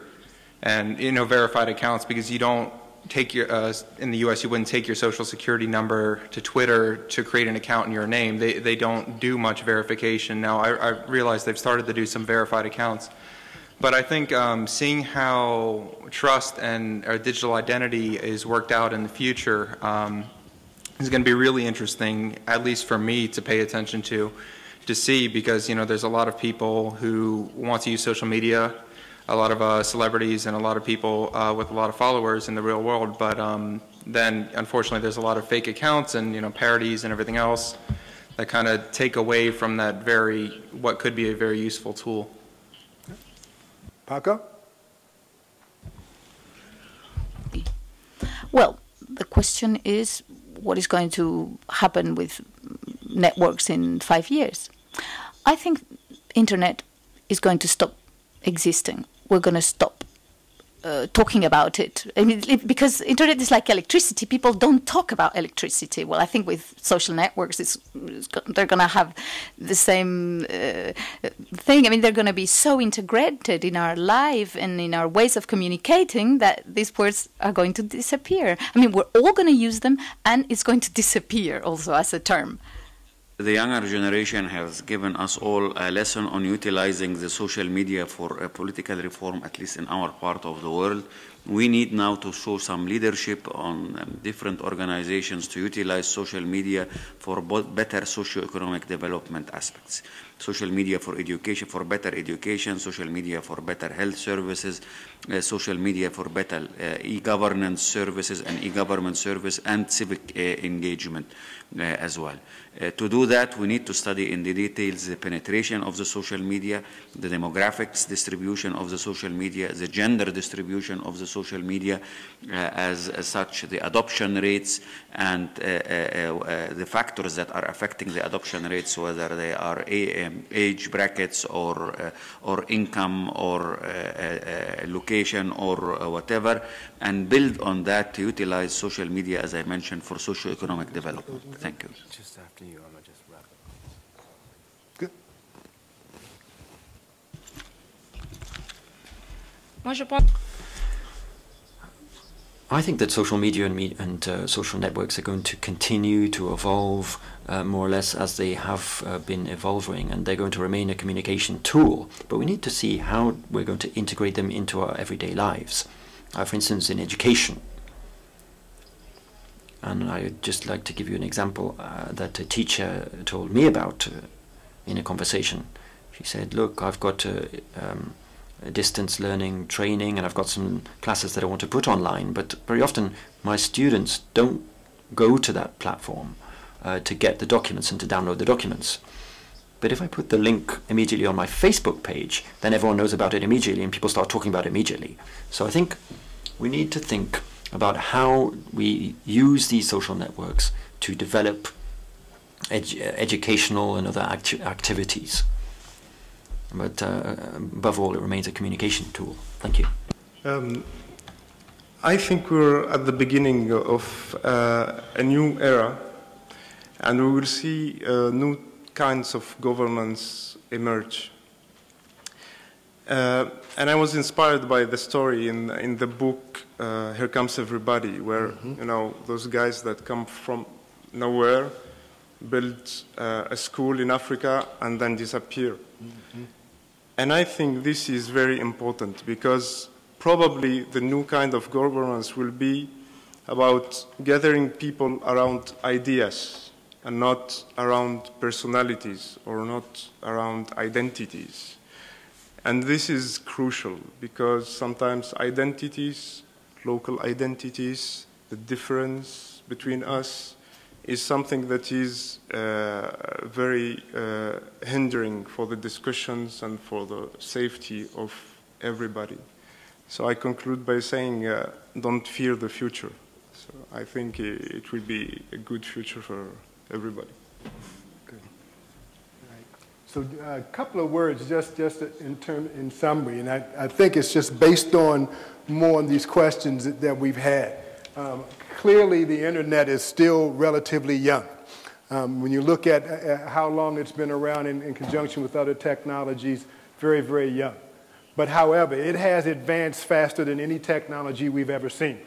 and you know verified accounts because you don't take your, uh, in the U.S., you wouldn't take your social security number to Twitter to create an account in your name. They, they don't do much verification. Now, I, I realize they've started to do some verified accounts. But I think um, seeing how trust and our digital identity is worked out in the future um, is going to be really interesting, at least for me, to pay attention to, to see, because you know there's a lot of people who want to use social media a lot of uh, celebrities and a lot of people uh, with a lot of followers in the real world. But um, then, unfortunately, there's a lot of fake accounts and you know parodies and everything else that kind of take away from that very what could be a very useful tool. Paco. Well, the question is what is going to happen with networks in five years. I think internet is going to stop existing we're going to stop uh, talking about it. I mean, because internet is like electricity. People don't talk about electricity. Well, I think with social networks, it's, it's they're going to have the same uh, thing. I mean, they're going to be so integrated in our life and in our ways of communicating that these words are going to disappear. I mean, we're all going to use them, and it's going to disappear also as a term. The younger generation has given us all a lesson on utilizing the social media for a political reform, at least in our part of the world. We need now to show some leadership on um, different organizations to utilize social media for better socio-economic development aspects social media for education, for better education, social media for better health services, uh, social media for better uh, e-governance services and e-government service and civic uh, engagement uh, as well. Uh, to do that, we need to study in the details the penetration of the social media, the demographics distribution of the social media, the gender distribution of the social media uh, as, as, such, the adoption rates and the factors that are affecting the adoption rates, whether they are um, age brackets or, uh, or income or uh, uh, location or whatever, and build on that to utilize social media, as I mentioned, for socio-economic development. Thank you. Just after you, I'm just wrap up. Good. Moi, je pense I think that social media and, me and uh, social networks are going to continue to evolve uh, more or less as they have uh, been evolving, and they're going to remain a communication tool. But we need to see how we're going to integrate them into our everyday lives. Uh, for instance, in education, And I'd just like to give you an example uh, that a teacher told me about uh, in a conversation. She said, Look, I've got a, um, distance learning training and I've got some classes that I want to put online, but very often my students don't go to that platform uh, to get the documents and to download the documents. But if I put the link immediately on my Facebook page, then everyone knows about it immediately and people start talking about it immediately. So I think we need to think about how we use these social networks to develop edu educational and other acti activities. But uh, above all, it remains a communication tool. Thank you. Um, I think we're at the beginning of uh, a new era, and we will see uh, new kinds of governance emerge. Uh, and I was inspired by the story in, in the book uh, Here Comes Everybody, where, mm -hmm. you know, those guys that come from nowhere build uh, a school in Africa and then disappear. Mm -hmm. And I think this is very important because probably the new kind of governance will be about gathering people around ideas and not around personalities or not around identities. And this is crucial because sometimes identities, local identities, the difference between us is something that is uh, very uh, hindering for the discussions and for the safety of everybody. So I conclude by saying, uh, don't fear the future. So I think it will be a good future for everybody. Good. So uh, a couple of words, just just in term in summary, and I, I think it's just based on more on these questions that, that we've had. Um, clearly, the internet is still relatively young. Um, when you look at uh, how long it's been around in, in conjunction with other technologies, very, very young. But however, it has advanced faster than any technology we've ever seen.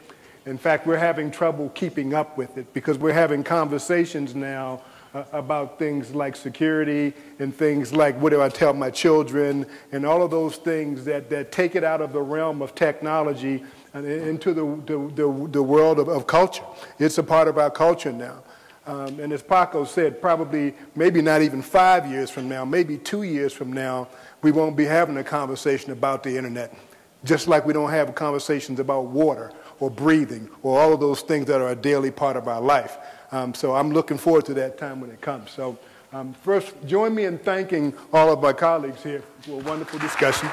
In fact, we're having trouble keeping up with it because we're having conversations now uh, about things like security and things like what do I tell my children and all of those things that, that take it out of the realm of technology and into the, the, the, the world of, of, culture. It's a part of our culture now. Um, and as Paco said, probably maybe not even five years from now, maybe two years from now, we won't be having a conversation about the internet, just like we don't have conversations about water or breathing or all of those things that are a daily part of our life. Um, so I'm looking forward to that time when it comes. So um, first, join me in thanking all of my colleagues here for a wonderful discussion.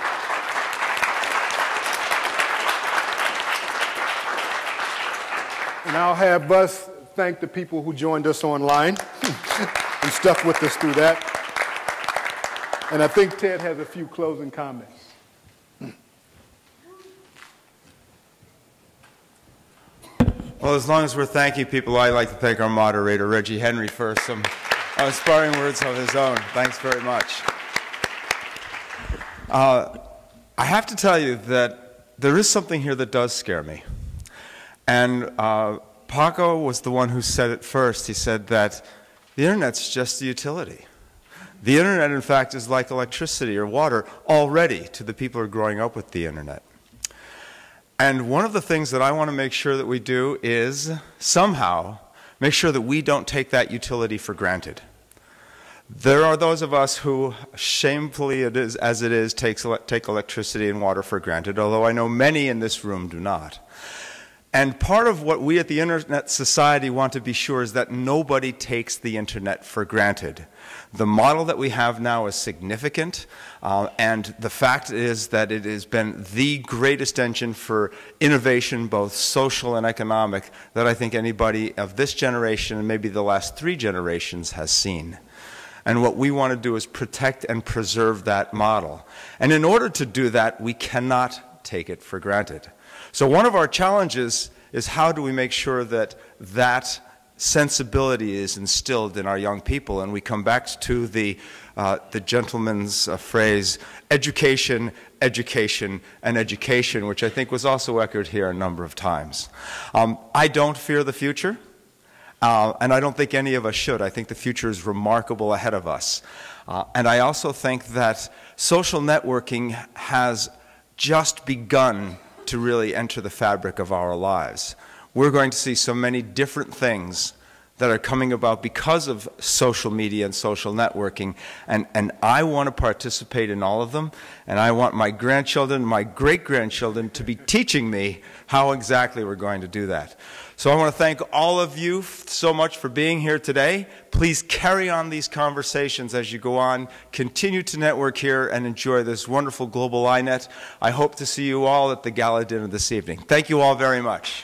And I'll have us thank the people who joined us online and stuck with us through that. And I think Ted has a few closing comments. Well, as long as we're thanking people, I'd like to thank our moderator, Reggie Henry, for some inspiring words of his own. Thanks very much. Uh, I have to tell you that there is something here that does scare me. And uh, Paco was the one who said it first. He said that the internet's just a utility. The internet, in fact, is like electricity or water already to the people who are growing up with the internet. And one of the things that I want to make sure that we do is somehow make sure that we don't take that utility for granted. There are those of us who, shamefully it is, as it is, takes, take electricity and water for granted, although I know many in this room do not. And part of what we at the Internet Society want to be sure is that nobody takes the Internet for granted. The model that we have now is significant, uh, and the fact is that it has been the greatest engine for innovation, both social and economic, that I think anybody of this generation and maybe the last three generations has seen. And what we want to do is protect and preserve that model. And in order to do that, we cannot take it for granted. So one of our challenges is how do we make sure that that sensibility is instilled in our young people. And we come back to the, uh, the gentleman's uh, phrase, education, education, and education, which I think was also echoed here a number of times. Um, I don't fear the future. Uh, and I don't think any of us should. I think the future is remarkable ahead of us. Uh, and I also think that social networking has just begun to really enter the fabric of our lives. We're going to see so many different things that are coming about because of social media and social networking. And, and I want to participate in all of them. And I want my grandchildren, my great grandchildren, to be teaching me how exactly we're going to do that. So I want to thank all of you so much for being here today. Please carry on these conversations as you go on. Continue to network here and enjoy this wonderful global INET. I hope to see you all at the gala dinner this evening. Thank you all very much.